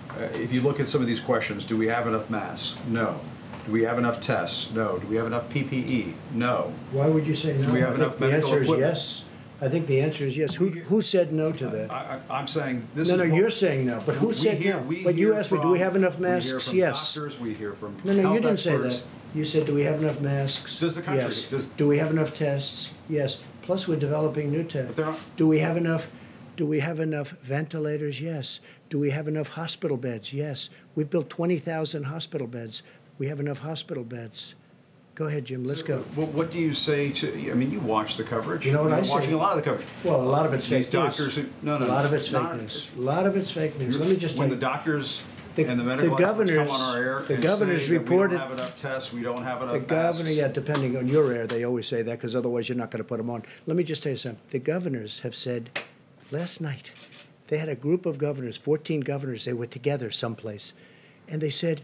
Uh, If you look at some of these questions, do we have enough masks? No. Do we have enough tests? No. Do we have enough PPE? No. Why would you say no? Do we have I enough medical The answer is equipment? yes. I think the answer is yes. Who, who said no to that? I, I- I'm saying this No, is. no, you're saying no, but who said hear- no? we But you asked me, do we have enough masks? from Yes. doctors, we hear from No, no, you didn't say that. You said, do we have enough masks? Does the country- Yes. does- Do we have enough tests? Yes. Plus, we're developing new tests. Do we have enough, do we have enough ventilators? Yes. Do we have enough hospital beds? Yes. We've built 20,000 hospital beds. We have enough hospital beds. Go ahead, Jim, let's go. Well, what do you say to, I mean, you watch the coverage. You know what You're I say? Watching a lot of the coverage. Well, a lot of it's These fake news. who, no, no. A lot of it's fake news. A lot of it's fake news. Let me just When the doctors The- and the the medical come governors- on our air the governors that we don't have enough tests, we don't have enough The governor, masks. yeah, depending on your air, they always say that because otherwise you're not going to put them on. Let me just tell you something. The governors have said last night, they had a group of governors, 14 governors, they were together someplace, and they said,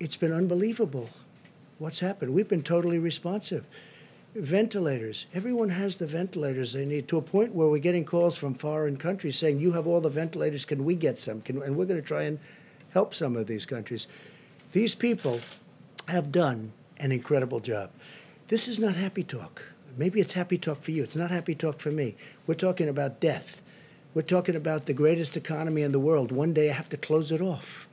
it's been unbelievable what's happened. We've been totally responsive. Ventilators. Everyone has the ventilators they need to a point where we're getting calls from foreign countries saying, You have all the ventilators, can we get some? Can, and we're going to try and help some of these countries. These people have done an incredible job. This is not happy talk. Maybe it's happy talk for you. It's not happy talk for me. We're talking about death. We're talking about the greatest economy in the world. One day I have to close it off.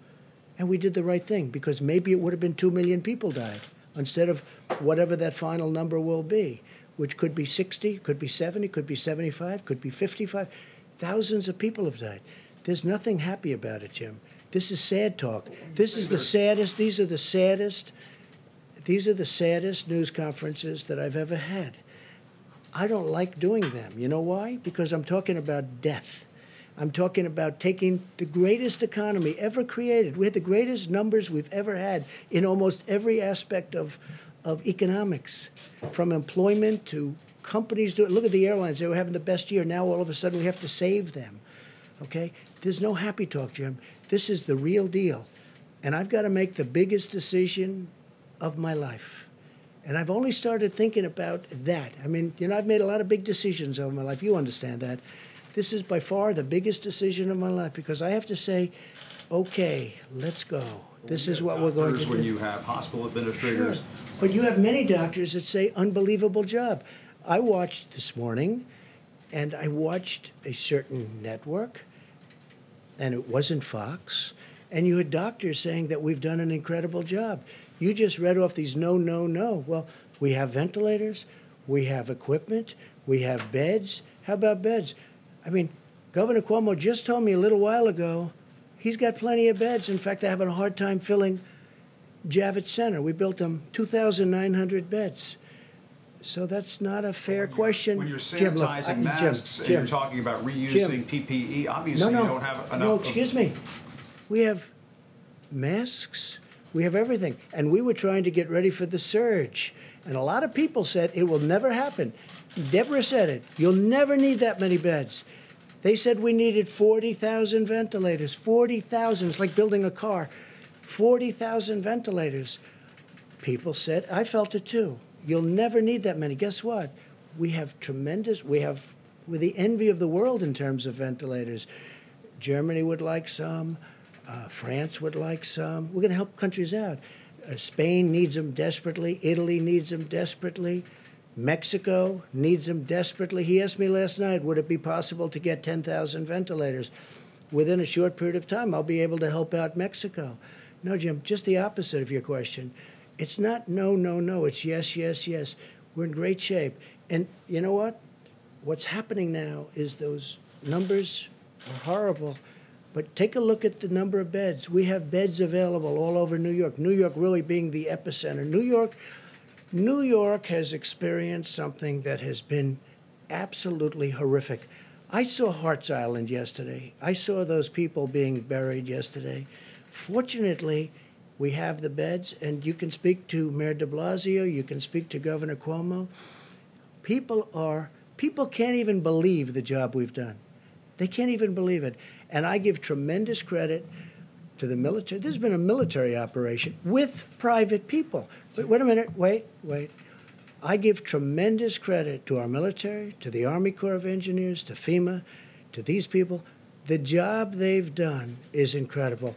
And we did the right thing because maybe it would have been 2 million people died instead of whatever that final number will be, which could be 60, could be 70, could be 75, could be 55. Thousands of people have died. There's nothing happy about it, Jim. This is sad talk. This is the saddest, these are the saddest, these are the saddest news conferences that I've ever had. I don't like doing them. You know why? Because I'm talking about death. I'm talking about taking the greatest economy ever created. We had the greatest numbers we've ever had in almost every aspect of, of economics, from employment to companies. Do, look at the airlines; they were having the best year. Now all of a sudden we have to save them. Okay, there's no happy talk, Jim. This is the real deal, and I've got to make the biggest decision of my life. And I've only started thinking about that. I mean, you know, I've made a lot of big decisions over my life. You understand that. This is by far the biggest decision of my life because I have to say, okay, let's go. This is what we're going to do. When you have hospital administrators, Sure. But you have many doctors that say unbelievable job. I watched this morning and I watched a certain network and it wasn't Fox. And you had doctors saying that we've done an incredible job. You just read off these no, no, no. Well, we have ventilators, we have equipment, we have beds. How about beds? I mean, Governor Cuomo just told me a little while ago he's got plenty of beds. In fact, they're having a hard time filling Javits Center. We built them 2,900 beds. So that's not a fair question. when you're Jim, look, I- sanitizing Jim, masks and you're talking about reusing Jim. PPE, obviously no, you don't have enough. No, excuse me. We have masks. We have everything. And we were trying to get ready for the surge. And a lot of people said it will never happen. Deborah said it. You'll never need that many beds. They said we needed 40,000 ventilators. 40,000. It's like building a car. 40,000 ventilators. People said, I felt it too. You'll never need that many. Guess what? We have tremendous, we have, we're the envy of the world in terms of ventilators. Germany would like some. Uh, France would like some. We're going to help countries out. Uh, Spain needs them desperately. Italy needs them desperately. Mexico needs them desperately. He asked me last night, would it be possible to get 10,000 ventilators? Within a short period of time, I'll be able to help out Mexico. No, Jim, just the opposite of your question. It's not no, no, no. It's yes, yes, yes. We're in great shape. And you know what? What's happening now is those numbers are horrible. But take a look at the number of beds. We have beds available all over New York. New York really being the epicenter. New York, New York has experienced something that has been absolutely horrific. I saw Hart's Island yesterday. I saw those people being buried yesterday. Fortunately, we have the beds, and you can speak to Mayor de Blasio, you can speak to Governor Cuomo. People are, people can't even believe the job we've done. They can't even believe it. And I give tremendous credit to the military. There's been a military operation with private people. Wait, wait a minute, wait, wait. I give tremendous credit to our military, to the Army Corps of Engineers, to FEMA, to these people. The job they've done is incredible.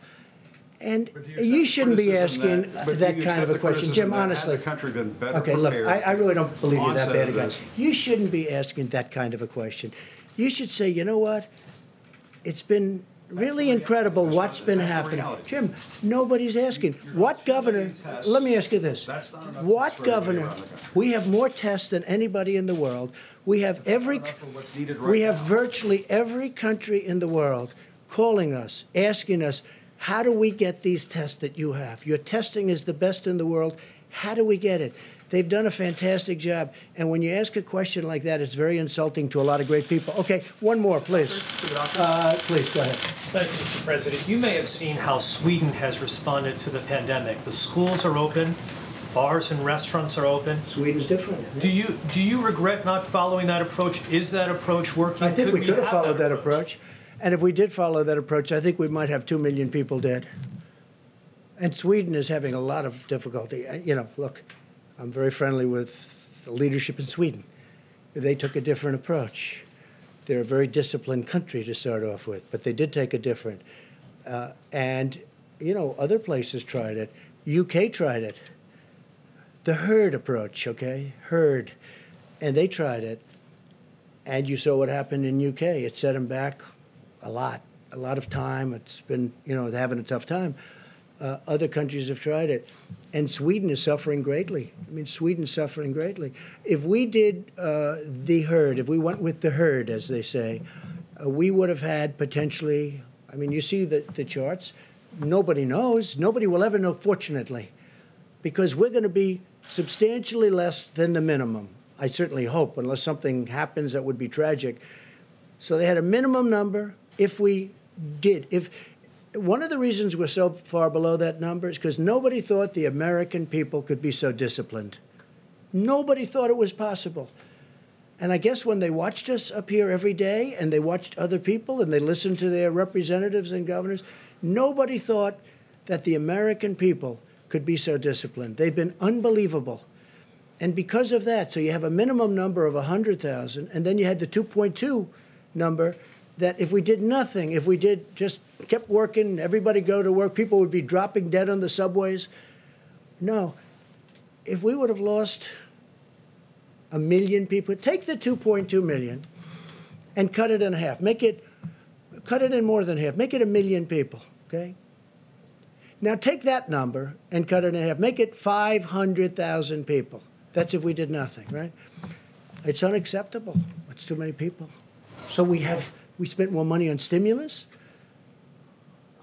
And you shouldn't be asking but that kind of a question. Jim, that honestly. the country been better Okay, look, I, I really don't believe you're that bad a guy. You shouldn't be asking that kind of a question. You should say, you know what? It's been really incredible what's been happening. Jim, nobody's asking. What governor, let me ask you this. What governor, we have more tests than anybody in the world. We have every, we have virtually every country in the world calling us, asking us, how do we get these tests that you have? Your testing is the best in the world. How do we get it? They've done a fantastic job. And when you ask a question like that, it's very insulting to a lot of great people. Okay, one more, please. Uh, please, go ahead. Thank you, Mr. President. You may have seen how Sweden has responded to the pandemic. The schools are open, bars and restaurants are open. Sweden's different. Do you do you regret not following that approach? Is that approach working? I think we could have have followed that approach. And if we did follow that approach, I think we might have 2 million people dead. And Sweden is having a lot of difficulty. Uh, You know, look, I'm very friendly with the leadership in Sweden. They took a different approach. They're a very disciplined country to start off with, but they did take a different. Uh, and, you know, other places tried it. UK tried it. The herd approach, okay? Herd. And they tried it. And you saw what happened in UK. It set them back a lot, a lot of time. It's been, you know, having a tough time. Uh, other countries have tried it. And Sweden is suffering greatly. I mean, Sweden's suffering greatly. If we did uh, the herd, if we went with the herd, as they say, uh, we would have had potentially, I mean, you see the, the charts. Nobody knows. Nobody will ever know, fortunately, because we're going to be substantially less than the minimum. I certainly hope, unless something happens that would be tragic. So they had a minimum number. If we did, if one of the reasons we're so far below that number is because nobody thought the American people could be so disciplined. Nobody thought it was possible. And I guess when they watched us up here every day and they watched other people and they listened to their representatives and governors, nobody thought that the American people could be so disciplined. They've been unbelievable. And because of that, so you have a minimum number of 100,000, and then you had the 2.2 number that if we did nothing, if we did just kept working, everybody go to work, people would be dropping dead on the subways. No. If we would have lost a million people, take the 2.2 million and cut it in half. Make it, cut it in more than half. Make it a million people, okay? Now take that number and cut it in half. Make it 500,000 people. That's if we did nothing, right? It's unacceptable. It's too many people. So we have we spent more money on stimulus.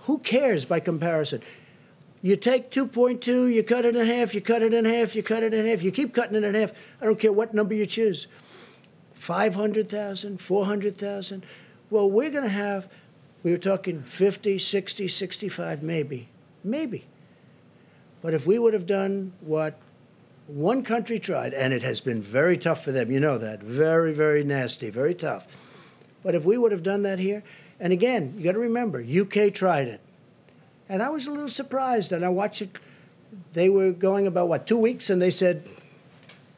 Who cares by comparison? You take 2.2, you cut it in half, you cut it in half, you cut it in half, you keep cutting it in half. I don't care what number you choose. 500,000, 400,000. Well, we're going to have, we were talking 50, 60, 65, maybe. Maybe. But if we would have done what one country tried, and it has been very tough for them, you know that, very, very nasty, very tough. But if we would have done that here, and again, you got to remember, UK tried it. And I was a little surprised, and I watched it. They were going about, what, two weeks, and they said,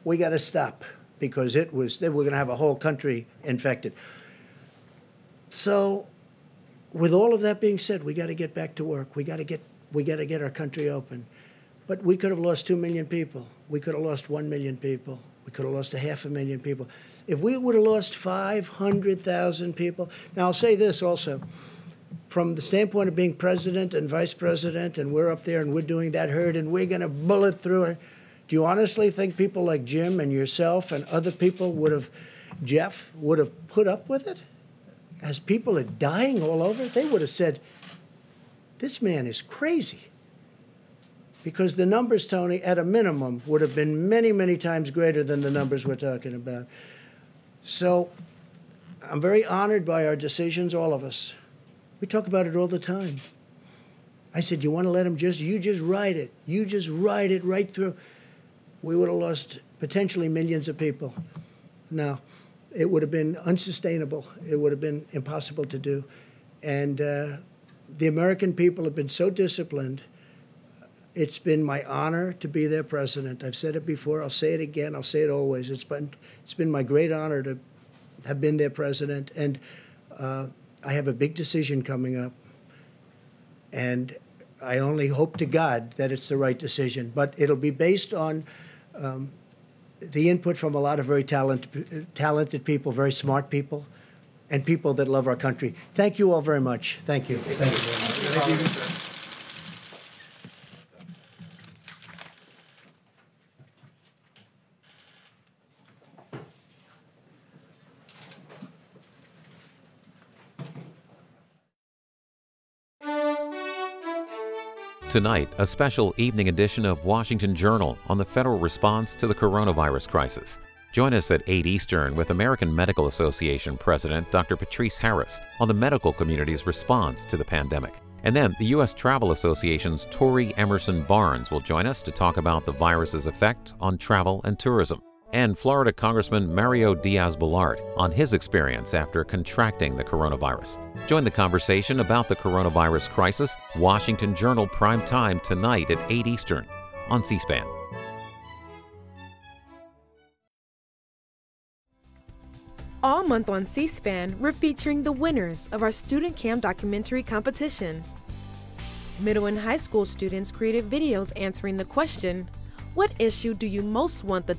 we got to stop because it was, they were going to have a whole country infected. So, with all of that being said, we got to get back to work. We got to get, we got to get our country open. But we could have lost two million people. We could have lost one million people. We could have lost a half a million people. If we would have lost 500,000 people, now I'll say this also from the standpoint of being president and vice president, and we're up there and we're doing that herd and we're going to bullet through it. Do you honestly think people like Jim and yourself and other people would have, Jeff, would have put up with it? as people are dying all over, they would have said, this man is crazy. Because the numbers, Tony, at a minimum, would have been many, many times greater than the numbers we're talking about. So I'm very honored by our decisions, all of us. We talk about it all the time. I said, You want to let him just, you just ride it. You just ride it right through. We would have lost potentially millions of people. Now, it would have been unsustainable. It would have been impossible to do. And uh, the American people have been so disciplined. It's been my honor to be their president. I've said it before. I'll say it again. I'll say it always. It's been it's been my great honor to have been their president, and uh, I have a big decision coming up. And I only hope to God that it's the right decision, but it'll be based on um, the input from a lot of very talented, talented people, very smart people, and people that love our country. Thank you all very much. Thank you. Thank you very much. Thank you. Tonight, a special evening edition of Washington Journal on the federal response to the coronavirus crisis. Join us at 8 Eastern with American Medical Association President Dr. Patrice Harris on the medical community's response to the pandemic. And then the U.S. Travel Association's Tori Emerson Barnes will join us to talk about the virus's effect on travel and tourism. And Florida Congressman Mario Diaz Balart on his experience after contracting the coronavirus. Join the conversation about the coronavirus crisis, Washington Journal Prime Time tonight at 8 Eastern on C SPAN. All month on C SPAN, we're featuring the winners of our Student Cam documentary competition. Middle and high school students created videos answering the question What issue do you most want the